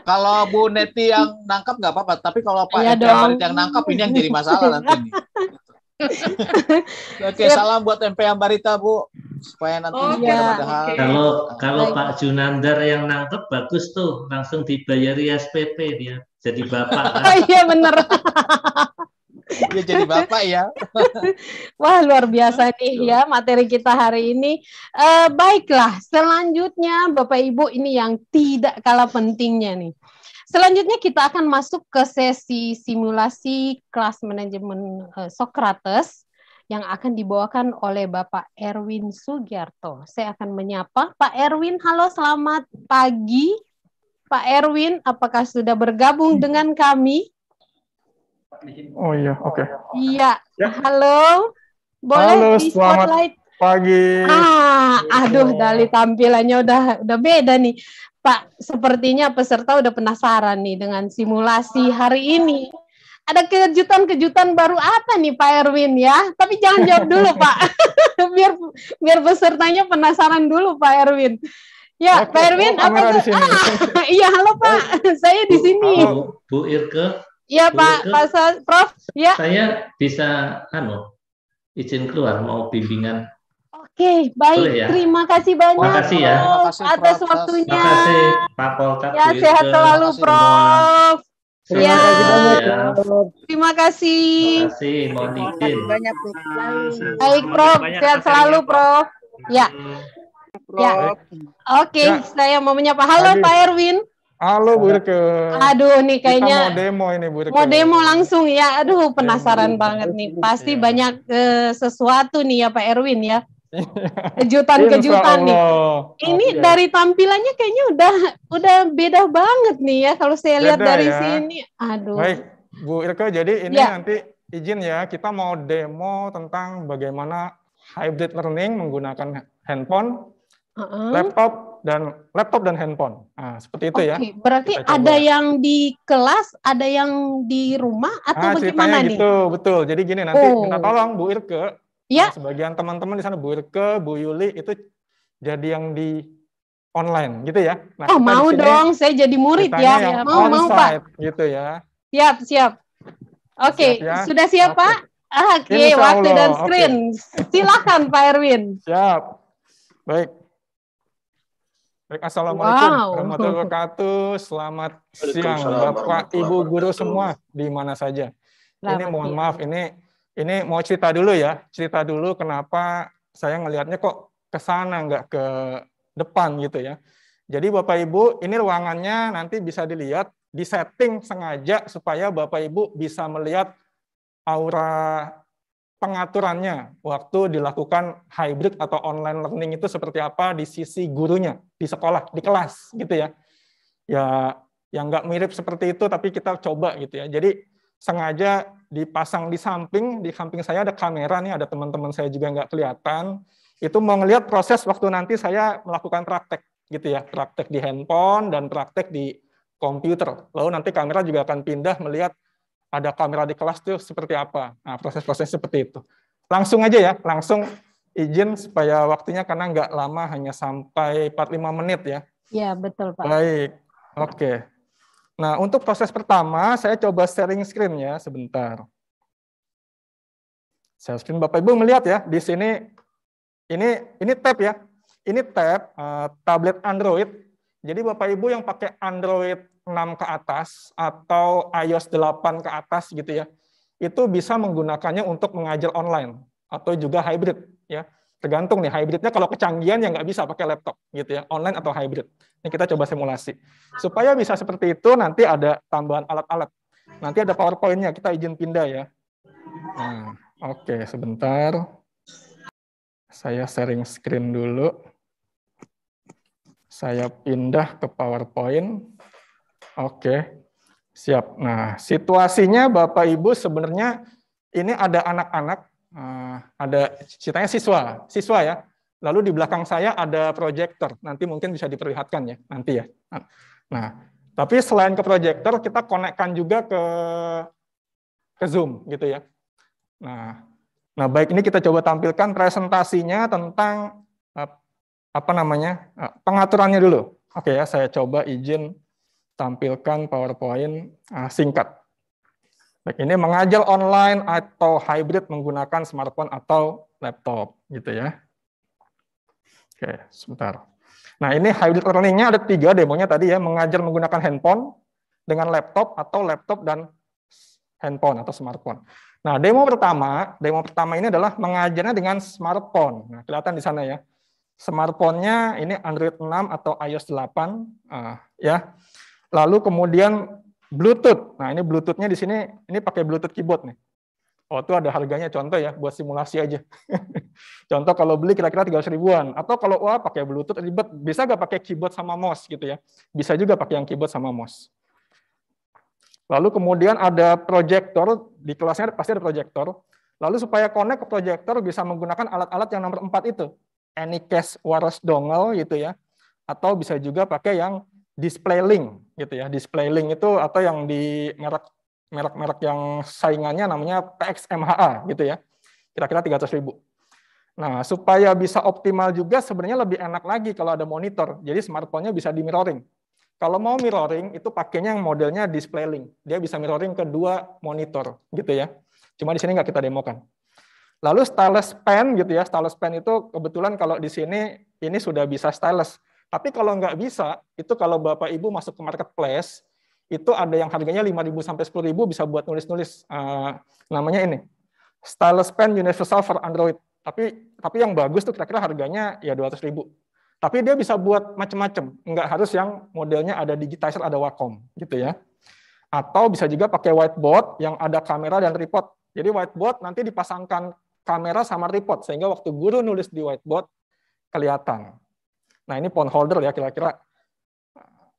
Kalau Bu Neti yang nangkap nggak apa-apa, tapi kalau Pak dong. Ambarita yang nangkap ini yang jadi masalah nanti. Oke, salam buat MP Ambarita Bu, supaya nanti Oh, padahal. oke. Kalau kalau. Pak Junandar yang nangkep bagus tuh, langsung dibayari SPP dia. Jadi bapak. Oh iya bener. Dia jadi bapak ya. Wah luar biasa nih ya materi kita hari ini. Eh, baiklah, selanjutnya Bapak Ibu ini yang tidak kalah pentingnya nih. Selanjutnya kita akan masuk ke sesi simulasi kelas manajemen eh, Socrates yang akan dibawakan oleh Bapak Erwin Sugiarto. Saya akan menyapa Pak Erwin. Halo, selamat pagi. Pak Erwin, apakah sudah bergabung dengan kami? Oh iya, oke. Iya. Ya. Halo. Boleh Halo, di selamat spotlight? Pagi. Ah, aduh, dari tampilannya udah udah beda nih. Pak, sepertinya peserta udah penasaran nih dengan simulasi hari ini. Ada kejutan-kejutan baru apa nih Pak Erwin ya? Tapi jangan jawab dulu Pak. biar biar pesertanya penasaran dulu Pak Erwin. Ya, Oke, Pak Erwin apa sini. Ah, iya, halo Pak. Saya di sini. Bu, Bu Irke, Iya, Pak. Pak Sa- Prof. Ya. saya bisa anu izin keluar mau bimbingan. Oke, baik. Boleh ya? Terima kasih banyak Makasih ya. Prof, Makasih, atas Prof. waktunya. Terima kasih Pak Polkap. Ya, sehat selalu, Prof. Terima Ya. kasih banyak. Terima kasih. Terima kasih, mohon izin. banyak. Baik, Prof. Sehat selalu, Prof. Ya. Ya. Oke, Ya. saya mau menyapa. Halo. Pak Erwin. Halo Bu Irke. Aduh, nih Kita mau kayaknya demo ini Bu Irke. mau demo langsung ya. Aduh, penasaran banget nih. Pasti Ya. banyak eh, sesuatu nih ya, Pak Erwin ya. Kejutan-kejutan nih. Ini Oke. dari tampilannya kayaknya udah udah beda banget nih ya kalau saya lihat Beda dari ya. sini. Aduh. Baik, Bu Irke. Jadi ini Ya. nanti izin ya, kita mau demo tentang bagaimana hybrid learning menggunakan handphone, Heeh. laptop dan laptop dan handphone. Nah, seperti itu ya. Oke, berarti Kita coba. ada yang di kelas, ada yang di rumah atau Ah, bagaimana nih? gitu, betul. Jadi gini nanti Oh. minta tolong Bu Irke, Ya, Nah, sebagian teman-teman di sana Bu Irke, Bu Yuli itu jadi yang di online gitu ya. Nah, oh mau sini dong, saya jadi murid ya. yang Mau mau Pak. gitu ya. Siap siap. Oke, Siap ya? sudah siap Oke. Pak? Oke, Insya waktu dan screen. Silakan Pak Erwin. Siap. Baik. Baik, Assalamualaikum Wow. warahmatullahi wabarakatuh. Selamat siang Bapak, Ibu, guru semua di mana saja. Ini mohon maaf, ini ini mau cerita dulu ya. Cerita dulu kenapa saya ngelihatnya kok ke sana nggak ke depan gitu ya. Jadi Bapak Ibu, ini ruangannya nanti bisa dilihat di setting sengaja supaya Bapak Ibu bisa melihat aura pengaturannya. Waktu dilakukan hybrid atau online learning itu seperti apa di sisi gurunya di sekolah di kelas gitu ya. Ya yang nggak mirip seperti itu tapi kita coba gitu ya. Jadi sengaja dipasang di samping di samping saya ada kamera nih ada teman-teman saya juga nggak kelihatan. Itu mau ngelihat proses waktu nanti saya melakukan praktek gitu ya. Praktek di handphone dan praktek di komputer. Lalu nanti kamera juga akan pindah melihat ada kamera di kelas tuh seperti apa. Nah, proses-proses seperti itu. Langsung aja ya, langsung izin supaya waktunya karena nggak lama hanya sampai 45 menit ya. Ya, betul Pak. Baik, oke. Nah, untuk proses pertama, saya coba sharing screen ya, sebentar. Share screen Bapak Ibu melihat ya, di sini, ini ini tab ya, ini tab eh, tablet Android. Jadi Bapak Ibu yang pakai Android 6 ke atas atau iOS 8 ke atas gitu ya, itu bisa menggunakannya untuk mengajar online atau juga hybrid ya. Tergantung nih hybridnya kalau kecanggihan ya nggak bisa pakai laptop gitu ya, online atau hybrid. Ini kita coba simulasi. Supaya bisa seperti itu nanti ada tambahan alat-alat. Nanti ada PowerPoint-nya, kita izin pindah ya. Nah, oke, okay, sebentar. Saya sharing screen dulu. Saya pindah ke PowerPoint. Oke. Siap. Nah, situasinya Bapak Ibu sebenarnya ini ada anak-anak, eh, ada ceritanya siswa, siswa ya. Lalu di belakang saya ada proyektor, nanti mungkin bisa diperlihatkan ya, nanti ya. Nah, tapi selain ke proyektor, kita konekkan juga ke ke Zoom gitu ya. Nah, nah baik ini kita coba tampilkan presentasinya tentang eh, apa namanya eh, pengaturannya dulu. Oke ya, saya coba izin tampilkan PowerPoint eh, singkat. Baik, ini mengajar online atau hybrid menggunakan smartphone atau laptop gitu ya. Oke, sebentar. Nah, ini hybrid learning-nya ada tiga demonya tadi ya, mengajar menggunakan handphone dengan laptop atau laptop dan handphone atau smartphone. Nah, demo pertama, demo pertama ini adalah mengajarnya dengan smartphone. Nah, kelihatan di sana ya. Smartphone-nya ini Android 6 atau iOS 8 uh, ah, ya. Lalu kemudian Bluetooth. Nah, ini Bluetooth-nya di sini ini pakai Bluetooth keyboard nih. Oh, itu ada harganya contoh ya buat simulasi aja. contoh kalau beli kira-kira 300 ribuan atau kalau wah pakai Bluetooth ribet, bisa nggak pakai keyboard sama mouse gitu ya. Bisa juga pakai yang keyboard sama mouse. Lalu kemudian ada proyektor, di kelasnya pasti ada proyektor. Lalu supaya connect ke proyektor bisa menggunakan alat-alat yang nomor 4 itu. Anycast wireless dongle gitu ya. Atau bisa juga pakai yang display link gitu ya. Display link itu atau yang di merek merek-merek yang saingannya namanya PXMHA gitu ya. Kira-kira 300 ribu. Nah, supaya bisa optimal juga sebenarnya lebih enak lagi kalau ada monitor. Jadi smartphone-nya bisa di mirroring. Kalau mau mirroring itu pakainya yang modelnya display link. Dia bisa mirroring ke dua monitor gitu ya. Cuma di sini nggak kita demokan. Lalu stylus pen gitu ya. Stylus pen itu kebetulan kalau di sini ini sudah bisa stylus. Tapi kalau nggak bisa, itu kalau Bapak Ibu masuk ke marketplace, itu ada yang harganya 5.000 sampai 10.000 bisa buat nulis-nulis uh, namanya ini stylus pen universal for Android. Tapi tapi yang bagus tuh kira-kira harganya ya 200.000. Tapi dia bisa buat macam-macam, nggak harus yang modelnya ada digitizer, ada Wacom gitu ya. Atau bisa juga pakai whiteboard yang ada kamera dan tripod. Jadi whiteboard nanti dipasangkan kamera sama tripod sehingga waktu guru nulis di whiteboard kelihatan. Nah ini phone holder ya kira-kira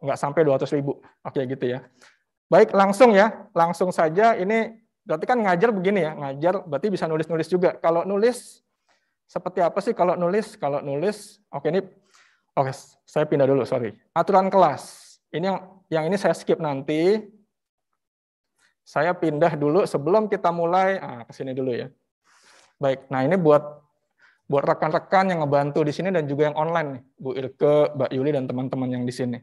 nggak sampai 200 ribu. Oke gitu ya. Baik, langsung ya, langsung saja ini berarti kan ngajar begini ya, ngajar berarti bisa nulis-nulis juga. Kalau nulis seperti apa sih kalau nulis? Kalau nulis, oke ini, oke saya pindah dulu, sorry. Aturan kelas, ini yang yang ini saya skip nanti. Saya pindah dulu sebelum kita mulai, ah, ke sini dulu ya. Baik, nah ini buat buat rekan-rekan yang ngebantu di sini dan juga yang online nih, Bu Irke, Mbak Yuli dan teman-teman yang di sini.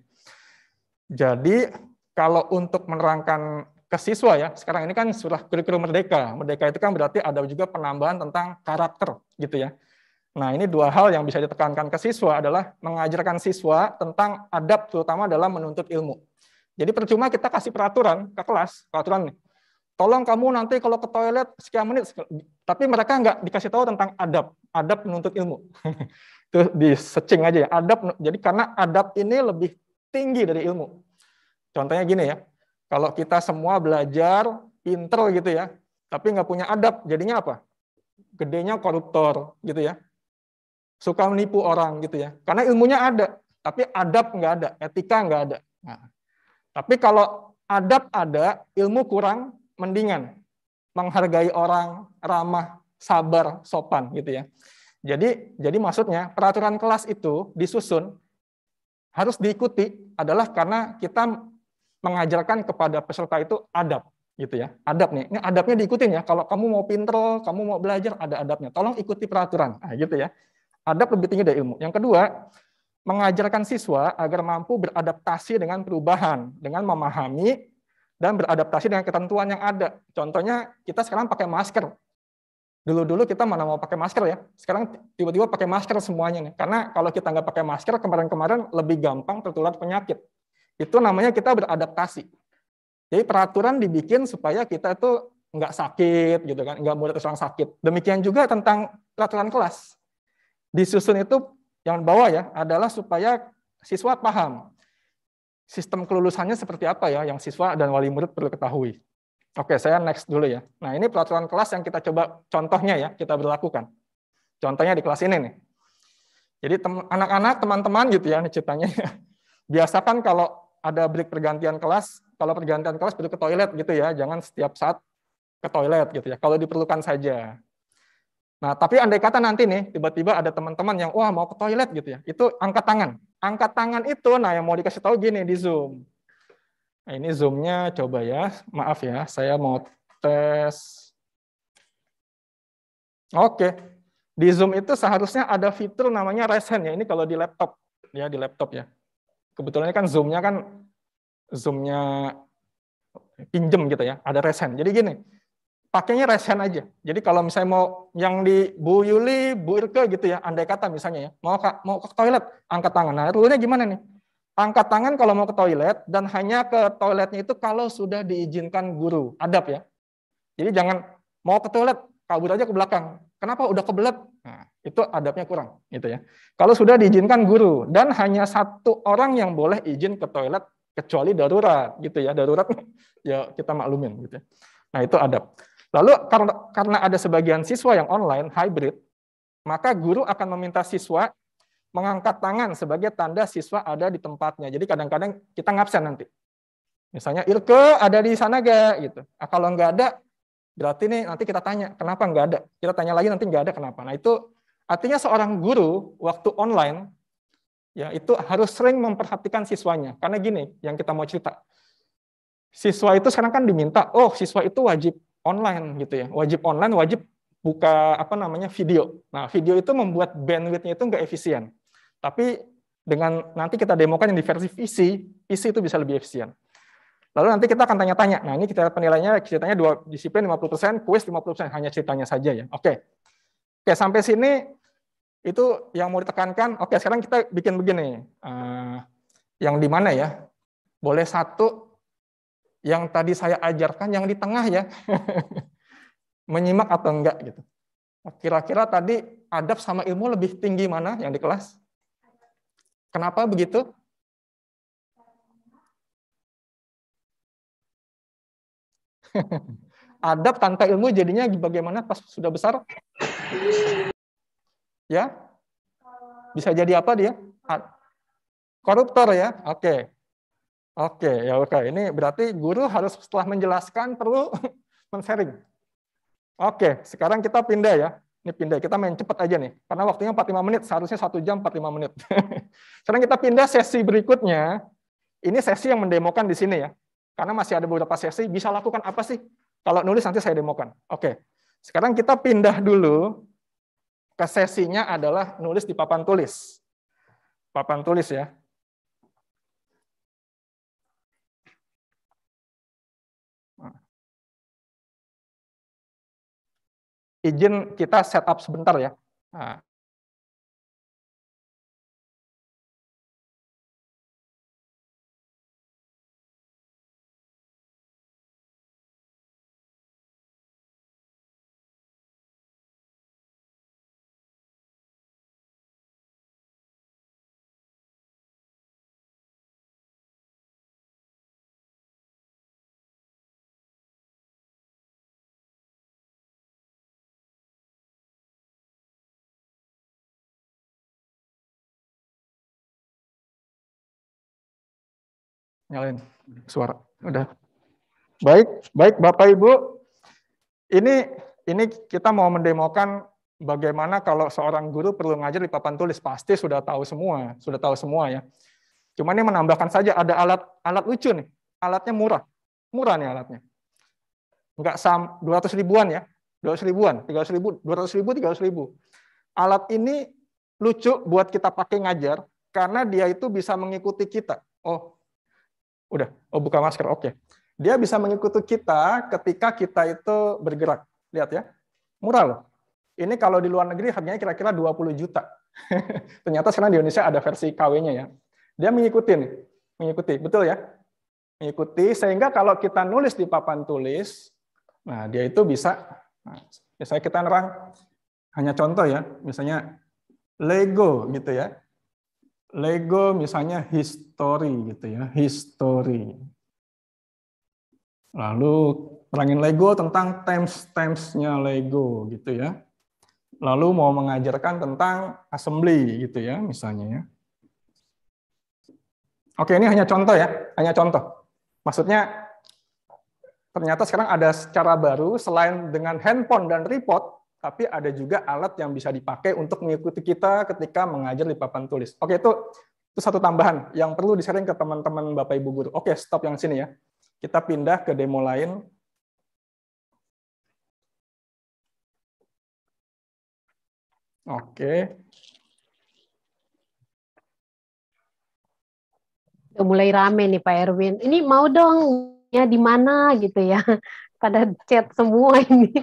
Jadi kalau untuk menerangkan ke siswa ya, sekarang ini kan sudah kurikulum merdeka. Merdeka itu kan berarti ada juga penambahan tentang karakter gitu ya. Nah, ini dua hal yang bisa ditekankan ke siswa adalah mengajarkan siswa tentang adab terutama dalam menuntut ilmu. Jadi percuma kita kasih peraturan ke kelas, peraturan nih. Tolong kamu nanti kalau ke toilet sekian menit, tapi mereka nggak dikasih tahu tentang adab, adab menuntut ilmu. itu di searching aja ya, adab. Jadi karena adab ini lebih tinggi dari ilmu. Contohnya gini ya, kalau kita semua belajar pinter gitu ya, tapi nggak punya adab, jadinya apa? Gedenya koruptor gitu ya. Suka menipu orang gitu ya. Karena ilmunya ada, tapi adab nggak ada, etika nggak ada. Nah, tapi kalau adab ada, ilmu kurang, mendingan menghargai orang, ramah, sabar, sopan gitu ya. Jadi jadi maksudnya peraturan kelas itu disusun harus diikuti adalah karena kita mengajarkan kepada peserta itu adab gitu ya. Adab nih. Ini adabnya diikutin ya. Kalau kamu mau pinter kamu mau belajar ada adabnya. Tolong ikuti peraturan. Nah, gitu ya. Adab lebih tinggi dari ilmu. Yang kedua mengajarkan siswa agar mampu beradaptasi dengan perubahan dengan memahami dan beradaptasi dengan ketentuan yang ada contohnya kita sekarang pakai masker Dulu-dulu kita mana mau pakai masker ya. Sekarang tiba-tiba pakai masker semuanya nih. Karena kalau kita nggak pakai masker kemarin-kemarin lebih gampang tertular penyakit. Itu namanya kita beradaptasi. Jadi peraturan dibikin supaya kita itu nggak sakit gitu kan, nggak mudah terserang sakit. Demikian juga tentang peraturan kelas. disusun itu yang bawah ya adalah supaya siswa paham sistem kelulusannya seperti apa ya yang siswa dan wali murid perlu ketahui. Oke, saya next dulu ya. Nah, ini peraturan kelas yang kita coba contohnya ya, kita berlakukan. Contohnya di kelas ini nih. Jadi anak-anak, teman-teman gitu ya, ini ceritanya. Biasakan kalau ada break pergantian kelas, kalau pergantian kelas perlu ke toilet gitu ya, jangan setiap saat ke toilet gitu ya, kalau diperlukan saja. Nah, tapi andai kata nanti nih, tiba-tiba ada teman-teman yang, wah mau ke toilet gitu ya, itu angkat tangan. Angkat tangan itu, nah yang mau dikasih tahu gini di Zoom. Nah, ini Zoom-nya coba ya. Maaf ya, saya mau tes. Oke. Di Zoom itu seharusnya ada fitur namanya raise hand ya. Ini kalau di laptop ya, di laptop ya. Kebetulan kan Zoom-nya kan Zoom-nya pinjem gitu ya, ada raise hand. Jadi gini, pakainya raise hand aja. Jadi kalau misalnya mau yang di Bu Yuli, Bu Irke gitu ya, andai kata misalnya ya, mau ke, mau ke toilet, angkat tangan. Nah, rule-nya gimana nih? angkat tangan kalau mau ke toilet dan hanya ke toiletnya itu kalau sudah diizinkan guru. Adab ya. Jadi jangan mau ke toilet kabur aja ke belakang. Kenapa udah kebelet? Nah, itu adabnya kurang gitu ya. Kalau sudah diizinkan guru dan hanya satu orang yang boleh izin ke toilet kecuali darurat gitu ya. Darurat ya kita maklumin gitu ya. Nah, itu adab. Lalu karena karena ada sebagian siswa yang online hybrid, maka guru akan meminta siswa mengangkat tangan sebagai tanda siswa ada di tempatnya. Jadi kadang-kadang kita ngabsen nanti. Misalnya Irke ada di sana gak gitu. Nah, kalau nggak ada, berarti nih nanti kita tanya kenapa nggak ada. Kita tanya lagi nanti nggak ada kenapa. Nah itu artinya seorang guru waktu online ya itu harus sering memperhatikan siswanya. Karena gini yang kita mau cerita. Siswa itu sekarang kan diminta, oh siswa itu wajib online gitu ya. Wajib online, wajib buka apa namanya video. Nah video itu membuat bandwidthnya itu nggak efisien. Tapi dengan nanti kita demokan yang di versi PC, PC itu bisa lebih efisien. Lalu nanti kita akan tanya-tanya. Nah, ini kita penilaiannya ceritanya dua disiplin 50%, kuis 50%, hanya ceritanya saja ya. Oke. Oke, sampai sini itu yang mau ditekankan. Oke, sekarang kita bikin begini. Uh, yang di mana ya? Boleh satu yang tadi saya ajarkan yang di tengah ya. Menyimak atau enggak gitu. Kira-kira tadi adab sama ilmu lebih tinggi mana yang di kelas? Kenapa begitu? Adab tanpa ilmu jadinya bagaimana pas sudah besar? Ya? Bisa jadi apa dia? Koruptor ya? Oke. Oke, ya oke. Ini berarti guru harus setelah menjelaskan perlu men-sharing. Oke, sekarang kita pindah ya. Ini pindah, kita main cepat aja nih. Karena waktunya 45 menit, seharusnya 1 jam 45 menit. Sekarang kita pindah sesi berikutnya. Ini sesi yang mendemokan di sini ya. Karena masih ada beberapa sesi, bisa lakukan apa sih? Kalau nulis nanti saya demokan. Oke. Sekarang kita pindah dulu ke sesinya adalah nulis di papan tulis. Papan tulis ya. Izin kita setup sebentar ya. Nah. Nyalain suara. Udah. Baik, baik Bapak Ibu. Ini ini kita mau mendemokan bagaimana kalau seorang guru perlu ngajar di papan tulis. Pasti sudah tahu semua, sudah tahu semua ya. Cuma ini menambahkan saja ada alat alat lucu nih. Alatnya murah. Murah nih alatnya. Enggak sam 200 ribuan ya. 200 ribuan, 300 ribu, 200 ribu, 300 ribu. Alat ini lucu buat kita pakai ngajar karena dia itu bisa mengikuti kita. Oh, Udah, oh buka masker, oke. Dia bisa mengikuti kita ketika kita itu bergerak. Lihat ya, murah loh. Ini kalau di luar negeri harganya kira-kira 20 juta. Ternyata sekarang di Indonesia ada versi KW-nya ya. Dia mengikuti mengikuti, betul ya? Mengikuti sehingga kalau kita nulis di papan tulis, nah dia itu bisa, nah, kita nerang, hanya contoh ya, misalnya Lego gitu ya. Lego misalnya history gitu ya, history. Lalu terangin Lego tentang times-timesnya Lego gitu ya. Lalu mau mengajarkan tentang assembly gitu ya misalnya ya. Oke, ini hanya contoh ya, hanya contoh. Maksudnya ternyata sekarang ada cara baru selain dengan handphone dan report, tapi ada juga alat yang bisa dipakai untuk mengikuti kita ketika mengajar di papan tulis. Oke, itu itu satu tambahan yang perlu di-sharing ke teman-teman Bapak Ibu guru. Oke, stop yang sini ya. Kita pindah ke demo lain. Oke. Udah mulai rame nih Pak Erwin. Ini mau dong ya di mana gitu ya. Pada chat semua ini.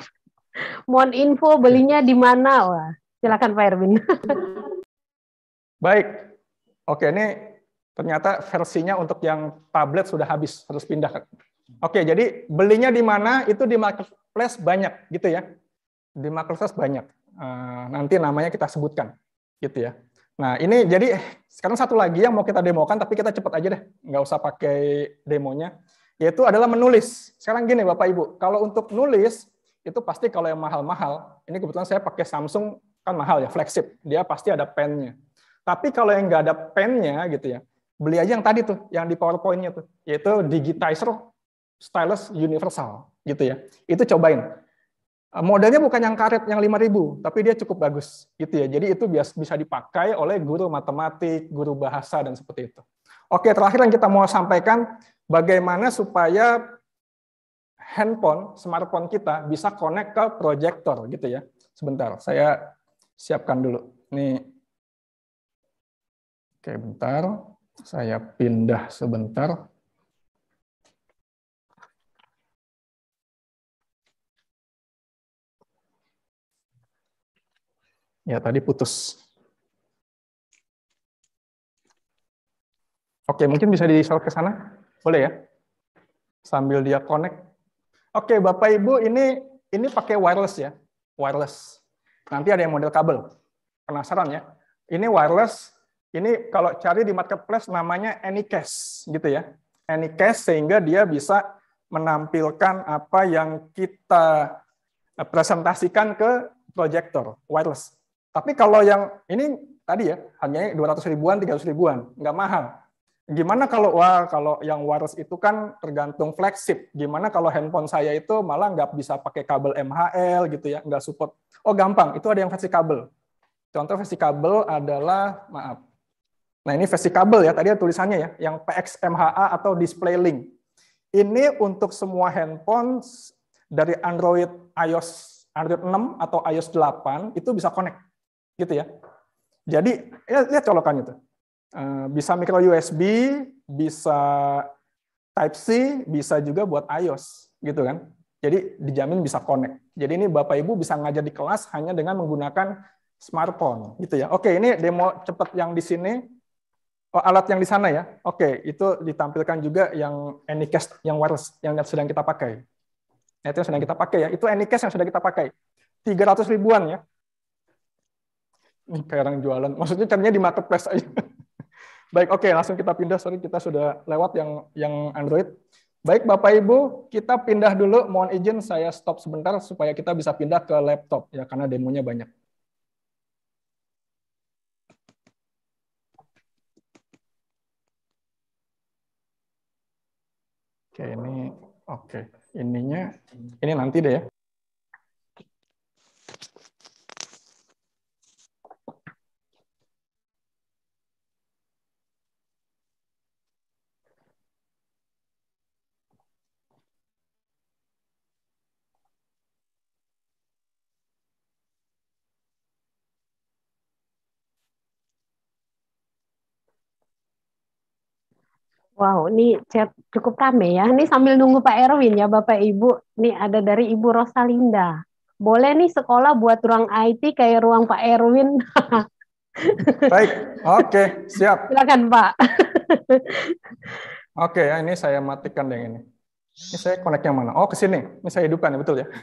Mohon info belinya di mana? Wah, silakan Pak Erwin. Baik. Oke, ini ternyata versinya untuk yang tablet sudah habis, harus pindah. Oke, jadi belinya di mana? Itu di marketplace banyak gitu ya. Di marketplace banyak. Eh, nanti namanya kita sebutkan gitu ya. Nah, ini jadi sekarang satu lagi yang mau kita demokan, tapi kita cepat aja deh, nggak usah pakai demonya, yaitu adalah menulis. Sekarang gini Bapak Ibu, kalau untuk nulis, itu pasti kalau yang mahal-mahal, ini kebetulan saya pakai Samsung, kan mahal ya, flagship, dia pasti ada pennya. Tapi kalau yang nggak ada pennya gitu ya, beli aja yang tadi tuh, yang di PowerPoint-nya tuh, yaitu Digitizer Stylus Universal gitu ya. Itu cobain. Eh, modelnya bukan yang karet yang 5000, tapi dia cukup bagus gitu ya. Jadi itu bisa dipakai oleh guru matematik, guru bahasa dan seperti itu. Oke, terakhir yang kita mau sampaikan bagaimana supaya handphone, smartphone kita bisa connect ke proyektor gitu ya. Sebentar, saya siapkan dulu. Nih. Oke, bentar. Saya pindah sebentar. Ya, tadi putus. Oke, mungkin bisa di ke sana? Boleh ya? Sambil dia connect. Oke, Bapak Ibu, ini ini pakai wireless ya. Wireless. Nanti ada yang model kabel. Penasaran ya? Ini wireless. Ini kalau cari di marketplace namanya Anycast gitu ya. Anycast sehingga dia bisa menampilkan apa yang kita presentasikan ke proyektor wireless. Tapi kalau yang ini tadi ya, hanya 200 ribuan, 300 ribuan, nggak mahal. Gimana kalau wah kalau yang wireless itu kan tergantung flagship. Gimana kalau handphone saya itu malah nggak bisa pakai kabel MHL gitu ya, nggak support. Oh gampang, itu ada yang versi kabel. Contoh versi kabel adalah maaf. Nah ini versi kabel ya, tadi ada tulisannya ya, yang PXMHA atau Display Link. Ini untuk semua handphone dari Android iOS Android 6 atau iOS 8 itu bisa connect gitu ya. Jadi ya, lihat colokannya tuh. Eh, bisa micro USB, bisa Type C, bisa juga buat iOS gitu kan. Jadi dijamin bisa connect. Jadi ini Bapak Ibu bisa ngajar di kelas hanya dengan menggunakan smartphone gitu ya. Oke, ini demo cepat yang di sini. Oh, alat yang di sana ya. Oke, itu ditampilkan juga yang Anycast yang wireless yang sedang kita pakai. Nah, itu yang sedang kita pakai ya. Itu Anycast yang sudah kita pakai. 300 ribuan ya kayak orang jualan. Maksudnya caranya di marketplace aja. Baik, oke, okay, langsung kita pindah. Sorry, kita sudah lewat yang yang Android. Baik, Bapak Ibu, kita pindah dulu. Mohon izin saya stop sebentar supaya kita bisa pindah ke laptop ya karena demonya banyak. Oke, ini oke. Ininya ini nanti deh ya. Wow, ini chat cukup rame ya. Ini sambil nunggu Pak Erwin ya, Bapak Ibu. Ini ada dari Ibu Rosalinda. Boleh nih sekolah buat ruang IT kayak ruang Pak Erwin. Baik, oke, siap. Silakan Pak. oke, ya ini saya matikan yang ini. Ini saya connect yang mana? Oh, ke sini. Ini saya hidupkan ya, betul ya.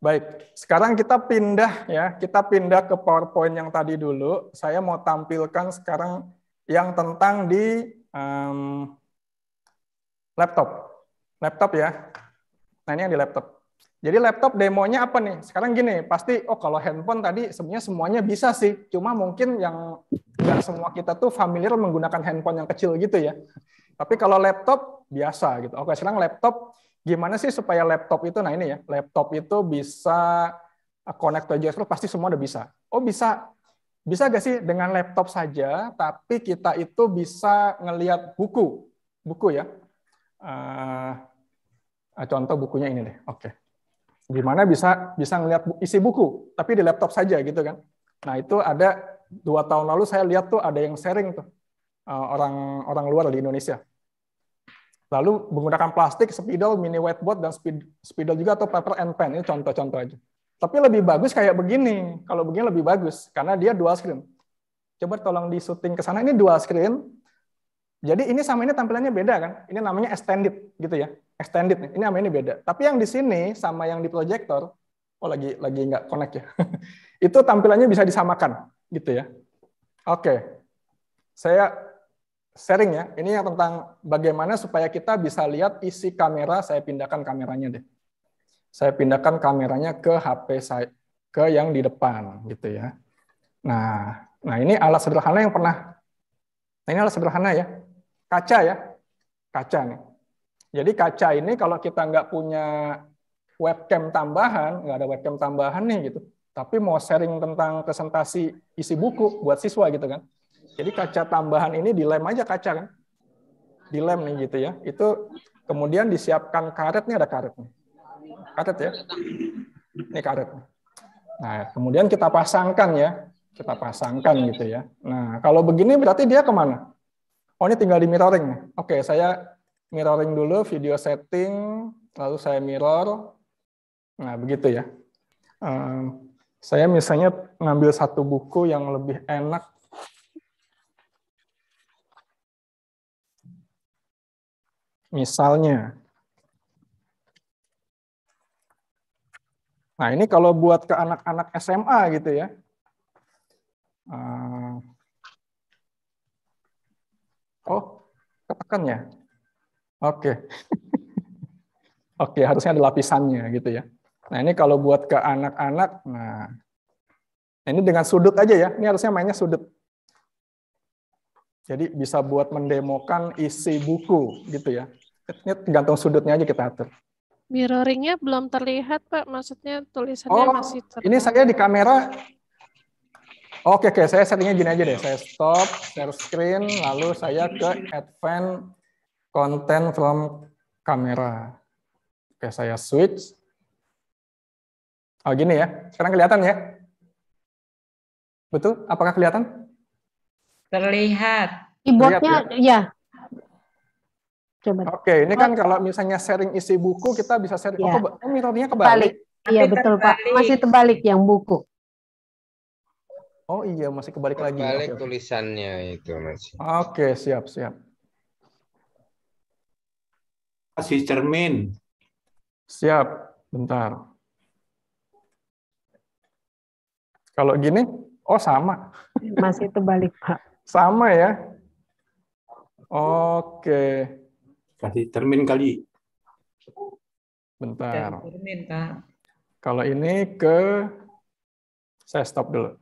Baik, sekarang kita pindah ya, kita pindah ke PowerPoint yang tadi dulu. Saya mau tampilkan sekarang yang tentang di um, laptop. Laptop ya. Nah, ini yang di laptop. Jadi laptop demonya apa nih? Sekarang gini, pasti oh kalau handphone tadi sebenarnya semuanya bisa sih. Cuma mungkin yang nggak semua kita tuh familiar menggunakan handphone yang kecil gitu ya. Tapi kalau laptop biasa gitu. Oke, sekarang laptop gimana sih supaya laptop itu nah ini ya, laptop itu bisa connect to JavaScript pasti semua udah bisa. Oh, bisa bisa gak sih dengan laptop saja tapi kita itu bisa ngelihat buku. Buku ya. Uh, contoh bukunya ini deh. Oke. Gimana bisa bisa ngelihat isi buku tapi di laptop saja gitu kan. Nah, itu ada dua tahun lalu saya lihat tuh ada yang sharing tuh uh, orang orang luar di Indonesia. Lalu menggunakan plastik, spidol, mini whiteboard dan spidol juga atau paper and pen. Ini contoh-contoh aja. Tapi lebih bagus kayak begini. Kalau begini lebih bagus karena dia dual screen. Coba tolong di syuting ke sana. Ini dual screen. Jadi ini sama ini tampilannya beda kan? Ini namanya extended gitu ya. Extended nih. Ini sama ini beda. Tapi yang di sini sama yang di projector, oh lagi lagi nggak connect ya. itu tampilannya bisa disamakan gitu ya. Oke. Saya sharing ya. Ini yang tentang bagaimana supaya kita bisa lihat isi kamera. Saya pindahkan kameranya deh. Saya pindahkan kameranya ke HP saya, ke yang di depan gitu ya. Nah, nah ini alat sederhana yang pernah. Nah ini alat sederhana ya. Kaca ya. Kaca nih. Jadi kaca ini kalau kita nggak punya webcam tambahan, nggak ada webcam tambahan nih gitu. Tapi mau sharing tentang presentasi isi buku buat siswa gitu kan jadi kaca tambahan ini dilem aja kaca kan. Dilem nih gitu ya. Itu kemudian disiapkan karet nih ada karet nih. Karet ya. Ini karet. Nah, kemudian kita pasangkan ya. Kita pasangkan gitu ya. Nah, kalau begini berarti dia ke mana? Oh, ini tinggal di mirroring. Oke, saya mirroring dulu video setting, lalu saya mirror. Nah, begitu ya. saya misalnya ngambil satu buku yang lebih enak Misalnya, nah ini kalau buat ke anak-anak SMA gitu ya. Uh, oh, ketekan ya? Oke. Okay. Oke, okay, harusnya ada lapisannya gitu ya. Nah ini kalau buat ke anak-anak, nah ini dengan sudut aja ya. Ini harusnya mainnya sudut. Jadi bisa buat mendemokan isi buku gitu ya. Ini tergantung sudutnya aja kita atur. Mirroringnya belum terlihat, Pak. Maksudnya tulisannya oh, masih terlihat. Ini saya di kamera. Oke, oke. Saya settingnya gini aja deh. Saya stop, share screen, lalu saya ke advance content from kamera. Oke, saya switch. Oh, gini ya. Sekarang kelihatan ya? Betul? Apakah kelihatan? Terlihat. Keyboardnya, ya. Coba. Oke, ini kan kalau misalnya sharing isi buku kita bisa sharing. Ya. Oh, oh mirrornya kebalik. Iya betul Pak, masih terbalik yang buku. Oh iya masih kebalik lagi. Balik Oke. tulisannya itu masih. Oke siap siap. Kasih cermin. Siap, bentar. Kalau gini, oh sama. Masih terbalik Pak. Sama ya. Oke. Kasih termin kali. Bentar. Termin, Kak. Kalau ini ke saya stop dulu.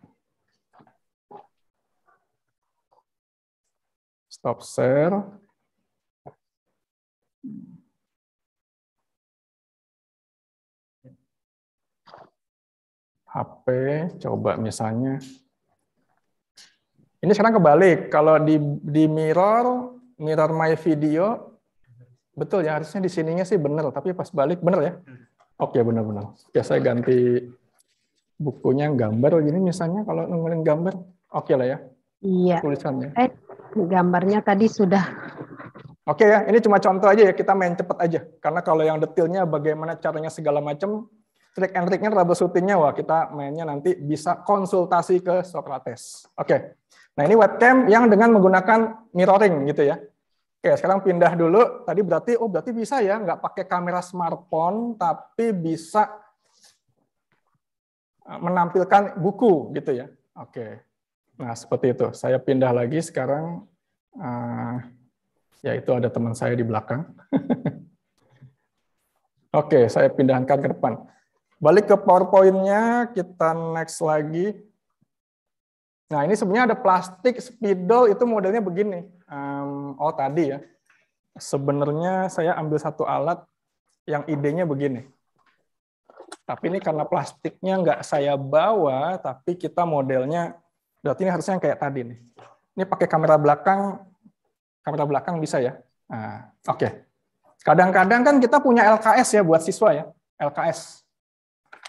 Stop share. HP, coba misalnya. Ini sekarang kebalik. Kalau di, di mirror, mirror my video, Betul ya, harusnya di sininya sih benar, tapi pas balik benar ya? Oke, benar-benar. Oke, saya ganti bukunya gambar gini misalnya kalau nemenin gambar. Oke lah ya. Iya. Tulisannya. Eh, gambarnya tadi sudah. Oke ya, ini cuma contoh aja ya, kita main cepet aja. Karena kalau yang detailnya bagaimana caranya segala macam, trik and triknya troubleshootingnya, wah kita mainnya nanti bisa konsultasi ke Socrates. Oke, nah ini webcam yang dengan menggunakan mirroring gitu ya. Oke, sekarang pindah dulu. Tadi berarti, oh berarti bisa ya, nggak pakai kamera smartphone, tapi bisa eh, menampilkan buku gitu ya. Oke. Nah, seperti itu. Saya pindah lagi sekarang uh, ya itu ada teman saya di belakang. Oke, saya pindahkan ke depan. Balik ke PowerPoint-nya, kita next lagi. Nah, ini sebenarnya ada plastik spidol itu modelnya begini. Oh, tadi ya. Sebenarnya saya ambil satu alat yang idenya begini. Tapi ini karena plastiknya nggak saya bawa, tapi kita modelnya, berarti ini harusnya kayak tadi nih. Ini pakai kamera belakang, kamera belakang bisa ya. Nah, Oke. Okay. Kadang-kadang kan kita punya LKS ya buat siswa ya, LKS.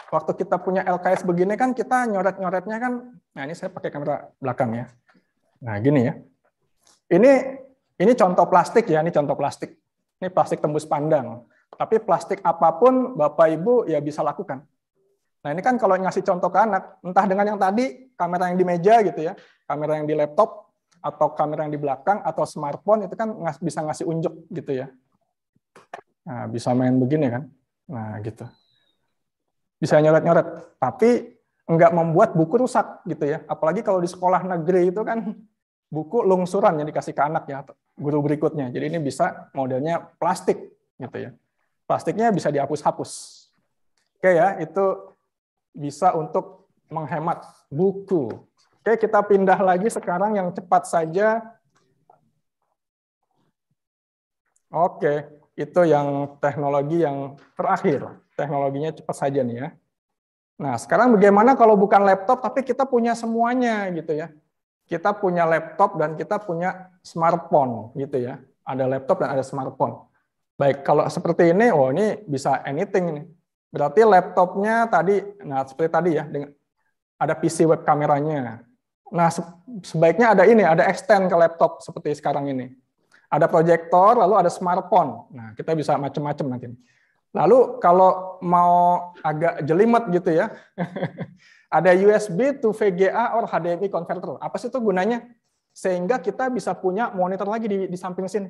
Waktu kita punya LKS begini kan kita nyoret-nyoretnya kan, nah ini saya pakai kamera belakang ya. Nah gini ya. Ini ini contoh plastik ya, ini contoh plastik. Ini plastik tembus pandang. Tapi plastik apa pun Bapak Ibu ya bisa lakukan. Nah ini kan kalau ngasih contoh ke anak, entah dengan yang tadi, kamera yang di meja gitu ya, kamera yang di laptop, atau kamera yang di belakang, atau smartphone, itu kan bisa ngasih unjuk gitu ya. Nah, bisa main begini kan. Nah gitu. Bisa nyoret-nyoret. Tapi nggak membuat buku rusak gitu ya. Apalagi kalau di sekolah negeri itu kan buku lungsuran yang dikasih ke anak ya, guru berikutnya. Jadi ini bisa modelnya plastik gitu ya plastiknya bisa dihapus-hapus. Oke ya, itu bisa untuk menghemat buku. Oke, kita pindah lagi sekarang yang cepat saja. Oke, itu yang teknologi yang terakhir. Teknologinya cepat saja nih ya. Nah, sekarang bagaimana kalau bukan laptop tapi kita punya semuanya gitu ya. Kita punya laptop dan kita punya smartphone gitu ya. Ada laptop dan ada smartphone. Baik, kalau seperti ini, oh ini bisa anything ini. Berarti laptopnya tadi, nah seperti tadi ya, dengan ada PC web kameranya. Nah, sebaiknya ada ini, ada extend ke laptop seperti sekarang ini. Ada proyektor, lalu ada smartphone. Nah, kita bisa macam-macam nanti. Lalu kalau mau agak jelimet gitu ya, ada USB to VGA or HDMI converter. Apa sih itu gunanya? Sehingga kita bisa punya monitor lagi di, di samping sini.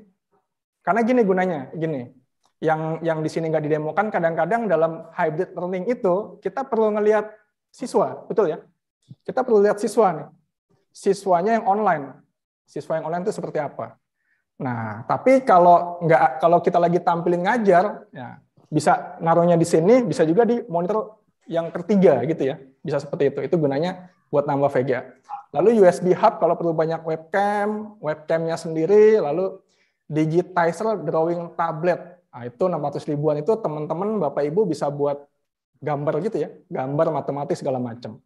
Karena gini gunanya, gini. Yang yang di sini nggak didemokan kadang-kadang dalam hybrid learning itu kita perlu ngelihat siswa, betul ya? Kita perlu lihat siswa nih. Siswanya yang online. Siswa yang online itu seperti apa? Nah, tapi kalau nggak kalau kita lagi tampilin ngajar, ya bisa naruhnya di sini, bisa juga di monitor yang ketiga gitu ya. Bisa seperti itu. Itu gunanya buat nambah VGA. Lalu USB hub kalau perlu banyak webcam, webcamnya sendiri, lalu digitizer drawing tablet. Nah, itu 600 ribuan itu teman-teman Bapak Ibu bisa buat gambar gitu ya, gambar matematis segala macam.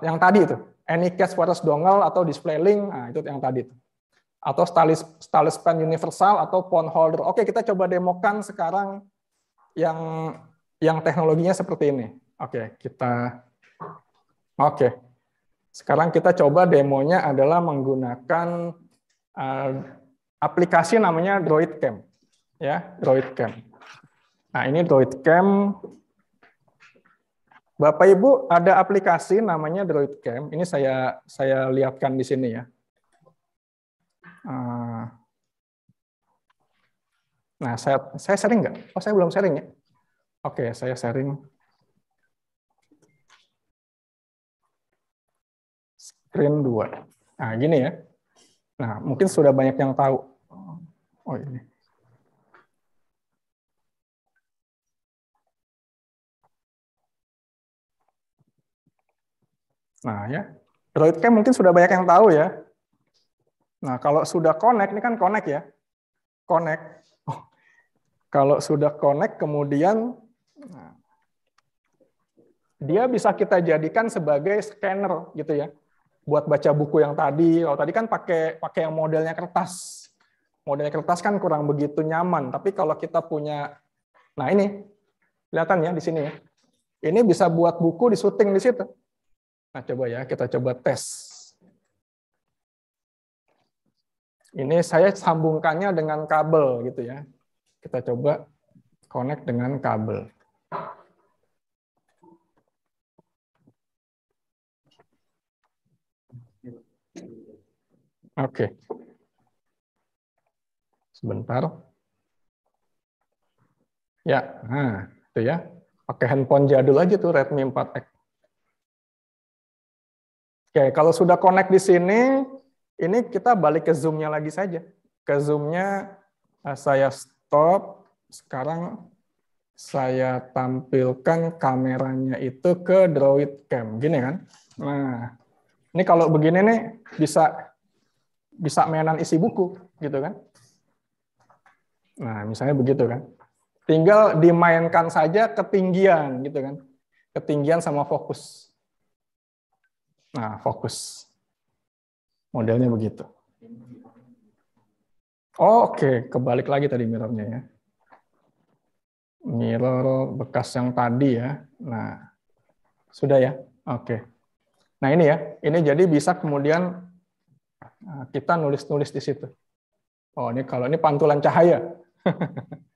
Yang tadi itu, Anycast Wireless Dongle atau Display Link, nah itu yang tadi itu. Atau stylus, stylus pen universal atau phone holder. Oke, kita coba demokan sekarang yang yang teknologinya seperti ini. Oke, kita Oke. Sekarang kita coba demonya adalah menggunakan uh, aplikasi namanya DroidCam. Ya, DroidCam. Nah, ini DroidCam. Bapak Ibu ada aplikasi namanya DroidCam. Ini saya saya lihatkan di sini ya. Ah. Nah, saya saya sharing nggak? Oh, saya belum sharing ya. Oke, saya sharing. Screen 2. Nah, gini ya. Nah, mungkin sudah banyak yang tahu. Oh, ini. Nah, ya. Droidcam mungkin sudah banyak yang tahu ya. Nah, kalau sudah connect, ini kan connect ya. Connect. Oh, kalau sudah connect, kemudian nah, dia bisa kita jadikan sebagai scanner gitu ya buat baca buku yang tadi. Kalau tadi kan pakai pakai yang modelnya kertas. Modelnya kertas kan kurang begitu nyaman. Tapi kalau kita punya, nah ini kelihatan ya di sini ya. Ini bisa buat buku di syuting di situ. Nah coba ya kita coba tes. Ini saya sambungkannya dengan kabel gitu ya. Kita coba connect dengan kabel. Oke. Sebentar. Ya, nah, itu ya. Pakai handphone jadul aja tuh Redmi 4X. Oke, kalau sudah connect di sini, ini kita balik ke zoom-nya lagi saja. Ke zoom-nya eh, saya stop. Sekarang saya tampilkan kameranya itu ke Droid Cam, gini kan? Nah, ini kalau begini nih bisa bisa mainan isi buku, gitu kan? Nah, misalnya begitu kan? Tinggal dimainkan saja ketinggian, gitu kan? Ketinggian sama fokus. Nah, fokus. Modelnya begitu. Oh, Oke, okay. kebalik lagi tadi mirrornya ya. Mirror bekas yang tadi ya. Nah, sudah ya. Oke. Okay. Nah ini ya, ini jadi bisa kemudian nah, kita nulis-nulis di situ. Oh ini kalau ini pantulan cahaya.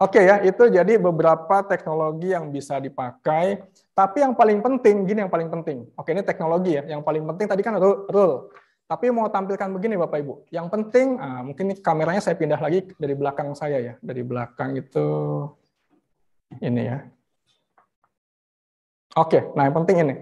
Oke okay ya, itu jadi beberapa teknologi yang bisa dipakai. Tapi yang paling penting, gini yang paling penting. Oke, ini teknologi ya. Yang paling penting tadi kan rule. Tapi mau tampilkan begini Bapak Ibu. Yang penting, ah, mungkin ini kameranya saya pindah lagi dari belakang saya ya. Dari belakang itu ini ya. Oke, nah yang penting ini.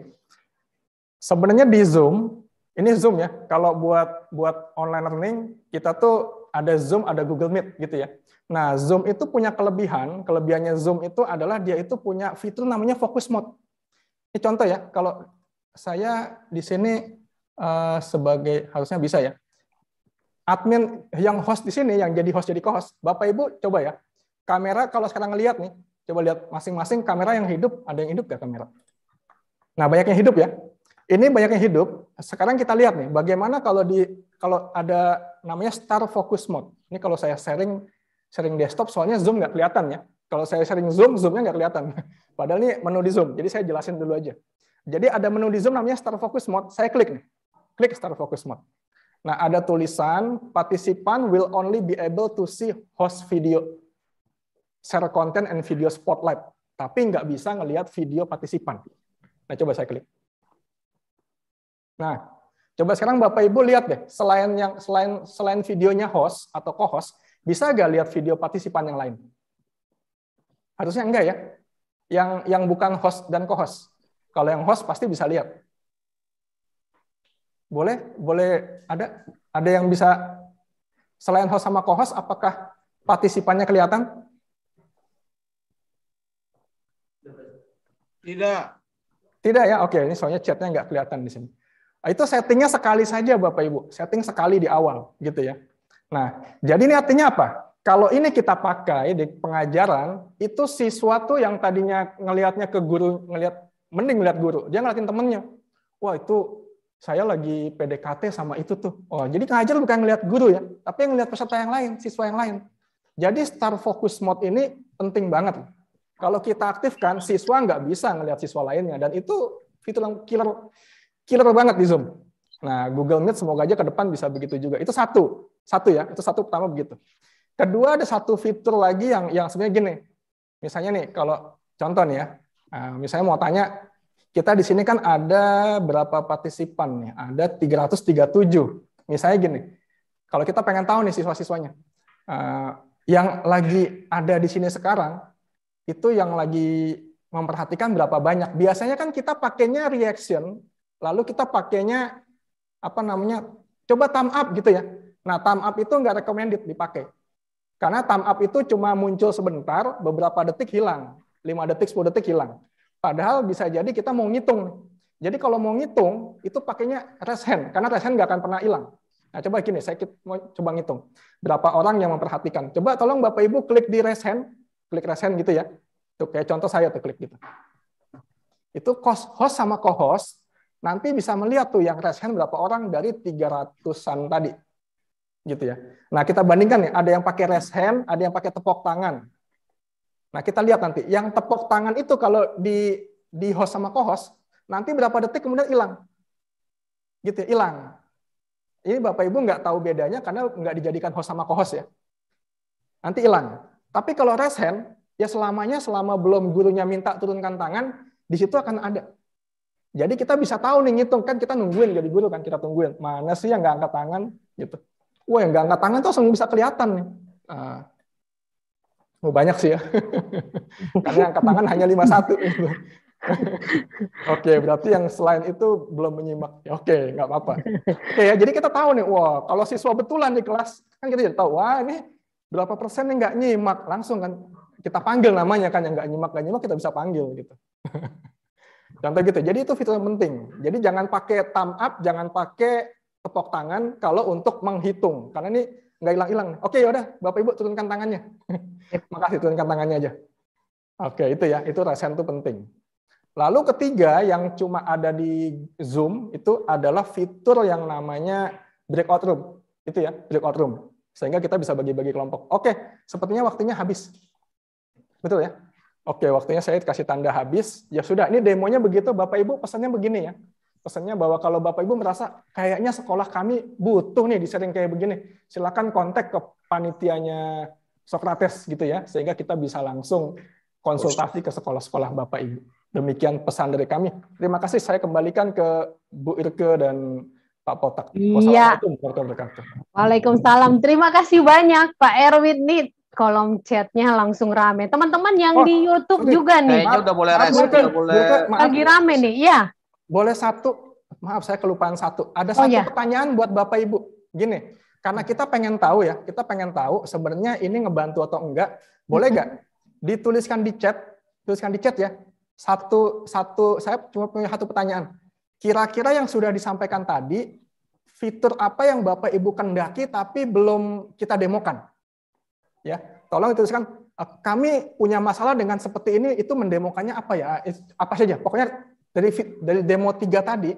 Sebenarnya di Zoom, ini Zoom ya. Kalau buat buat online learning, kita tuh ada Zoom, ada Google Meet gitu ya. Nah, Zoom itu punya kelebihan. Kelebihannya Zoom itu adalah dia itu punya fitur namanya focus mode. Ini contoh ya, kalau saya di sini uh, sebagai harusnya bisa ya. Admin yang host di sini, yang jadi host jadi co-host, Bapak Ibu coba ya. Kamera kalau sekarang ngelihat nih, coba lihat masing-masing kamera yang hidup, ada yang hidup nggak kamera? Nah, banyak yang hidup ya. Ini banyak yang hidup. Sekarang kita lihat nih, bagaimana kalau di kalau ada namanya star focus mode. Ini kalau saya sharing sharing desktop soalnya Zoom nggak kelihatan ya. Kalau saya sharing Zoom, Zoom-nya nggak kelihatan. Padahal ini menu di Zoom, jadi saya jelasin dulu aja. Jadi ada menu di Zoom namanya Start Focus Mode. Saya klik nih, klik Start Focus Mode. Nah, ada tulisan, participant will only be able to see host video, share content and video spotlight. Tapi nggak bisa ngelihat video partisipan. Nah, coba saya klik. Nah, coba sekarang Bapak Ibu lihat deh, selain yang selain selain videonya host atau co-host, bisa nggak lihat video partisipan yang lain? Harusnya enggak ya. Yang yang bukan host dan co-host. Kalau yang host pasti bisa lihat. Boleh? Boleh ada ada yang bisa selain host sama co-host apakah partisipannya kelihatan? Tidak. Tidak ya. Oke, ini soalnya chatnya nggak kelihatan di sini. Itu settingnya sekali saja Bapak Ibu. Setting sekali di awal gitu ya. Nah, jadi ini artinya apa? Kalau ini kita pakai di pengajaran, itu siswa tuh yang tadinya ngelihatnya ke guru, ngelihat mending ngelihat guru, dia ngeliatin temennya. Wah itu saya lagi PDKT sama itu tuh. Oh jadi ngajar bukan ngelihat guru ya, tapi ngelihat peserta yang lain, siswa yang lain. Jadi star focus mode ini penting banget. Kalau kita aktifkan, siswa nggak bisa ngelihat siswa lainnya, dan itu fitur yang killer, killer banget di Zoom. Nah, Google Meet semoga aja ke depan bisa begitu juga. Itu satu, satu ya, itu satu pertama begitu. Kedua ada satu fitur lagi yang yang sebenarnya gini. Misalnya nih kalau contoh nih ya, nah, misalnya mau tanya kita di sini kan ada berapa partisipan nih? Ada 337. Misalnya gini. Kalau kita pengen tahu nih siswa-siswanya. Uh, yang lagi ada di sini sekarang itu yang lagi memperhatikan berapa banyak. Biasanya kan kita pakainya reaction, lalu kita pakainya apa namanya? Coba thumb up gitu ya. Nah, thumb up itu nggak recommended dipakai. Karena thumb up itu cuma muncul sebentar, beberapa detik hilang. 5 detik, 10 detik hilang. Padahal bisa jadi kita mau ngitung. Jadi kalau mau ngitung, itu pakainya raise hand. Karena raise hand nggak akan pernah hilang. Nah, coba gini, saya mau coba ngitung. Berapa orang yang memperhatikan. Coba tolong Bapak Ibu klik di raise hand. Klik raise hand gitu ya. Tuh, kayak contoh saya tuh klik gitu. Itu host sama co-host, nanti bisa melihat tuh yang raise hand berapa orang dari 300-an tadi gitu ya. Nah, kita bandingkan nih, ada yang pakai rest hand, ada yang pakai tepuk tangan. Nah, kita lihat nanti, yang tepuk tangan itu kalau di di host sama co-host, nanti berapa detik kemudian hilang. Gitu ya, hilang. Ini Bapak Ibu nggak tahu bedanya karena nggak dijadikan host sama co-host ya. Nanti hilang. Tapi kalau rest hand, ya selamanya selama belum gurunya minta turunkan tangan, di situ akan ada. Jadi kita bisa tahu nih ngitung kan kita nungguin jadi guru kan kita tungguin mana sih yang nggak angkat tangan gitu. Wah, yang nggak angkat tangan tuh langsung bisa kelihatan nih. Uh, oh, banyak sih ya. Karena angkat tangan hanya 51. Gitu. Oke, berarti yang selain itu belum menyimak. Ya, Oke, nggak apa-apa. Oke ya, jadi kita tahu nih, wah kalau siswa betulan di kelas kan kita jadi tahu, wah ini berapa persen yang nggak nyimak langsung kan kita panggil namanya kan yang nggak nyimak nggak nyimak kita bisa panggil gitu. Contoh gitu. Jadi itu fitur yang penting. Jadi jangan pakai thumb up, jangan pakai tepuk tangan kalau untuk menghitung karena ini nggak hilang-hilang. Oke, yaudah, Bapak Ibu turunkan tangannya. Makasih turunkan tangannya aja. Oke, itu ya, itu resen itu penting. Lalu ketiga yang cuma ada di Zoom itu adalah fitur yang namanya breakout room. Itu ya, breakout room. Sehingga kita bisa bagi-bagi kelompok. Oke, sepertinya waktunya habis. Betul ya? Oke, waktunya saya kasih tanda habis. Ya sudah, ini demonya begitu. Bapak Ibu pesannya begini ya. Pesannya bahwa kalau Bapak Ibu merasa kayaknya sekolah kami butuh nih di sharing kayak begini, silakan kontak ke panitianya Socrates gitu ya, sehingga kita bisa langsung konsultasi ke sekolah-sekolah Bapak Ibu. Demikian pesan dari kami. Terima kasih. Saya kembalikan ke Bu Irke dan Pak Potak. Iya. Waalaikumsalam. Terima kasih banyak Pak Erwin nih kolom chatnya langsung rame. Teman-teman yang Oh, di YouTube sorry. juga nih. Kayaknya udah boleh respon, udah boleh. Irke, maaf. Lagi rame nih. Iya. Boleh satu, maaf saya kelupaan satu. Ada Oh, satu ya. pertanyaan buat Bapak Ibu. Gini, karena kita pengen tahu ya, kita pengen tahu sebenarnya ini ngebantu atau enggak. Boleh nggak dituliskan di chat, tuliskan di chat ya. Satu satu saya cuma punya satu pertanyaan. Kira-kira yang sudah disampaikan tadi fitur apa yang Bapak Ibu kendaki tapi belum kita demokan? Ya, tolong dituliskan kami punya masalah dengan seperti ini itu mendemokannya apa ya? Apa saja? Pokoknya dari dari demo tiga tadi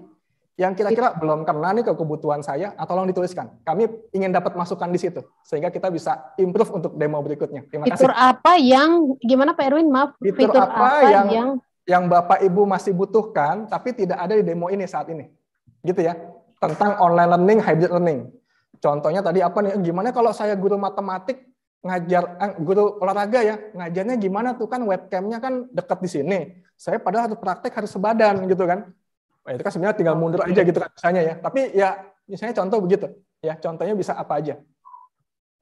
yang kira-kira belum kena nih ke kebutuhan saya, ah, tolong dituliskan. Kami ingin dapat masukan di situ sehingga kita bisa improve untuk demo berikutnya. Terima kasih. Fitur apa yang gimana Pak Erwin? Maaf. Fitur apa yang yang Bapak Ibu masih butuhkan tapi tidak ada di demo ini saat ini. Gitu ya. Tentang online learning, hybrid learning. Contohnya tadi apa nih? Gimana kalau saya guru matematik ngajar eh, guru olahraga ya, ngajarnya gimana tuh kan webcamnya kan dekat di sini. Saya padahal harus praktek harus sebadan gitu kan. Wah, itu kan sebenarnya tinggal mundur aja gitu kan misalnya ya. Tapi ya misalnya contoh begitu. Ya, contohnya bisa apa aja.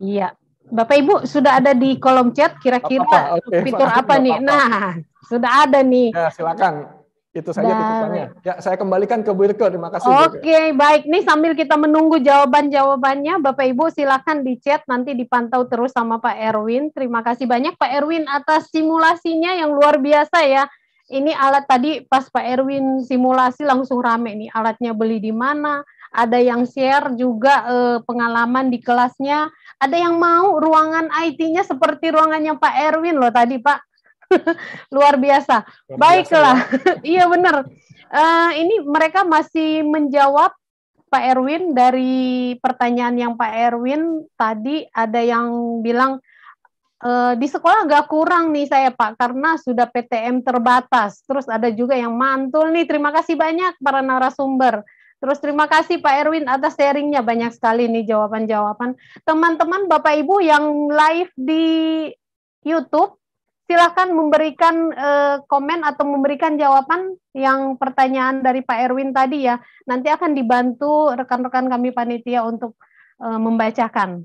Iya. Bapak Ibu sudah ada di kolom chat kira-kira Apa-apa, oke. fitur Nggak apa nih? apa-apa. Nah, sudah ada nih. Ya, silakan. Itu saja titipannya. Ya, saya kembalikan ke Bu Irke. Terima kasih. Oke, baik. Nih sambil kita menunggu jawaban-jawabannya, Bapak Ibu silakan di chat nanti dipantau terus sama Pak Erwin. Terima kasih banyak Pak Erwin atas simulasinya yang luar biasa ya. Ini alat tadi pas Pak Erwin simulasi langsung rame nih. Alatnya beli di mana? Ada yang share juga eh, pengalaman di kelasnya. Ada yang mau ruangan IT-nya seperti ruangannya Pak Erwin loh tadi Pak. luar biasa. Luar biasa, Baiklah, iya benar. Eh, ini mereka masih menjawab Pak Erwin dari pertanyaan yang Pak Erwin tadi ada yang bilang eh, di sekolah nggak kurang nih saya Pak karena sudah PTM terbatas. Terus ada juga yang mantul nih. Terima kasih banyak para narasumber. Terus terima kasih Pak Erwin atas sharingnya banyak sekali nih jawaban-jawaban. Teman-teman Bapak Ibu yang live di YouTube silakan memberikan eh, komen atau memberikan jawaban yang pertanyaan dari Pak Erwin tadi ya. Nanti akan dibantu rekan-rekan kami panitia untuk eh, membacakan.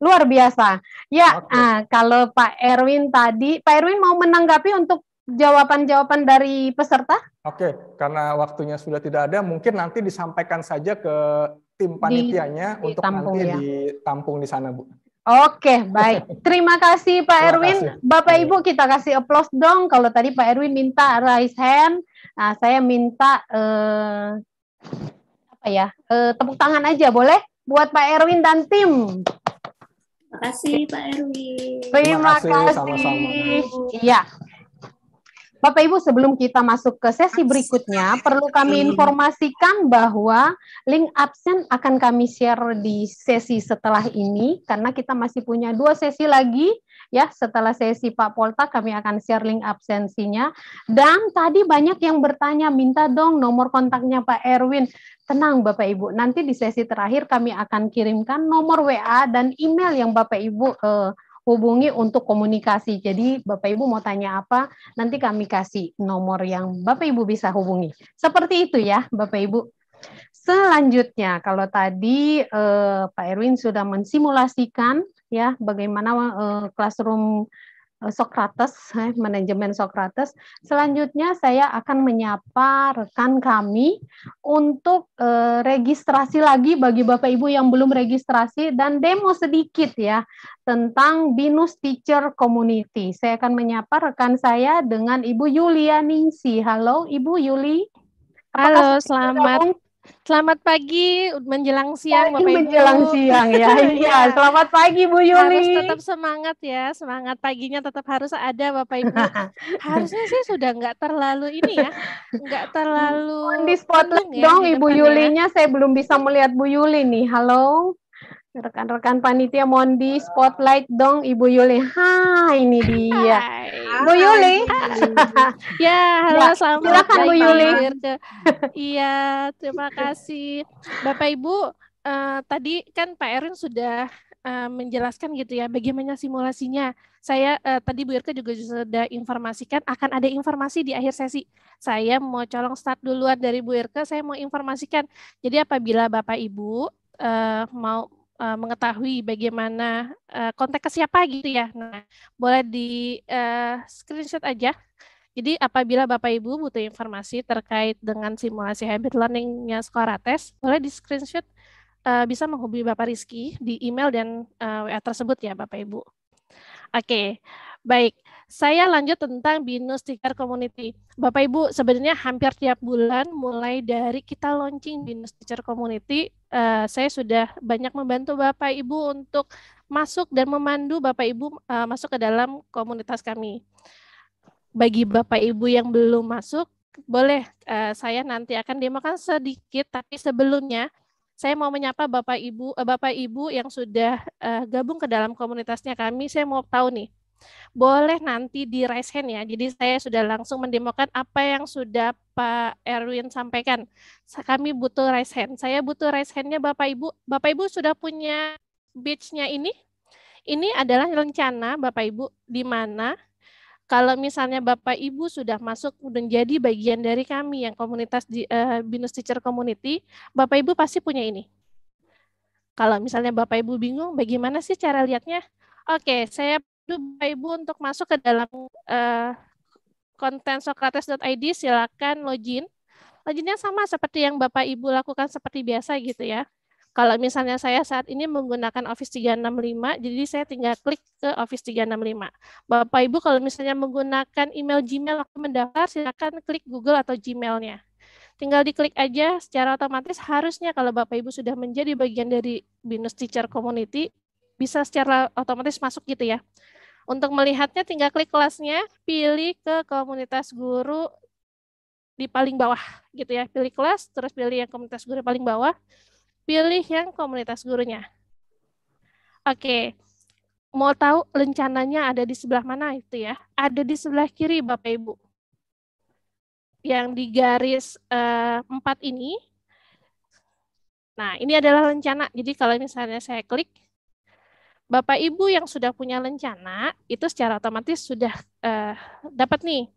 Luar biasa. Ya, ah, kalau Pak Erwin tadi, Pak Erwin mau menanggapi untuk jawaban-jawaban dari peserta? Oke, karena waktunya sudah tidak ada, mungkin nanti disampaikan saja ke tim panitianya untuk ditampung nanti ya. ditampung di sana, Bu. Oke, baik. Terima kasih Pak Terima Erwin. kasih. Bapak Ibu kita kasih applause dong. Kalau tadi Pak Erwin minta raise hand, nah saya minta eh, apa ya? eh, tepuk tangan aja boleh buat Pak Erwin dan tim. Terima kasih Pak Erwin. Terima kasih, kasih. Iya. Bapak Ibu sebelum kita masuk ke sesi berikutnya perlu kami informasikan bahwa link absen akan kami share di sesi setelah ini karena kita masih punya dua sesi lagi. Ya setelah sesi Pak Polta kami akan share link absensinya. Dan tadi banyak yang bertanya minta dong nomor kontaknya Pak Erwin. Tenang Bapak Ibu nanti di sesi terakhir kami akan kirimkan nomor WA dan email yang Bapak Ibu eh, hubungi untuk komunikasi. Jadi Bapak Ibu mau tanya apa, nanti kami kasih nomor yang Bapak Ibu bisa hubungi. Seperti itu ya Bapak Ibu. Selanjutnya, kalau tadi eh, Pak Erwin sudah mensimulasikan ya bagaimana eh, classroom Socrates, eh, manajemen Socrates. Selanjutnya saya akan menyapa rekan kami untuk eh, registrasi lagi bagi Bapak Ibu yang belum registrasi dan demo sedikit ya tentang Binus Teacher Community. Saya akan menyapa rekan saya dengan Ibu Yulia Ningsi. Halo Ibu Yuli. Halo, selamat Selamat pagi menjelang siang Bapak Ibu. Menjelang siang ya. Iya, selamat pagi Bu Yuli. Harus tetap semangat ya. Semangat paginya tetap harus ada Bapak Ibu. Harusnya sih sudah nggak terlalu ini ya. Nggak terlalu di spotlight ya dong Ibu depan ya. Yulinya. Saya belum bisa melihat Bu Yuli nih. Halo. Rekan-rekan panitia mohon di spotlight dong Ibu Yuli. Ha, ini dia. Bu Yuli. Ya, halo Ya, selamat silakan, Bu Yuli. Iya, terima kasih. Bapak Ibu, eh, tadi kan Pak Erwin sudah eh, menjelaskan gitu ya bagaimana simulasinya. Saya eh, tadi Bu Irke juga sudah informasikan akan ada informasi di akhir sesi. Saya mau colong start duluan dari Bu Irke, saya mau informasikan. Jadi apabila Bapak Ibu eh, mau eh, mengetahui bagaimana eh, kontak ke siapa gitu ya. Nah, boleh di eh, screenshot aja jadi apabila Bapak Ibu butuh informasi terkait dengan simulasi habit learning-nya Skorates, boleh di screenshot eh, bisa menghubungi Bapak Rizky di email dan eh, WA tersebut ya Bapak Ibu. Oke, baik. Saya lanjut tentang Binus Teacher Community. Bapak Ibu, sebenarnya hampir tiap bulan mulai dari kita launching Binus Teacher Community, eh, saya sudah banyak membantu Bapak Ibu untuk masuk dan memandu Bapak Ibu eh, masuk ke dalam komunitas kami bagi Bapak Ibu yang belum masuk, boleh eh, saya nanti akan demokan sedikit, tapi sebelumnya saya mau menyapa Bapak Ibu, Bapak Ibu yang sudah eh, gabung ke dalam komunitasnya kami. Saya mau tahu nih, boleh nanti di raise hand ya. Jadi saya sudah langsung mendemokan apa yang sudah Pak Erwin sampaikan. Sa- Kami butuh raise hand. Saya butuh raise handnya Bapak Ibu. Bapak Ibu sudah punya batch-nya ini? Ini adalah rencana Bapak Ibu di mana kalau misalnya Bapak Ibu sudah masuk menjadi bagian dari kami yang komunitas di eh, Binus Teacher Community, Bapak Ibu pasti punya ini. Kalau misalnya Bapak Ibu bingung bagaimana sih cara lihatnya? Oke, saya Bapak Ibu untuk masuk ke dalam eh, konten sokrates.id, silakan login. Loginnya sama seperti yang Bapak Ibu lakukan seperti biasa gitu ya. Kalau misalnya saya saat ini menggunakan Office 365, jadi saya tinggal klik ke Office 365. Bapak Ibu kalau misalnya menggunakan email Gmail waktu mendaftar, silakan klik Google atau Gmail-nya. Tinggal diklik aja secara otomatis harusnya kalau Bapak Ibu sudah menjadi bagian dari Binus Teacher Community, bisa secara otomatis masuk gitu ya. Untuk melihatnya tinggal klik kelasnya, pilih ke komunitas guru di paling bawah gitu ya. Pilih kelas, terus pilih yang komunitas guru paling bawah, pilih yang komunitas gurunya. Oke, mau tahu rencananya ada di sebelah mana itu ya? Ada di sebelah kiri Bapak Ibu. Yang di garis eh, empat ini. Nah, ini adalah rencana. Jadi kalau misalnya saya klik, Bapak Ibu yang sudah punya rencana, itu secara otomatis sudah eh, dapat nih.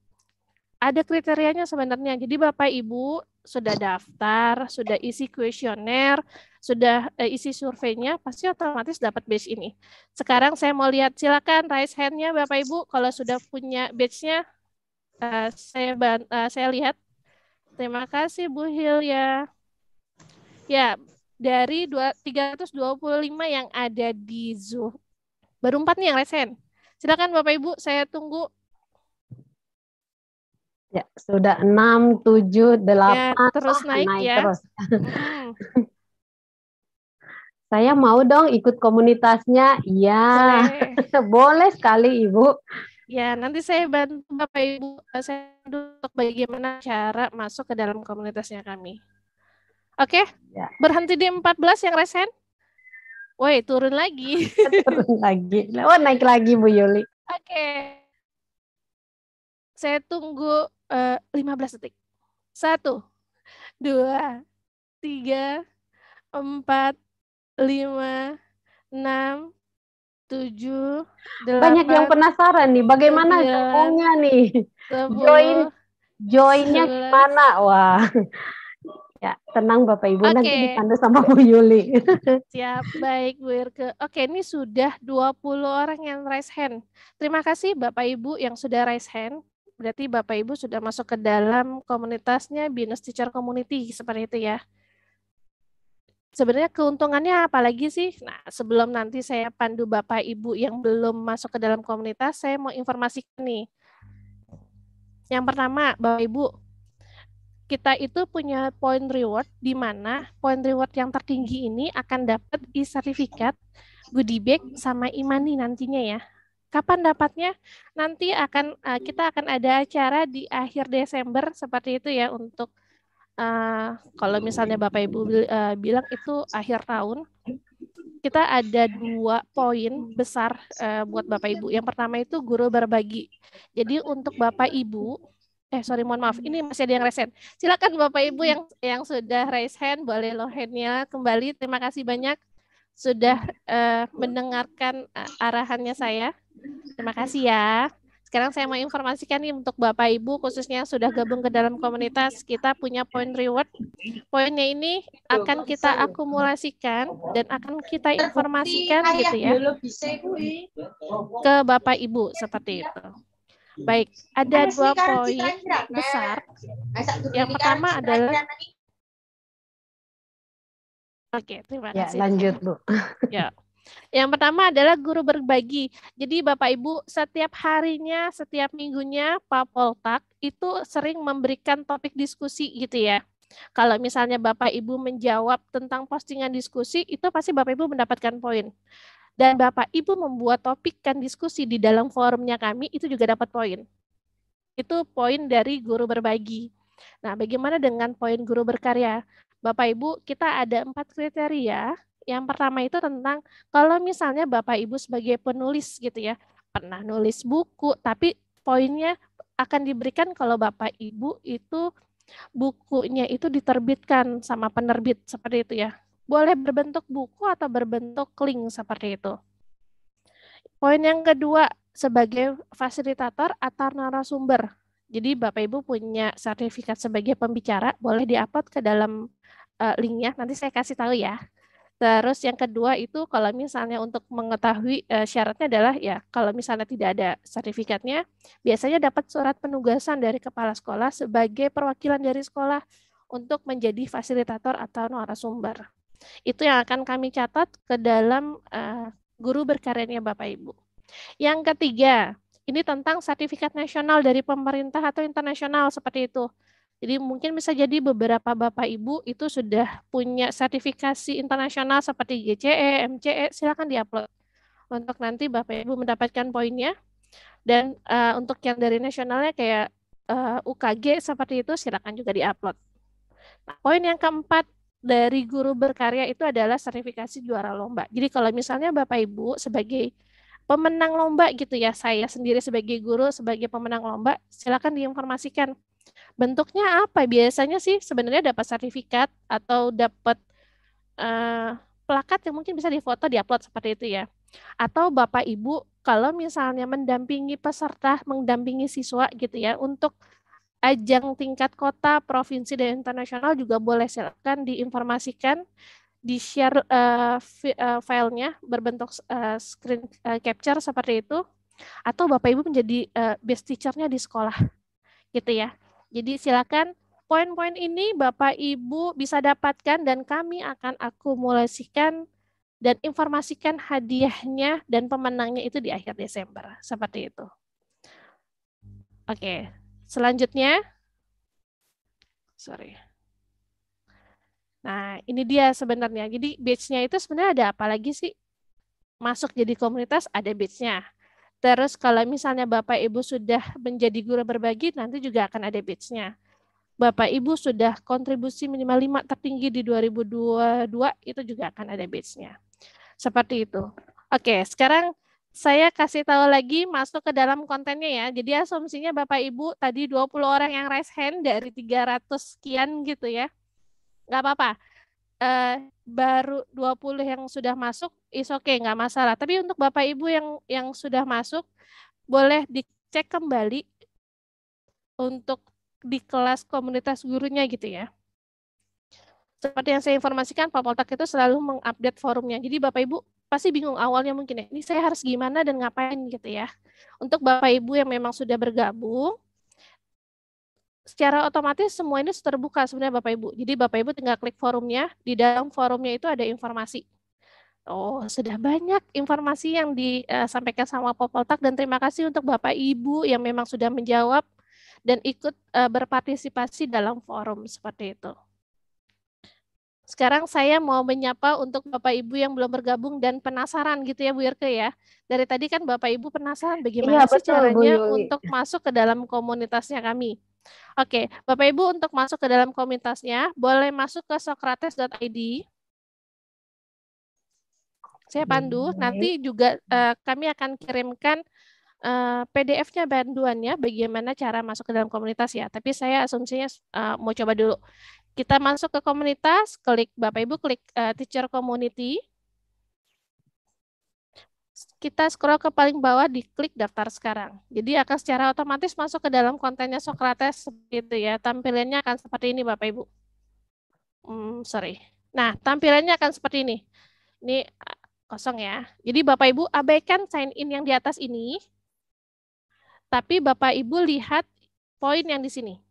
Ada kriterianya sebenarnya. Jadi Bapak Ibu sudah daftar, sudah isi kuesioner, sudah eh, isi surveinya, pasti otomatis dapat badge ini. Sekarang saya mau lihat, silakan raise hand-nya Bapak Ibu kalau sudah punya badge-nya. eh, saya eh, saya lihat. Terima kasih Bu Hilya. Ya, dari dua- 325 yang ada di Zoom. Baru empat nih yang hand. Silakan Bapak Ibu, saya tunggu Ya, sudah 6, 7, 8. Ya, terus oh, naik ya. terus. Hmm. Saya mau dong ikut komunitasnya. Iya. Boleh sekali, Ibu. Ya, nanti saya bantu Bapak Ibu eh, saya untuk bagaimana cara masuk ke dalam komunitasnya kami. Oke? Ya. Berhenti di 14 yang resen? Woi, turun lagi. Turun lagi. Oh, naik lagi Bu Yuli. Oke. Saya tunggu eh, 15 detik. Satu, dua, tiga, empat, lima, enam, tujuh, Banyak yang delapan, penasaran nih, bagaimana gabungnya nih? Join joinnya gimana? Wah. Ya, tenang Bapak Ibu nanti Oke. dipandu sama Bu Yuli. Siap, baik Bu Irke. Oke, ini sudah 20 orang yang raise hand. Terima kasih Bapak Ibu yang sudah raise hand. Berarti Bapak Ibu sudah masuk ke dalam komunitasnya Binus Teacher Community seperti itu ya. Sebenarnya keuntungannya apa lagi sih? Nah, sebelum nanti saya pandu Bapak Ibu yang belum masuk ke dalam komunitas, saya mau informasikan nih. Yang pertama, Bapak Ibu, kita itu punya point reward di mana point reward yang tertinggi ini akan dapat e-sertifikat, goodie bag sama imani nantinya ya. Kapan dapatnya? Nanti akan eh, kita akan ada acara di akhir Desember seperti itu ya untuk eh, kalau misalnya Bapak Ibu eh, bilang itu akhir tahun kita ada dua poin besar buat Bapak Ibu. Yang pertama itu guru berbagi. Jadi untuk Bapak Ibu Eh sorry mohon maaf, ini masih ada yang raise hand. Silakan Bapak Ibu yang yang sudah raise hand, boleh low handnya kembali. Terima kasih banyak sudah eh, mendengarkan eh, arahannya saya. Terima kasih ya. Sekarang saya mau informasikan nih untuk Bapak Ibu khususnya yang sudah gabung ke dalam komunitas, kita punya point reward. Poinnya ini akan kita akumulasikan dan akan kita informasikan gitu ya ke Bapak Ibu seperti itu. Baik, ada dua poin besar. Yang pertama adalah Oke, terima Ya, kasih. lanjut Bu. Ya. Yang pertama adalah guru berbagi. Jadi Bapak Ibu setiap harinya, setiap minggunya Pak Poltak itu sering memberikan topik diskusi gitu ya. Kalau misalnya Bapak Ibu menjawab tentang postingan diskusi, itu pasti Bapak Ibu mendapatkan poin. Dan Bapak Ibu membuat topik kan diskusi di dalam forumnya kami, itu juga dapat poin. Itu poin dari guru berbagi. Nah, bagaimana dengan poin guru berkarya? Bapak Ibu, kita ada empat kriteria. Yang pertama itu tentang kalau misalnya Bapak Ibu sebagai penulis gitu ya, pernah nulis buku, tapi poinnya akan diberikan kalau Bapak Ibu itu bukunya itu diterbitkan sama penerbit seperti itu ya. Boleh berbentuk buku atau berbentuk link seperti itu. Poin yang kedua, sebagai fasilitator atau narasumber. Jadi Bapak Ibu punya sertifikat sebagai pembicara, boleh diupload ke dalam eh, linknya. Nanti saya kasih tahu ya. Terus yang kedua itu kalau misalnya untuk mengetahui eh, syaratnya adalah ya kalau misalnya tidak ada sertifikatnya, biasanya dapat surat penugasan dari kepala sekolah sebagai perwakilan dari sekolah untuk menjadi fasilitator atau narasumber. Itu yang akan kami catat ke dalam eh, guru berkaryanya Bapak Ibu. Yang ketiga, ini tentang sertifikat nasional dari pemerintah atau internasional seperti itu. Jadi mungkin bisa jadi beberapa Bapak Ibu itu sudah punya sertifikasi internasional seperti GCE, MCE, silakan diupload untuk nanti Bapak Ibu mendapatkan poinnya. Dan eh, untuk yang dari nasionalnya kayak eh, UKG seperti itu silakan juga diupload. Nah, poin yang keempat dari guru berkarya itu adalah sertifikasi juara lomba. Jadi kalau misalnya Bapak Ibu sebagai pemenang lomba gitu ya, saya sendiri sebagai guru sebagai pemenang lomba, silakan diinformasikan bentuknya apa? Biasanya sih sebenarnya dapat sertifikat atau dapat eh, plakat yang mungkin bisa difoto, diupload seperti itu ya. Atau Bapak Ibu kalau misalnya mendampingi peserta, mendampingi siswa gitu ya untuk ajang tingkat kota, provinsi dan internasional juga boleh silakan diinformasikan di share eh, fi- eh, filenya berbentuk eh, screen eh, capture seperti itu atau Bapak Ibu menjadi eh, best teacher-nya di sekolah gitu ya. Jadi silakan poin-poin ini Bapak Ibu bisa dapatkan dan kami akan akumulasikan dan informasikan hadiahnya dan pemenangnya itu di akhir Desember. Seperti itu. Oke, selanjutnya. Sorry. Nah, ini dia sebenarnya. Jadi batch-nya itu sebenarnya ada apa lagi sih? Masuk jadi komunitas ada batch-nya. Terus kalau misalnya Bapak Ibu sudah menjadi guru berbagi, nanti juga akan ada batch-nya. Bapak Ibu sudah kontribusi minimal 5 tertinggi di 2022, itu juga akan ada batch-nya. Seperti itu. Oke, sekarang saya kasih tahu lagi masuk ke dalam kontennya ya. Jadi asumsinya Bapak Ibu tadi 20 orang yang raise hand dari 300 sekian gitu ya. Nggak apa-apa. Eh, baru 20 yang sudah masuk, is oke, nggak masalah. Tapi untuk Bapak Ibu yang yang sudah masuk, boleh dicek kembali untuk di kelas komunitas gurunya gitu ya. seperti yang saya informasikan, Pak Poltak itu selalu mengupdate forumnya. Jadi Bapak Ibu pasti bingung awalnya mungkin ya, ini saya harus gimana dan ngapain gitu ya. Untuk Bapak Ibu yang memang sudah bergabung, secara otomatis semua ini terbuka sebenarnya Bapak Ibu. Jadi Bapak Ibu tinggal klik forumnya, di dalam forumnya itu ada informasi. Oh, sudah banyak informasi yang disampaikan sama Popoltak dan terima kasih untuk Bapak Ibu yang memang sudah menjawab dan ikut uh, berpartisipasi dalam forum seperti itu. Sekarang saya mau menyapa untuk Bapak Ibu yang belum bergabung dan penasaran gitu ya Bu Irke ya. Dari tadi kan Bapak Ibu penasaran bagaimana iya, sih caranya untuk masuk ke dalam komunitasnya kami. Oke, Bapak Ibu untuk masuk ke dalam komunitasnya boleh masuk ke sokrates.id. Saya pandu, nanti juga uh, kami akan kirimkan uh, eh, PDF-nya banduannya bagaimana cara masuk ke dalam komunitas ya. Tapi saya asumsinya uh, mau coba dulu. Kita masuk ke komunitas, klik Bapak Ibu klik uh, teacher community. Kita scroll ke paling bawah di klik daftar sekarang. Jadi akan secara otomatis masuk ke dalam kontennya Socrates seperti ya. Tampilannya akan seperti ini Bapak Ibu. Hmm, sorry. Nah, tampilannya akan seperti ini. Ini kosong ya. Jadi Bapak Ibu abaikan sign in yang di atas ini. Tapi Bapak Ibu lihat poin yang di sini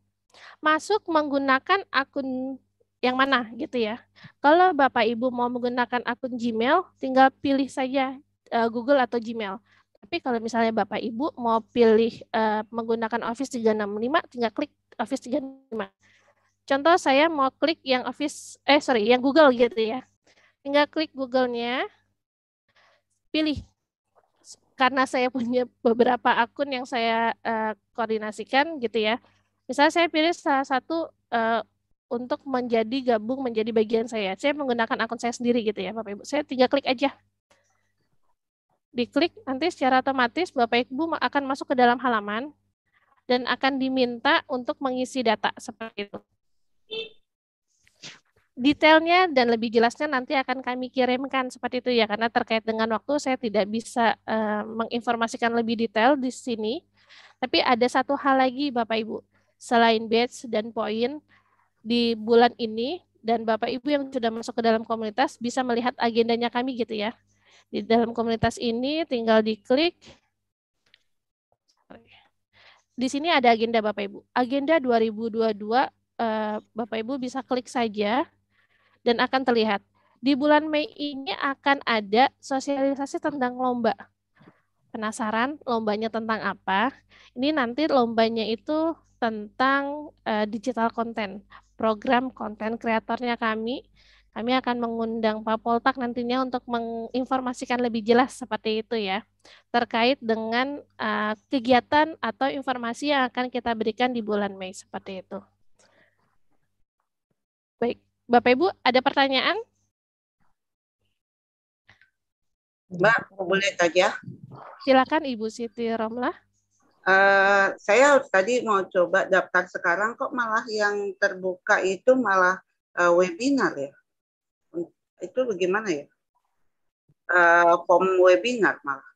masuk menggunakan akun yang mana gitu ya. Kalau Bapak Ibu mau menggunakan akun Gmail, tinggal pilih saja uh, Google atau Gmail. Tapi kalau misalnya Bapak Ibu mau pilih uh, menggunakan Office 365, tinggal klik Office 365. Contoh saya mau klik yang Office, eh sorry, yang Google gitu ya. Tinggal klik Google-nya, pilih. Karena saya punya beberapa akun yang saya uh, koordinasikan gitu ya Misalnya saya pilih salah satu uh, untuk menjadi gabung menjadi bagian saya. Saya menggunakan akun saya sendiri gitu ya Bapak Ibu. Saya tinggal klik aja. Diklik nanti secara otomatis Bapak Ibu akan masuk ke dalam halaman dan akan diminta untuk mengisi data seperti itu. Detailnya dan lebih jelasnya nanti akan kami kirimkan seperti itu ya karena terkait dengan waktu saya tidak bisa uh, menginformasikan lebih detail di sini. Tapi ada satu hal lagi Bapak Ibu selain badge dan poin di bulan ini dan Bapak Ibu yang sudah masuk ke dalam komunitas bisa melihat agendanya kami gitu ya. Di dalam komunitas ini tinggal diklik. Di sini ada agenda Bapak Ibu. Agenda 2022 eh, Bapak Ibu bisa klik saja dan akan terlihat. Di bulan Mei ini akan ada sosialisasi tentang lomba. Penasaran lombanya tentang apa? Ini nanti lombanya itu tentang uh, digital content, program konten kreatornya kami. Kami akan mengundang Pak Poltak nantinya untuk menginformasikan lebih jelas seperti itu ya, terkait dengan uh, kegiatan atau informasi yang akan kita berikan di bulan Mei seperti itu. Baik, Bapak Ibu ada pertanyaan? Mbak, boleh saja? Silakan Ibu Siti Romlah. Uh, saya tadi mau coba daftar sekarang kok malah yang terbuka itu malah uh, webinar ya. Itu bagaimana ya? Uh, form webinar malah.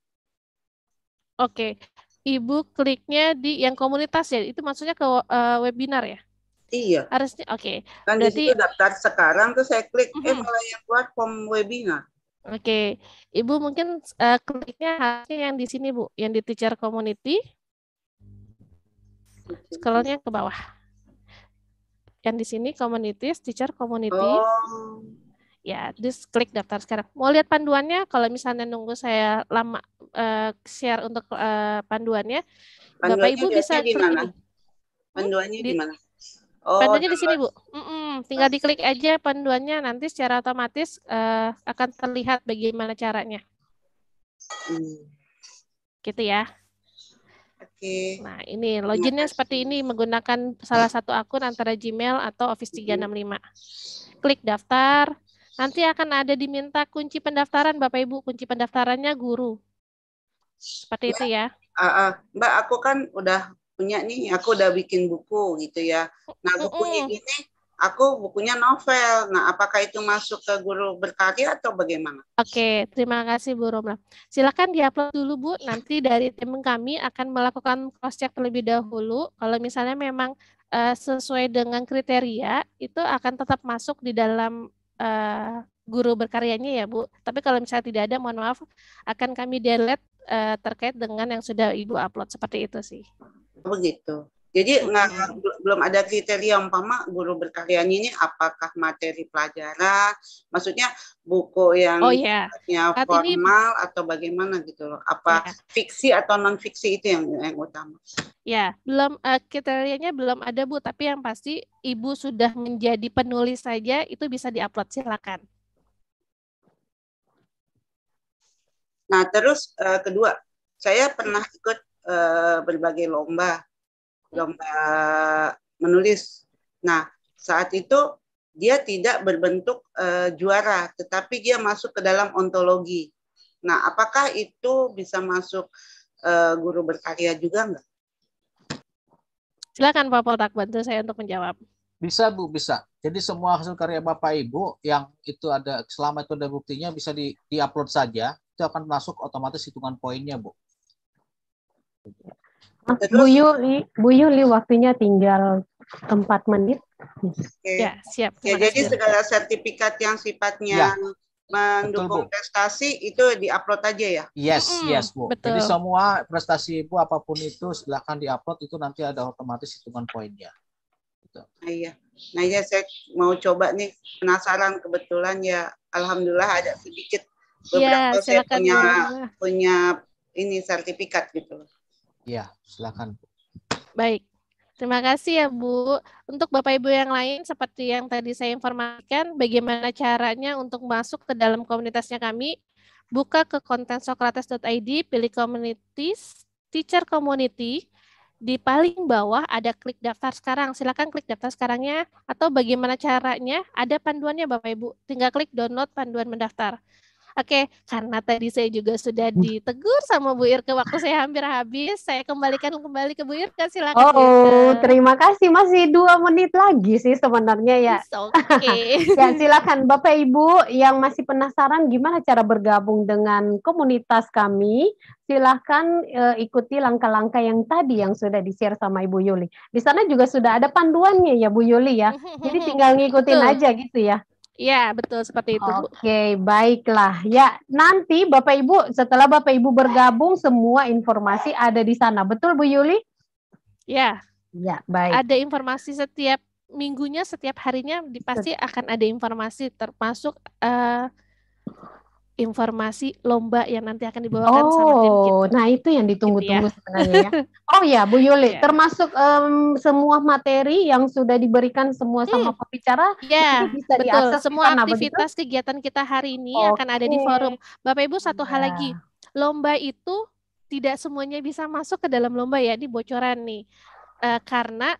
Oke, Ibu kliknya di yang komunitas ya, itu maksudnya ke uh, webinar ya? Iya. Harusnya oke. Okay. Kan Berarti, di situ daftar sekarang tuh saya klik uh -huh. eh malah yang buat form webinar. Oke, okay. Ibu mungkin uh, kliknya harusnya yang di sini Bu, yang di teacher community. Scrollnya ke bawah. Yang di sini communities, teacher community. Oh. Ya, terus klik daftar sekarang. Mau lihat panduannya? Kalau misalnya nunggu saya lama uh, share untuk uh, panduannya, panduannya Bapak Ibu bisa gimana? Panduannya di, gimana? Oh, panduannya di sini, Bu. Mm -mm, tinggal diklik aja panduannya nanti secara otomatis uh, akan terlihat bagaimana caranya. Hmm. Gitu ya. Oke. Nah, ini loginnya seperti ini menggunakan salah satu akun antara Gmail atau Office 365. Klik daftar. Nanti akan ada diminta kunci pendaftaran Bapak Ibu. Kunci pendaftarannya guru. Seperti itu ya. Uh, uh, Mbak, aku kan udah punya nih, aku udah bikin buku gitu ya. Nah, bukunya ini aku bukunya novel. Nah, apakah itu masuk ke guru berkarya atau bagaimana? Oke, terima kasih Bu Romla. Silakan diupload dulu Bu. Nanti dari tim kami akan melakukan cross check terlebih dahulu. Kalau misalnya memang uh, sesuai dengan kriteria itu akan tetap masuk di dalam uh, guru berkaryanya ya Bu. Tapi kalau misalnya tidak ada, mohon maaf, akan kami delete uh, terkait dengan yang sudah Ibu upload seperti itu sih. Begitu. Jadi nggak belum ada kriteria umpama guru berkaryanya ini apakah materi pelajaran, maksudnya buku yang oh, yeah. formal ini, atau bagaimana gitu loh. Apa yeah. fiksi atau non fiksi itu yang yang utama? Ya, belum uh, kriterianya belum ada Bu, tapi yang pasti Ibu sudah menjadi penulis saja itu bisa diupload silakan. Nah, terus uh, kedua, saya pernah ikut uh, berbagai lomba lomba menulis. Nah, saat itu dia tidak berbentuk uh, juara, tetapi dia masuk ke dalam ontologi. Nah, apakah itu bisa masuk uh, guru berkarya juga enggak? Silakan Pak Poltak bantu saya untuk menjawab. Bisa Bu, bisa. Jadi semua hasil karya Bapak Ibu yang itu ada selama itu ada buktinya bisa di, di-upload saja, itu akan masuk otomatis hitungan poinnya, Bu. Bu Yuli, Bu Yuli waktunya tinggal empat menit. Oke. Ya, siap. Ya, jadi segala sertifikat yang sifatnya ya. mendukung Betul, prestasi itu diupload aja ya? Yes, mm, yes Bu. Betul. Jadi semua prestasi Ibu apa pun itu silahkan diupload itu nanti ada otomatis hitungan poinnya. Gitu. Nah, iya. Nah, ya saya mau coba nih penasaran kebetulan ya alhamdulillah ada sedikit beberapa ya, saya punya punya ini sertifikat gitu. Ya, silakan. Baik. Terima kasih ya Bu. Untuk Bapak Ibu yang lain seperti yang tadi saya informasikan bagaimana caranya untuk masuk ke dalam komunitasnya kami. Buka ke konten sokrates.id, pilih communities, teacher community. Di paling bawah ada klik daftar sekarang. Silakan klik daftar sekarangnya atau bagaimana caranya? Ada panduannya Bapak Ibu. Tinggal klik download panduan mendaftar. Oke, karena tadi saya juga sudah ditegur sama Bu Irke waktu saya hampir habis, saya kembalikan kembali ke Bu Irke. Silakan. Oh, Bu terima kasih. Masih dua menit lagi sih sebenarnya ya. Oke. Okay. ya silakan Bapak Ibu yang masih penasaran gimana cara bergabung dengan komunitas kami, silahkan uh, ikuti langkah-langkah yang tadi yang sudah di-share sama Ibu Yuli. Di sana juga sudah ada panduannya ya Bu Yuli ya. Jadi tinggal ngikutin Betul. aja gitu ya. Iya, betul seperti itu. Oke, okay, baiklah. Ya, nanti Bapak Ibu setelah Bapak Ibu bergabung semua informasi ada di sana. Betul Bu Yuli? Ya. Ya, baik. Ada informasi setiap minggunya, setiap harinya pasti akan ada informasi termasuk uh, informasi lomba yang nanti akan dibawakan oh, sama tim kita. nah itu yang ditunggu-tunggu gitu ya. sebenarnya ya. Oh ya, Bu Yuli, ya. termasuk um, semua materi yang sudah diberikan semua sama hmm. pembicara ya, bisa betul. diakses semua aktivitas begitu? kegiatan kita hari ini okay. akan ada di forum. Bapak Ibu satu ya. hal lagi, lomba itu tidak semuanya bisa masuk ke dalam lomba ya, di bocoran nih. Uh, karena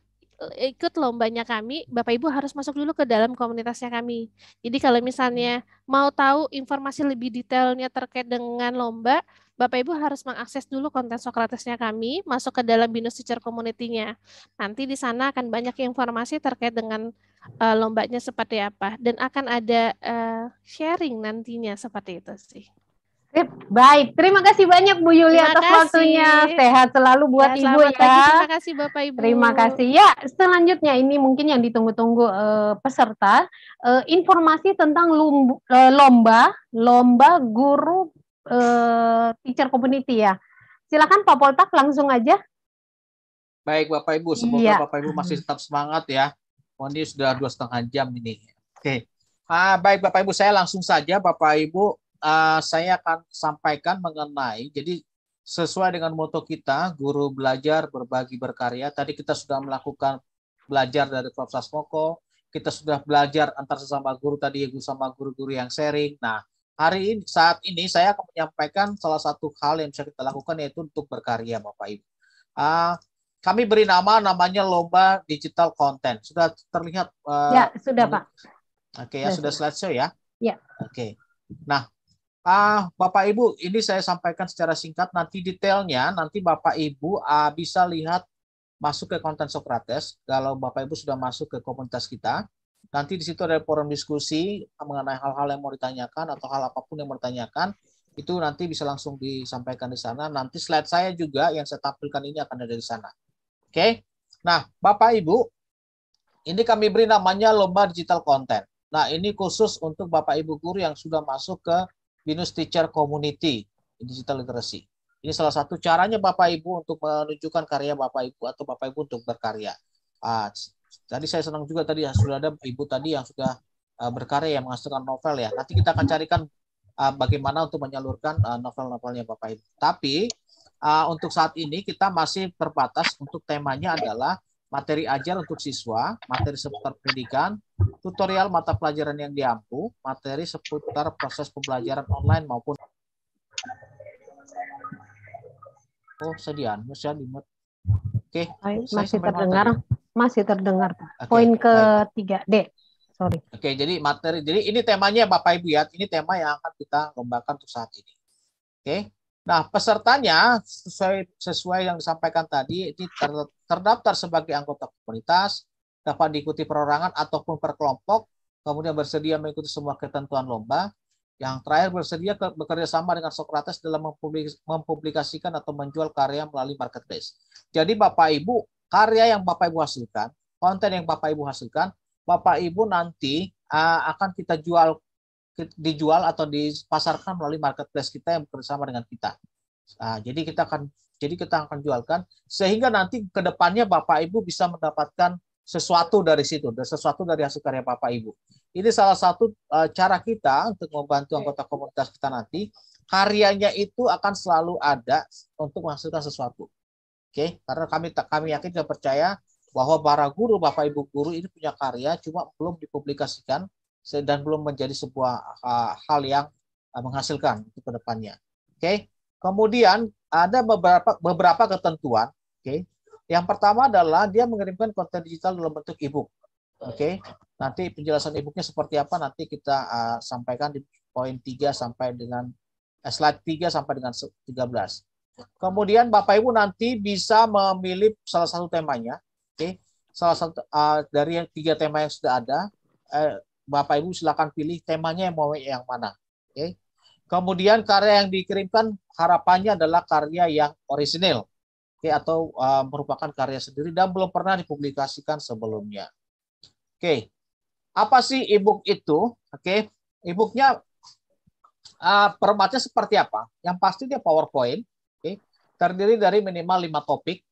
ikut lombanya kami, Bapak Ibu harus masuk dulu ke dalam komunitasnya kami. Jadi kalau misalnya mau tahu informasi lebih detailnya terkait dengan lomba, Bapak Ibu harus mengakses dulu konten Sokratesnya kami, masuk ke dalam Binus Teacher Community-nya. Nanti di sana akan banyak informasi terkait dengan uh, lombanya seperti apa dan akan ada uh, sharing nantinya seperti itu sih. Sip, baik. Terima kasih banyak Bu Yuli terima atas kasih. waktunya. Sehat selalu buat ya, Ibu ya. Pagi. Terima kasih Bapak Ibu. Terima kasih. Ya, selanjutnya ini mungkin yang ditunggu-tunggu uh, peserta uh, informasi tentang lumbu, uh, lomba lomba guru uh, teacher community ya. Silakan Pak Poltak langsung aja. Baik Bapak Ibu, semoga ya. Bapak Ibu masih tetap semangat ya. Oh, ini sudah dua setengah jam ini. Oke. Ah, baik Bapak Ibu, saya langsung saja Bapak Ibu uh, saya akan sampaikan mengenai jadi sesuai dengan moto kita guru belajar berbagi berkarya. Tadi kita sudah melakukan belajar dari Prof. Sasmoko kita sudah belajar antar sesama guru tadi ya sama guru-guru yang sharing. Nah hari ini saat ini saya akan menyampaikan salah satu hal yang bisa kita lakukan yaitu untuk berkarya Bapak Ibu. Uh, kami beri nama namanya lomba digital content. Sudah terlihat uh, ya sudah Pak. Oke okay, ya sudah slideshow ya? Ya. Oke. Okay. nah Ah, Bapak Ibu, ini saya sampaikan secara singkat. Nanti detailnya, nanti Bapak Ibu ah, bisa lihat masuk ke konten Socrates. Kalau Bapak Ibu sudah masuk ke komunitas kita, nanti di situ ada forum diskusi mengenai hal-hal yang mau ditanyakan atau hal apa pun yang mau ditanyakan. Itu nanti bisa langsung disampaikan di sana. Nanti slide saya juga yang saya tampilkan ini akan ada di sana. Oke. Nah, Bapak Ibu, ini kami beri namanya lomba digital content. Nah, ini khusus untuk Bapak Ibu guru yang sudah masuk ke Binus Teacher Community Digital Literacy. Ini salah satu caranya Bapak Ibu untuk menunjukkan karya Bapak Ibu atau Bapak Ibu untuk berkarya. Ah, tadi saya senang juga tadi sudah ada Ibu tadi yang sudah uh, berkarya yang menghasilkan novel ya. Nanti kita akan carikan uh, bagaimana untuk menyalurkan uh, novel-novelnya Bapak Ibu. Tapi uh, untuk saat ini kita masih terbatas untuk temanya adalah materi ajar untuk siswa, materi seputar pendidikan, tutorial mata pelajaran yang diampu, materi seputar proses pembelajaran online maupun Oh, sedian, masih di Oke, masih terdengar, masih terdengar, Pak. Okay, Poin ketiga D. Sorry. Oke, jadi materi, jadi ini temanya Bapak Ibu ya, ini tema yang akan kita lombakan untuk saat ini. Oke, Nah, pesertanya sesuai sesuai yang disampaikan tadi ini ter, terdaftar sebagai anggota komunitas, dapat diikuti perorangan ataupun per kelompok, kemudian bersedia mengikuti semua ketentuan lomba. Yang terakhir bersedia ke, bekerja sama dengan Socrates dalam mempublikasikan atau menjual karya melalui marketplace. Jadi Bapak Ibu, karya yang Bapak Ibu hasilkan, konten yang Bapak Ibu hasilkan, Bapak Ibu nanti uh, akan kita jual dijual atau dipasarkan melalui marketplace kita yang bersama dengan kita. Nah, jadi kita akan jadi kita akan jualkan sehingga nanti ke depannya Bapak Ibu bisa mendapatkan sesuatu dari situ, dan sesuatu dari hasil karya Bapak Ibu. Ini salah satu uh, cara kita untuk membantu anggota komunitas kita nanti. Karyanya itu akan selalu ada untuk menghasilkan sesuatu. Oke, okay? karena kami kami yakin dan percaya bahwa para guru, Bapak Ibu guru ini punya karya cuma belum dipublikasikan dan belum menjadi sebuah uh, hal yang uh, menghasilkan untuk ke depannya. Oke, okay? kemudian ada beberapa beberapa ketentuan. Oke, okay? yang pertama adalah dia mengirimkan konten digital dalam bentuk ebook. Oke, okay? nanti penjelasan ebooknya seperti apa nanti kita uh, sampaikan di poin 3 sampai dengan eh, slide 3 sampai dengan 13. Kemudian Bapak Ibu nanti bisa memilih salah satu temanya. Oke, okay? salah satu uh, dari yang tiga tema yang sudah ada. Uh, Bapak Ibu silakan pilih temanya yang mau yang mana. Oke. Kemudian karya yang dikirimkan harapannya adalah karya yang orisinil. Oke, okay, atau uh, merupakan karya sendiri dan belum pernah dipublikasikan sebelumnya. Oke. Apa sih e-book itu? Oke. Okay. E-booknya uh, formatnya seperti apa? Yang pasti dia PowerPoint. Oke. Okay. Terdiri dari minimal lima topik.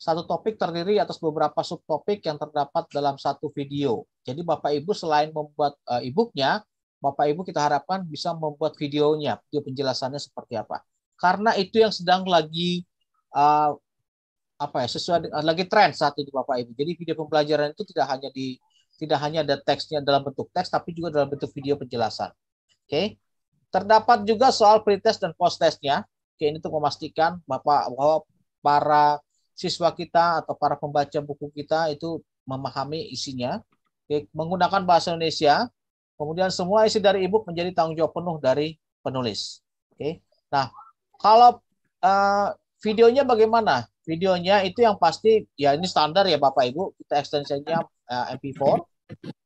Okay. Satu topik terdiri atas beberapa subtopik yang terdapat dalam satu video. Jadi Bapak Ibu selain membuat uh, e-booknya, Bapak Ibu kita harapkan bisa membuat videonya, video penjelasannya seperti apa. Karena itu yang sedang lagi uh, apa ya sesuai lagi tren saat ini Bapak Ibu. Jadi video pembelajaran itu tidak hanya di tidak hanya ada teksnya dalam bentuk teks, tapi juga dalam bentuk video penjelasan. Oke. Okay. Terdapat juga soal pretest dan post testnya. Oke, ini untuk memastikan Bapak bahwa para siswa kita atau para pembaca buku kita itu memahami isinya, Oke, menggunakan bahasa Indonesia, kemudian semua isi dari ebook menjadi tanggung jawab penuh dari penulis. Oke, nah kalau uh, videonya bagaimana? Videonya itu yang pasti ya ini standar ya Bapak Ibu, kita ekstensinya uh, MP4,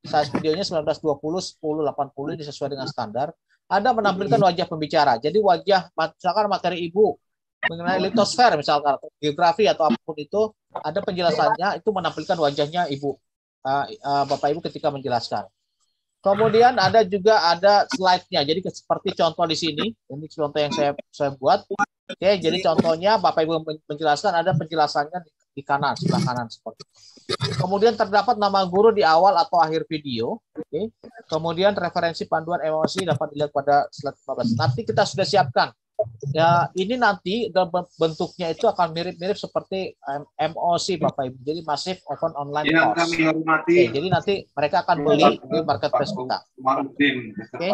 size videonya 1920 1080 ini sesuai dengan standar. Ada menampilkan wajah pembicara. Jadi wajah misalkan materi ibu mengenai litosfer misalkan geografi atau apa pun itu ada penjelasannya itu menampilkan wajahnya ibu uh, uh, bapak ibu ketika menjelaskan. Kemudian ada juga ada slide-nya. Jadi seperti contoh di sini, ini contoh yang saya saya buat. Oke, jadi contohnya Bapak Ibu menjelaskan ada penjelasannya di, di kanan, sebelah kanan seperti itu. Kemudian terdapat nama guru di awal atau akhir video. Oke. Kemudian referensi panduan emosi dapat dilihat pada slide 15. Nanti kita sudah siapkan Ya, ini nanti bentuknya itu akan mirip-mirip seperti MOC Bapak Ibu. Jadi masif open online ya, course. Kami hormati. Oke, jadi nanti mereka akan beli di marketplace kita. Oke.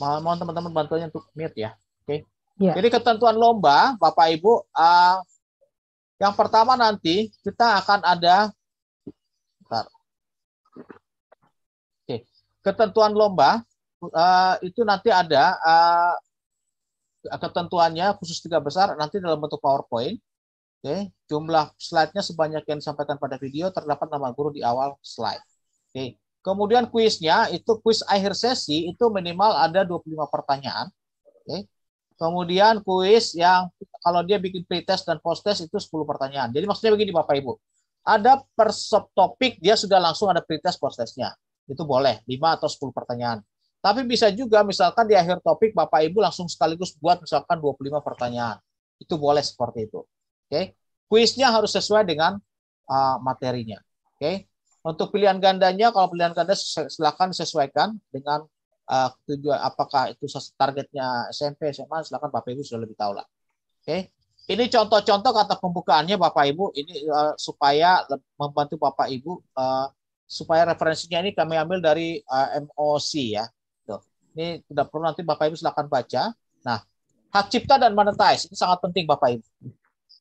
Mohon teman-teman bantuannya untuk mute ya. Oke. Ya. Jadi ketentuan lomba Bapak Ibu uh, yang pertama nanti kita akan ada Bentar. Oke. Ketentuan lomba uh, itu nanti ada uh, ketentuannya khusus tiga besar nanti dalam bentuk PowerPoint. Oke, okay. jumlah slide-nya sebanyak yang disampaikan pada video terdapat nama guru di awal slide. Oke. Okay. Kemudian kuisnya itu kuis akhir sesi itu minimal ada 25 pertanyaan. Oke. Okay. Kemudian kuis yang kalau dia bikin pretest dan post test itu 10 pertanyaan. Jadi maksudnya begini Bapak Ibu. ada per subtopik dia sudah langsung ada pretest post testnya. Itu boleh 5 atau 10 pertanyaan. Tapi bisa juga misalkan di akhir topik Bapak Ibu langsung sekaligus buat misalkan 25 pertanyaan. Itu boleh seperti itu. Oke. Okay? Kuisnya harus sesuai dengan uh, materinya. Oke. Okay? Untuk pilihan gandanya kalau pilihan ganda silakan sesuaikan dengan uh, tujuan apakah itu targetnya SMP, SMA silakan Bapak Ibu sudah lebih tahu lah. Oke. Okay? Ini contoh-contoh kata pembukaannya Bapak Ibu ini uh, supaya membantu Bapak Ibu uh, supaya referensinya ini kami ambil dari uh, MOC ya. Ini tidak perlu nanti Bapak Ibu silakan baca. Nah, hak cipta dan monetize ini sangat penting Bapak Ibu.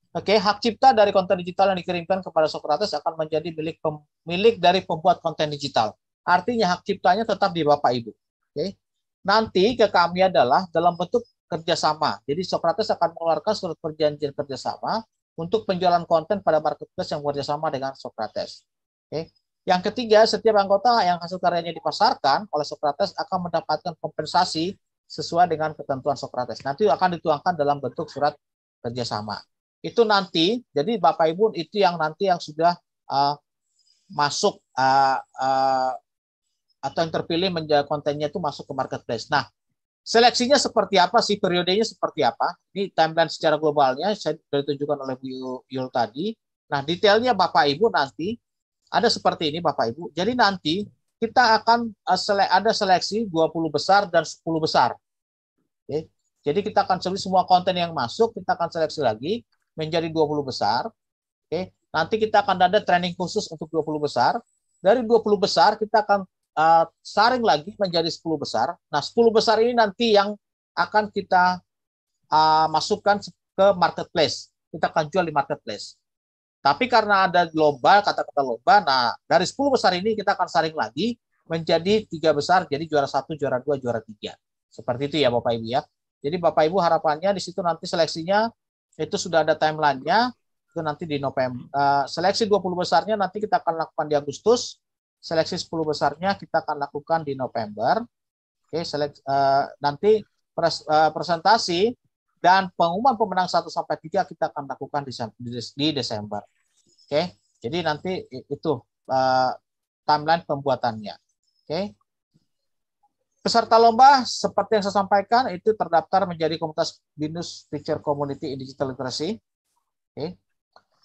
Oke, hak cipta dari konten digital yang dikirimkan kepada Socrates akan menjadi milik pemilik dari pembuat konten digital. Artinya hak ciptanya tetap di Bapak Ibu. Oke. Nanti ke kami adalah dalam bentuk kerjasama. Jadi Socrates akan mengeluarkan surat perjanjian kerjasama untuk penjualan konten pada marketplace yang bekerjasama dengan Socrates. Oke. Yang ketiga, setiap anggota yang hasil karyanya dipasarkan oleh Socrates akan mendapatkan kompensasi sesuai dengan ketentuan Socrates. Nanti akan dituangkan dalam bentuk surat kerjasama. Itu nanti, jadi Bapak Ibu itu yang nanti yang sudah uh, masuk uh, uh, atau yang terpilih menjadi kontennya itu masuk ke marketplace. Nah, seleksinya seperti apa sih? Periodenya seperti apa? Ini timeline secara globalnya saya sudah ditunjukkan oleh Bu Yul tadi. Nah, detailnya Bapak Ibu nanti ada seperti ini Bapak Ibu. Jadi nanti kita akan eh, ada seleksi 20 besar dan 10 besar. Oke. Jadi kita akan seleksi semua konten yang masuk, kita akan seleksi lagi menjadi 20 besar. Oke. Nanti kita akan ada training khusus untuk 20 besar. Dari 20 besar kita akan uh, saring lagi menjadi 10 besar. Nah, 10 besar ini nanti yang akan kita uh, masukkan ke marketplace. Kita akan jual di marketplace. Tapi karena ada lomba, kata-kata lomba, nah dari 10 besar ini kita akan saring lagi menjadi tiga besar, jadi juara satu, juara dua, juara tiga. Seperti itu ya Bapak Ibu ya. Jadi Bapak Ibu harapannya di situ nanti seleksinya itu sudah ada timelinenya, itu nanti di November. Uh, seleksi 20 besarnya nanti kita akan lakukan di Agustus, seleksi 10 besarnya kita akan lakukan di November. Oke, selek, uh, nanti uh, presentasi dan pengumuman pemenang 1 sampai 3 kita akan lakukan di, di Desember. Oke. Jadi nanti itu uh, timeline pembuatannya. Oke. Peserta lomba seperti yang saya sampaikan itu terdaftar menjadi komunitas BINUS Teacher Community in Digital Literacy. Oke.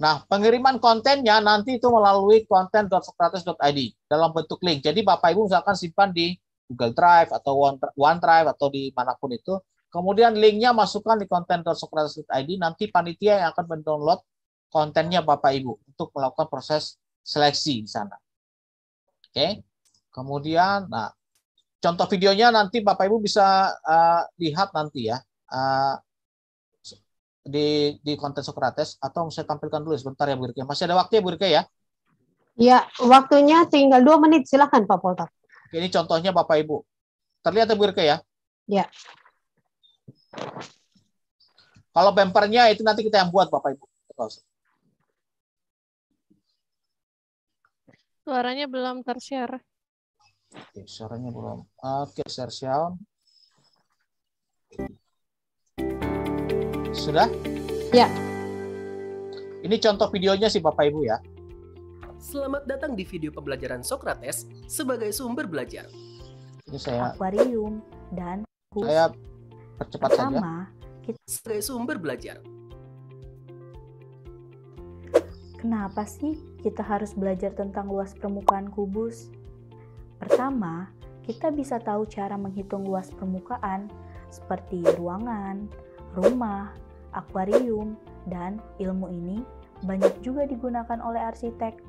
Nah, pengiriman kontennya nanti itu melalui konten.sokrates.id dalam bentuk link. Jadi Bapak Ibu misalkan simpan di Google Drive atau OneDrive atau di mana pun itu, Kemudian linknya masukkan di konten.sokrates.id. Nanti panitia yang akan mendownload kontennya Bapak Ibu untuk melakukan proses seleksi di sana. Oke. Kemudian, nah, contoh videonya nanti Bapak Ibu bisa uh, lihat nanti ya uh, di di konten Sokrates atau saya tampilkan dulu sebentar ya Bu Rike. Masih ada waktu ya Bu Rike ya? Ya, waktunya tinggal dua menit. Silakan Pak Polta. Oke, ini contohnya Bapak Ibu. Terlihat ya Bu Rike ya? Ya. Kalau bempernya itu nanti kita yang buat Bapak Ibu. Suaranya belum tershare. Oke, suaranya belum. Oke, share sound. Sudah? Ya. Ini contoh videonya sih Bapak Ibu ya. Selamat datang di video pembelajaran Socrates sebagai sumber belajar. Ini saya akuarium dan saya percepat Pertama, saja. Kita... Sebagai sumber belajar. Kenapa sih kita harus belajar tentang luas permukaan kubus? Pertama, kita bisa tahu cara menghitung luas permukaan seperti ruangan, rumah, akuarium, dan ilmu ini banyak juga digunakan oleh arsitek.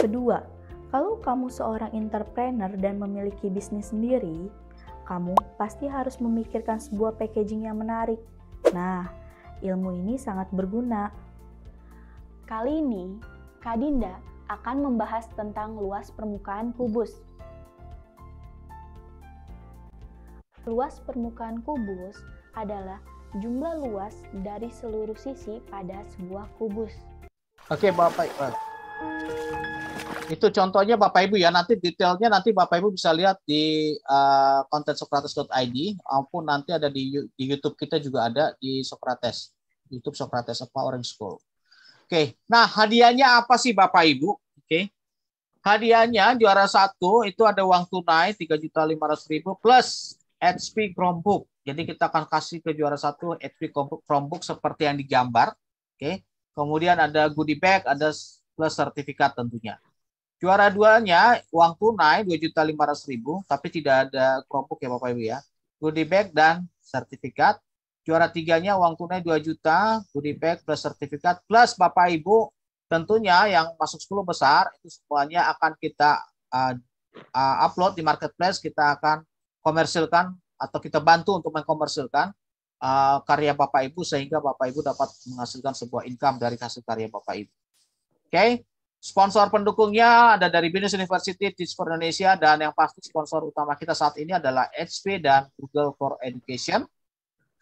Kedua, kalau kamu seorang entrepreneur dan memiliki bisnis sendiri, kamu pasti harus memikirkan sebuah packaging yang menarik. Nah, ilmu ini sangat berguna. Kali ini, Kak Dinda akan membahas tentang luas permukaan kubus. Luas permukaan kubus adalah jumlah luas dari seluruh sisi pada sebuah kubus. Oke, Bapak. Itu contohnya Bapak Ibu ya, nanti detailnya nanti Bapak Ibu bisa lihat di uh, konten sokrates.id maupun nanti ada di, di YouTube kita juga ada di Sokrates, YouTube Sokrates Empowering School. Oke, nah hadiahnya apa sih Bapak Ibu? Oke, hadiahnya juara satu itu ada uang tunai tiga juta lima ratus ribu plus HP Chromebook. Jadi kita akan kasih ke juara satu HP Chromebook seperti yang digambar. Oke, kemudian ada goodie bag, ada plus sertifikat tentunya. Juara duanya uang tunai dua juta lima ratus ribu, tapi tidak ada Chromebook ya Bapak Ibu ya. Goodie bag dan sertifikat. Juara tiganya uang tunai 2 juta, goodie bag plus sertifikat plus Bapak Ibu tentunya yang masuk 10 besar itu semuanya akan kita uh, uh, upload di marketplace, kita akan komersilkan atau kita bantu untuk mengkomersilkan uh, karya Bapak Ibu sehingga Bapak Ibu dapat menghasilkan sebuah income dari hasil karya Bapak Ibu. Oke, okay? Sponsor pendukungnya ada dari Binus University, Teach for Indonesia, dan yang pasti sponsor utama kita saat ini adalah HP dan Google for Education.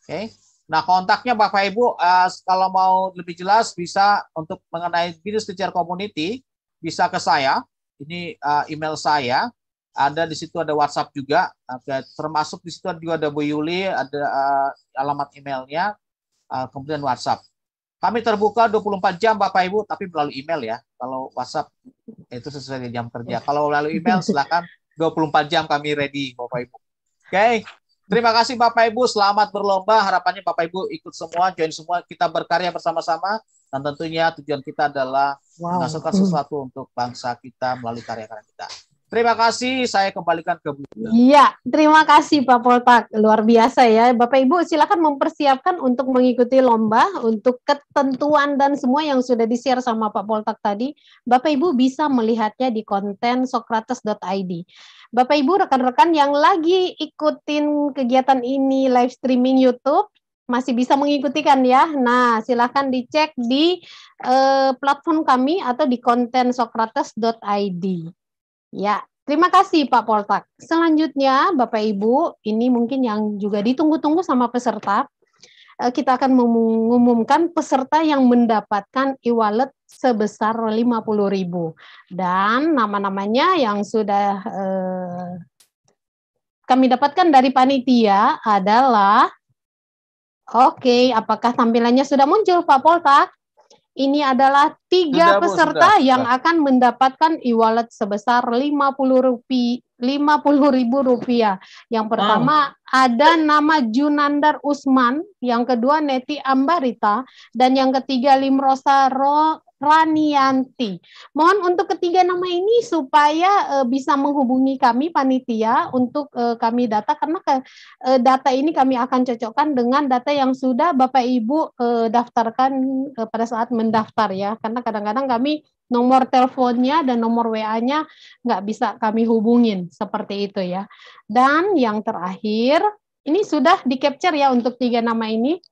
Oke. Nah, kontaknya Bapak Ibu uh, kalau mau lebih jelas bisa untuk mengenai Binus Teacher Community bisa ke saya. Ini uh, email saya. Ada di situ ada WhatsApp juga. Oke, termasuk di situ juga ada Bu Yuli, ada uh, alamat emailnya, uh, kemudian WhatsApp. Kami terbuka 24 jam Bapak Ibu, tapi melalui email ya. Kalau WhatsApp itu sesuai dengan jam kerja. Kalau melalui email silakan 24 jam kami ready Bapak Ibu. Oke. Okay. Terima kasih Bapak Ibu, selamat berlomba. Harapannya Bapak Ibu ikut semua, join semua, kita berkarya bersama-sama. Dan tentunya tujuan kita adalah wow. menghasilkan sesuatu untuk bangsa kita melalui karya-karya kita. Terima kasih, saya kembalikan ke Bu. Iya, terima kasih Pak Poltak, luar biasa ya. Bapak Ibu silakan mempersiapkan untuk mengikuti lomba, untuk ketentuan dan semua yang sudah di-share sama Pak Poltak tadi. Bapak Ibu bisa melihatnya di konten sokrates.id. Bapak Ibu rekan-rekan yang lagi ikutin kegiatan ini live streaming YouTube masih bisa mengikuti kan ya. Nah, silahkan dicek di eh, platform kami atau di konten sokrates.id. Ya, terima kasih Pak Poltak. Selanjutnya Bapak Ibu, ini mungkin yang juga ditunggu-tunggu sama peserta. Eh, kita akan mengumumkan peserta yang mendapatkan e-wallet sebesar 50.000 dan nama-namanya yang sudah eh, kami dapatkan dari panitia adalah Oke, okay, apakah tampilannya sudah muncul Pak Poltak? Ini adalah tiga sudah, peserta sudah, yang sudah. akan mendapatkan e-wallet sebesar 50 rupiah 50 ribu rupiah. Yang pertama wow. ada nama Junandar Usman, yang kedua Neti Ambarita, dan yang ketiga Limrosa Ro Ranianti. Mohon untuk ketiga nama ini supaya uh, bisa menghubungi kami panitia untuk uh, kami data karena ke, uh, data ini kami akan cocokkan dengan data yang sudah Bapak Ibu uh, daftarkan uh, pada saat mendaftar ya. Karena kadang-kadang kami nomor teleponnya dan nomor WA-nya nggak bisa kami hubungin seperti itu ya. Dan yang terakhir ini sudah di capture ya untuk tiga nama ini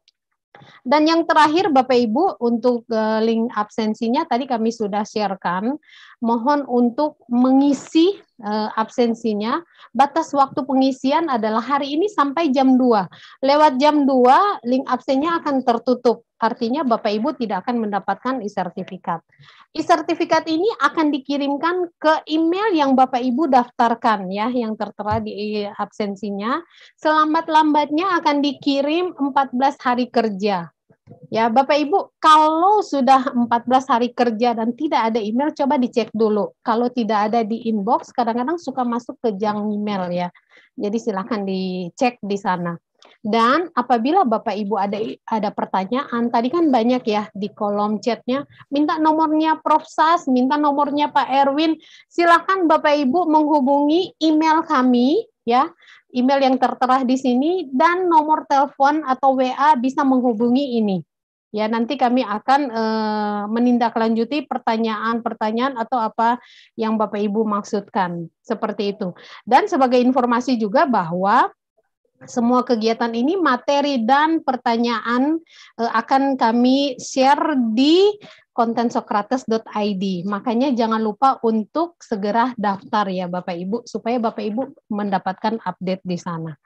dan yang terakhir Bapak Ibu untuk uh, link absensinya tadi kami sudah sharekan. Mohon untuk mengisi uh, absensinya. Batas waktu pengisian adalah hari ini sampai jam 2. Lewat jam 2 link absennya akan tertutup. Artinya Bapak Ibu tidak akan mendapatkan e-sertifikat. E-sertifikat ini akan dikirimkan ke email yang Bapak Ibu daftarkan ya, yang tertera di absensinya. Selambat-lambatnya akan dikirim 14 hari kerja. Ya, Bapak Ibu, kalau sudah 14 hari kerja dan tidak ada email, coba dicek dulu. Kalau tidak ada di inbox, kadang-kadang suka masuk ke junk email ya. Jadi silakan dicek di sana. Dan apabila Bapak Ibu ada ada pertanyaan, tadi kan banyak ya di kolom chatnya, minta nomornya Prof. Sas, minta nomornya Pak Erwin, silakan Bapak Ibu menghubungi email kami ya email yang tertera di sini dan nomor telepon atau WA bisa menghubungi ini. Ya, nanti kami akan e, menindaklanjuti pertanyaan-pertanyaan atau apa yang Bapak Ibu maksudkan seperti itu. Dan sebagai informasi juga bahwa semua kegiatan ini materi dan pertanyaan e, akan kami share di konten sokrates.id. Makanya jangan lupa untuk segera daftar ya Bapak Ibu supaya Bapak Ibu mendapatkan update di sana.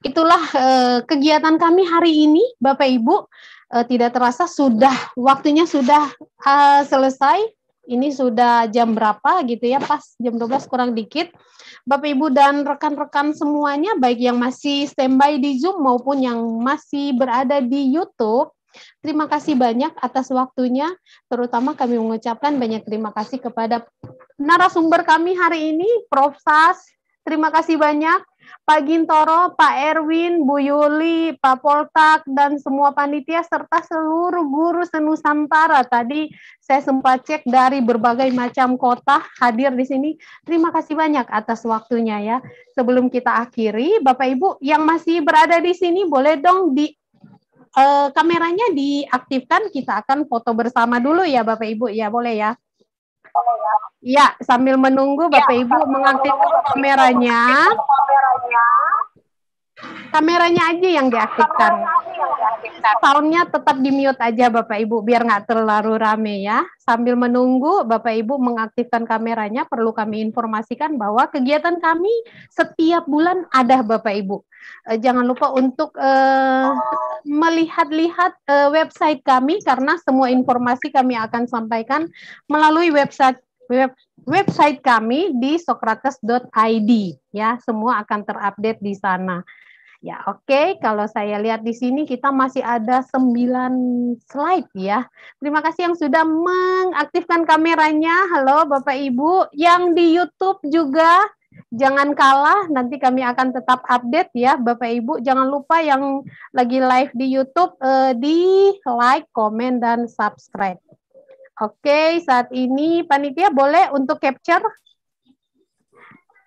Itulah eh, kegiatan kami hari ini Bapak Ibu. Eh, tidak terasa sudah waktunya sudah eh, selesai. Ini sudah jam berapa gitu ya, pas jam 12 kurang dikit. Bapak Ibu dan rekan-rekan semuanya baik yang masih standby di Zoom maupun yang masih berada di YouTube Terima kasih banyak atas waktunya, terutama kami mengucapkan banyak terima kasih kepada narasumber kami hari ini, Prof. Sas. Terima kasih banyak. Pak Gintoro, Pak Erwin, Bu Yuli, Pak Poltak, dan semua panitia serta seluruh guru senusantara. Tadi saya sempat cek dari berbagai macam kota hadir di sini. Terima kasih banyak atas waktunya ya. Sebelum kita akhiri, Bapak Ibu yang masih berada di sini boleh dong di eh, kameranya diaktifkan. Kita akan foto bersama dulu ya Bapak Ibu ya, boleh ya? Ya, sambil menunggu Bapak Ibu mengaktifkan kameranya. Kameranya aja yang diaktifkan. Soundnya tetap di mute aja Bapak Ibu biar nggak terlalu rame ya. Sambil menunggu Bapak Ibu mengaktifkan kameranya, perlu kami informasikan bahwa kegiatan kami setiap bulan ada Bapak Ibu. Eh, jangan lupa untuk eh, melihat-lihat eh, website kami karena semua informasi kami akan sampaikan melalui website web, website kami di sokrates.id ya semua akan terupdate di sana ya oke okay. kalau saya lihat di sini kita masih ada 9 slide ya terima kasih yang sudah mengaktifkan kameranya halo Bapak Ibu yang di YouTube juga jangan kalah nanti kami akan tetap update ya Bapak Ibu jangan lupa yang lagi live di YouTube eh, di like comment dan subscribe Oke, saat ini panitia boleh untuk capture?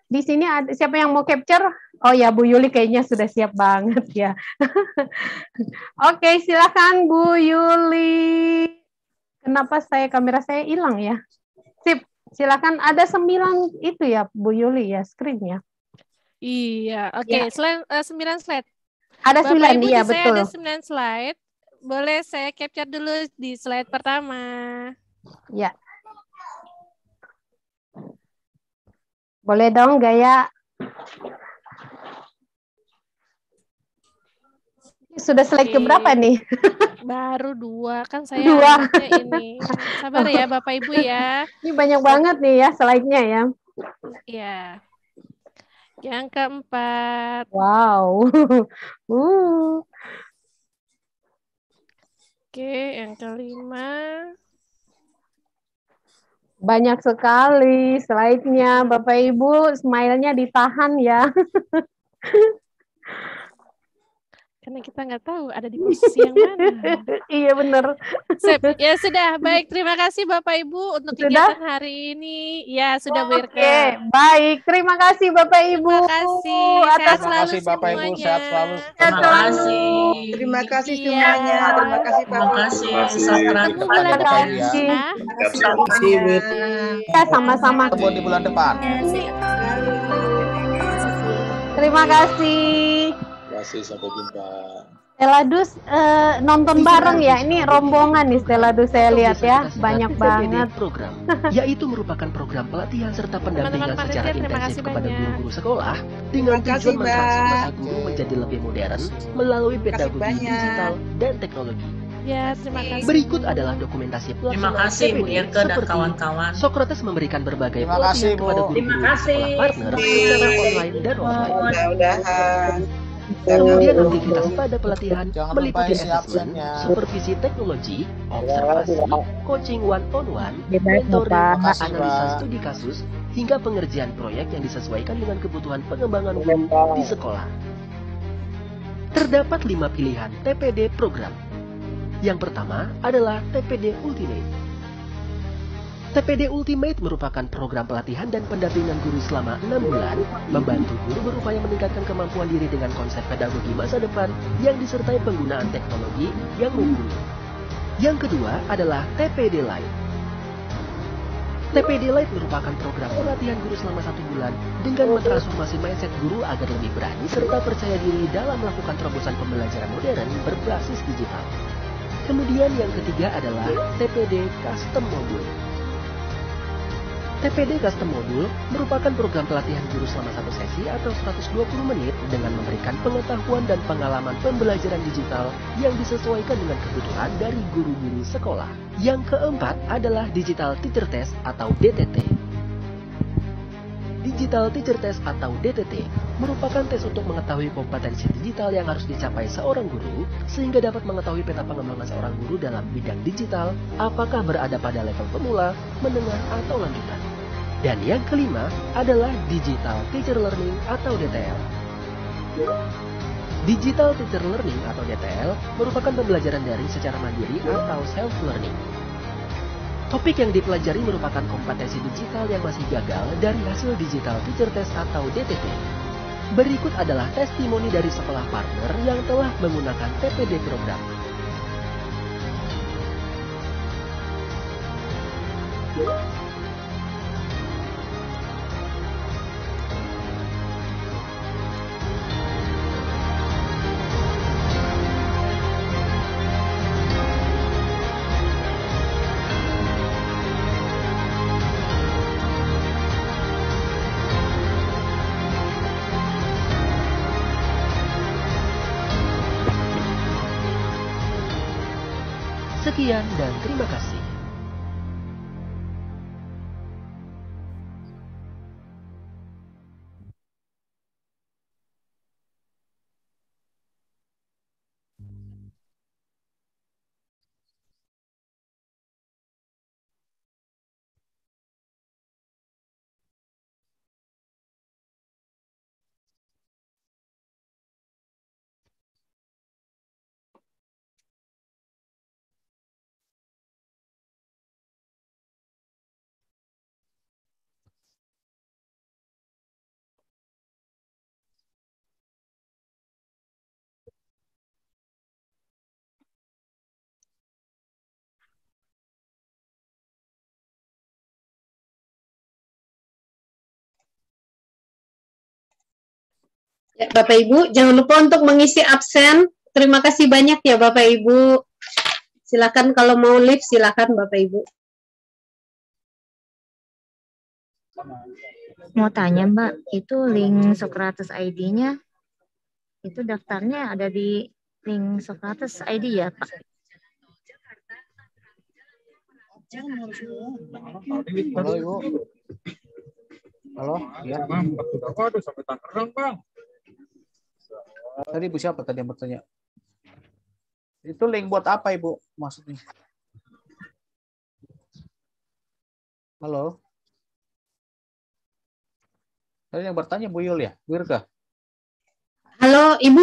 Di sini ada siapa yang mau capture? Oh ya, Bu Yuli kayaknya sudah siap banget ya. Oke, silakan Bu Yuli. Kenapa saya kamera saya hilang ya? Sip, silakan. Ada sembilan itu ya, Bu Yuli ya, screen-nya. Iya, oke. Okay. Ya. Selain uh, sembilan slide. Ada Bapak sembilan, Ibu, iya betul. ada sembilan slide. Boleh saya capture dulu di slide pertama. Ya. Boleh dong gaya. Sudah slide ke berapa nih? Baru dua kan saya Dua. ini. Sabar ya Bapak Ibu ya. Ini banyak banget nih ya slide-nya ya. Ya. Yang keempat. Wow. Uh. Oke, yang kelima. Banyak sekali slide-nya. Bapak Ibu, smile-nya ditahan ya. Karena kita nggak tahu ada di posisi yang mana. iya benar. Sip. Ya sudah, baik. Terima kasih Bapak Ibu untuk Sudah? kegiatan hari ini. Ya sudah Bu Oke, Irka. baik. Terima kasih Bapak Ibu. Terima kasih. Atas Sehat Terima kasih Bapak Ibu, semuanya. sehat selalu. Terima kasih. Terima kasih Iya. semuanya. Terima kasih Pak Terima kasih. Ketemu bulan Bapak depan Ibu ya. ya. Terima kasih Ya, sama-sama. Ketemu di bulan depan. Terima kasih. Terima kasih, sampai jumpa. Stella Dus eh, nonton bareng ya. Ini rombongan nih Stella Dus saya lihat ya. Banyak banget. program, yaitu merupakan program pelatihan serta pendampingan Teman-teman secara panitia, terima intensif kasih kepada banyak. guru-guru sekolah dengan Terima kasih, tujuan mentransformasi guru menjadi lebih modern melalui Terima kasih pedagogi digital dan teknologi. Ya, terima kasih. Berikut adalah dokumentasi Terima kasih Bu Irke dan kawan-kawan. Socrates memberikan berbagai Terima pelatihan kasih, Bu. kepada Terima guru-guru kasih. sekolah partner secara online dan offline. Mudah-mudahan. Kemudian aktivitas pada pelatihan meliputi assessment, supervisi teknologi, observasi, coaching one on one, Baik, mentoring, analisa studi kasus, hingga pengerjaan proyek yang disesuaikan dengan kebutuhan pengembangan guru di sekolah. Terdapat lima pilihan TPD program. Yang pertama adalah TPD Ultimate. TPD Ultimate merupakan program pelatihan dan pendampingan guru selama 6 bulan, membantu guru berupaya meningkatkan kemampuan diri dengan konsep pedagogi masa depan yang disertai penggunaan teknologi yang mumpuni. Yang kedua adalah TPD Lite. TPD Lite merupakan program pelatihan guru selama satu bulan dengan mentransformasi mindset guru agar lebih berani serta percaya diri dalam melakukan terobosan pembelajaran modern berbasis digital. Kemudian yang ketiga adalah TPD Custom Module. TPD Custom Module merupakan program pelatihan guru selama satu sesi atau 120 menit dengan memberikan pengetahuan dan pengalaman pembelajaran digital yang disesuaikan dengan kebutuhan dari guru-guru sekolah. Yang keempat adalah Digital Teacher Test atau DTT. Digital Teacher Test atau DTT merupakan tes untuk mengetahui kompetensi digital yang harus dicapai seorang guru sehingga dapat mengetahui peta pengembangan seorang guru dalam bidang digital apakah berada pada level pemula, menengah, atau lanjutan. Dan yang kelima adalah Digital Teacher Learning atau DTL. Digital Teacher Learning atau DTL merupakan pembelajaran daring secara mandiri atau self-learning. Topik yang dipelajari merupakan kompetensi digital yang masih gagal dari hasil Digital Teacher Test atau DTT. Berikut adalah testimoni dari sekolah partner yang telah menggunakan TPD program. Dan terima kasih. Ya, Bapak Ibu, jangan lupa untuk mengisi absen. Terima kasih banyak ya Bapak Ibu. Silakan kalau mau live, silakan Bapak Ibu. Mau tanya Mbak, itu link Socrates ID-nya, itu daftarnya ada di link Socrates ID ya Pak? Halo Ibu. Halo, ya. Waduh, sampai Tangerang, Bang. Tadi Ibu siapa tadi yang bertanya? Itu link buat apa Ibu maksudnya? Halo? Tadi yang bertanya Bu Yul ya? Bu? Halo Ibu.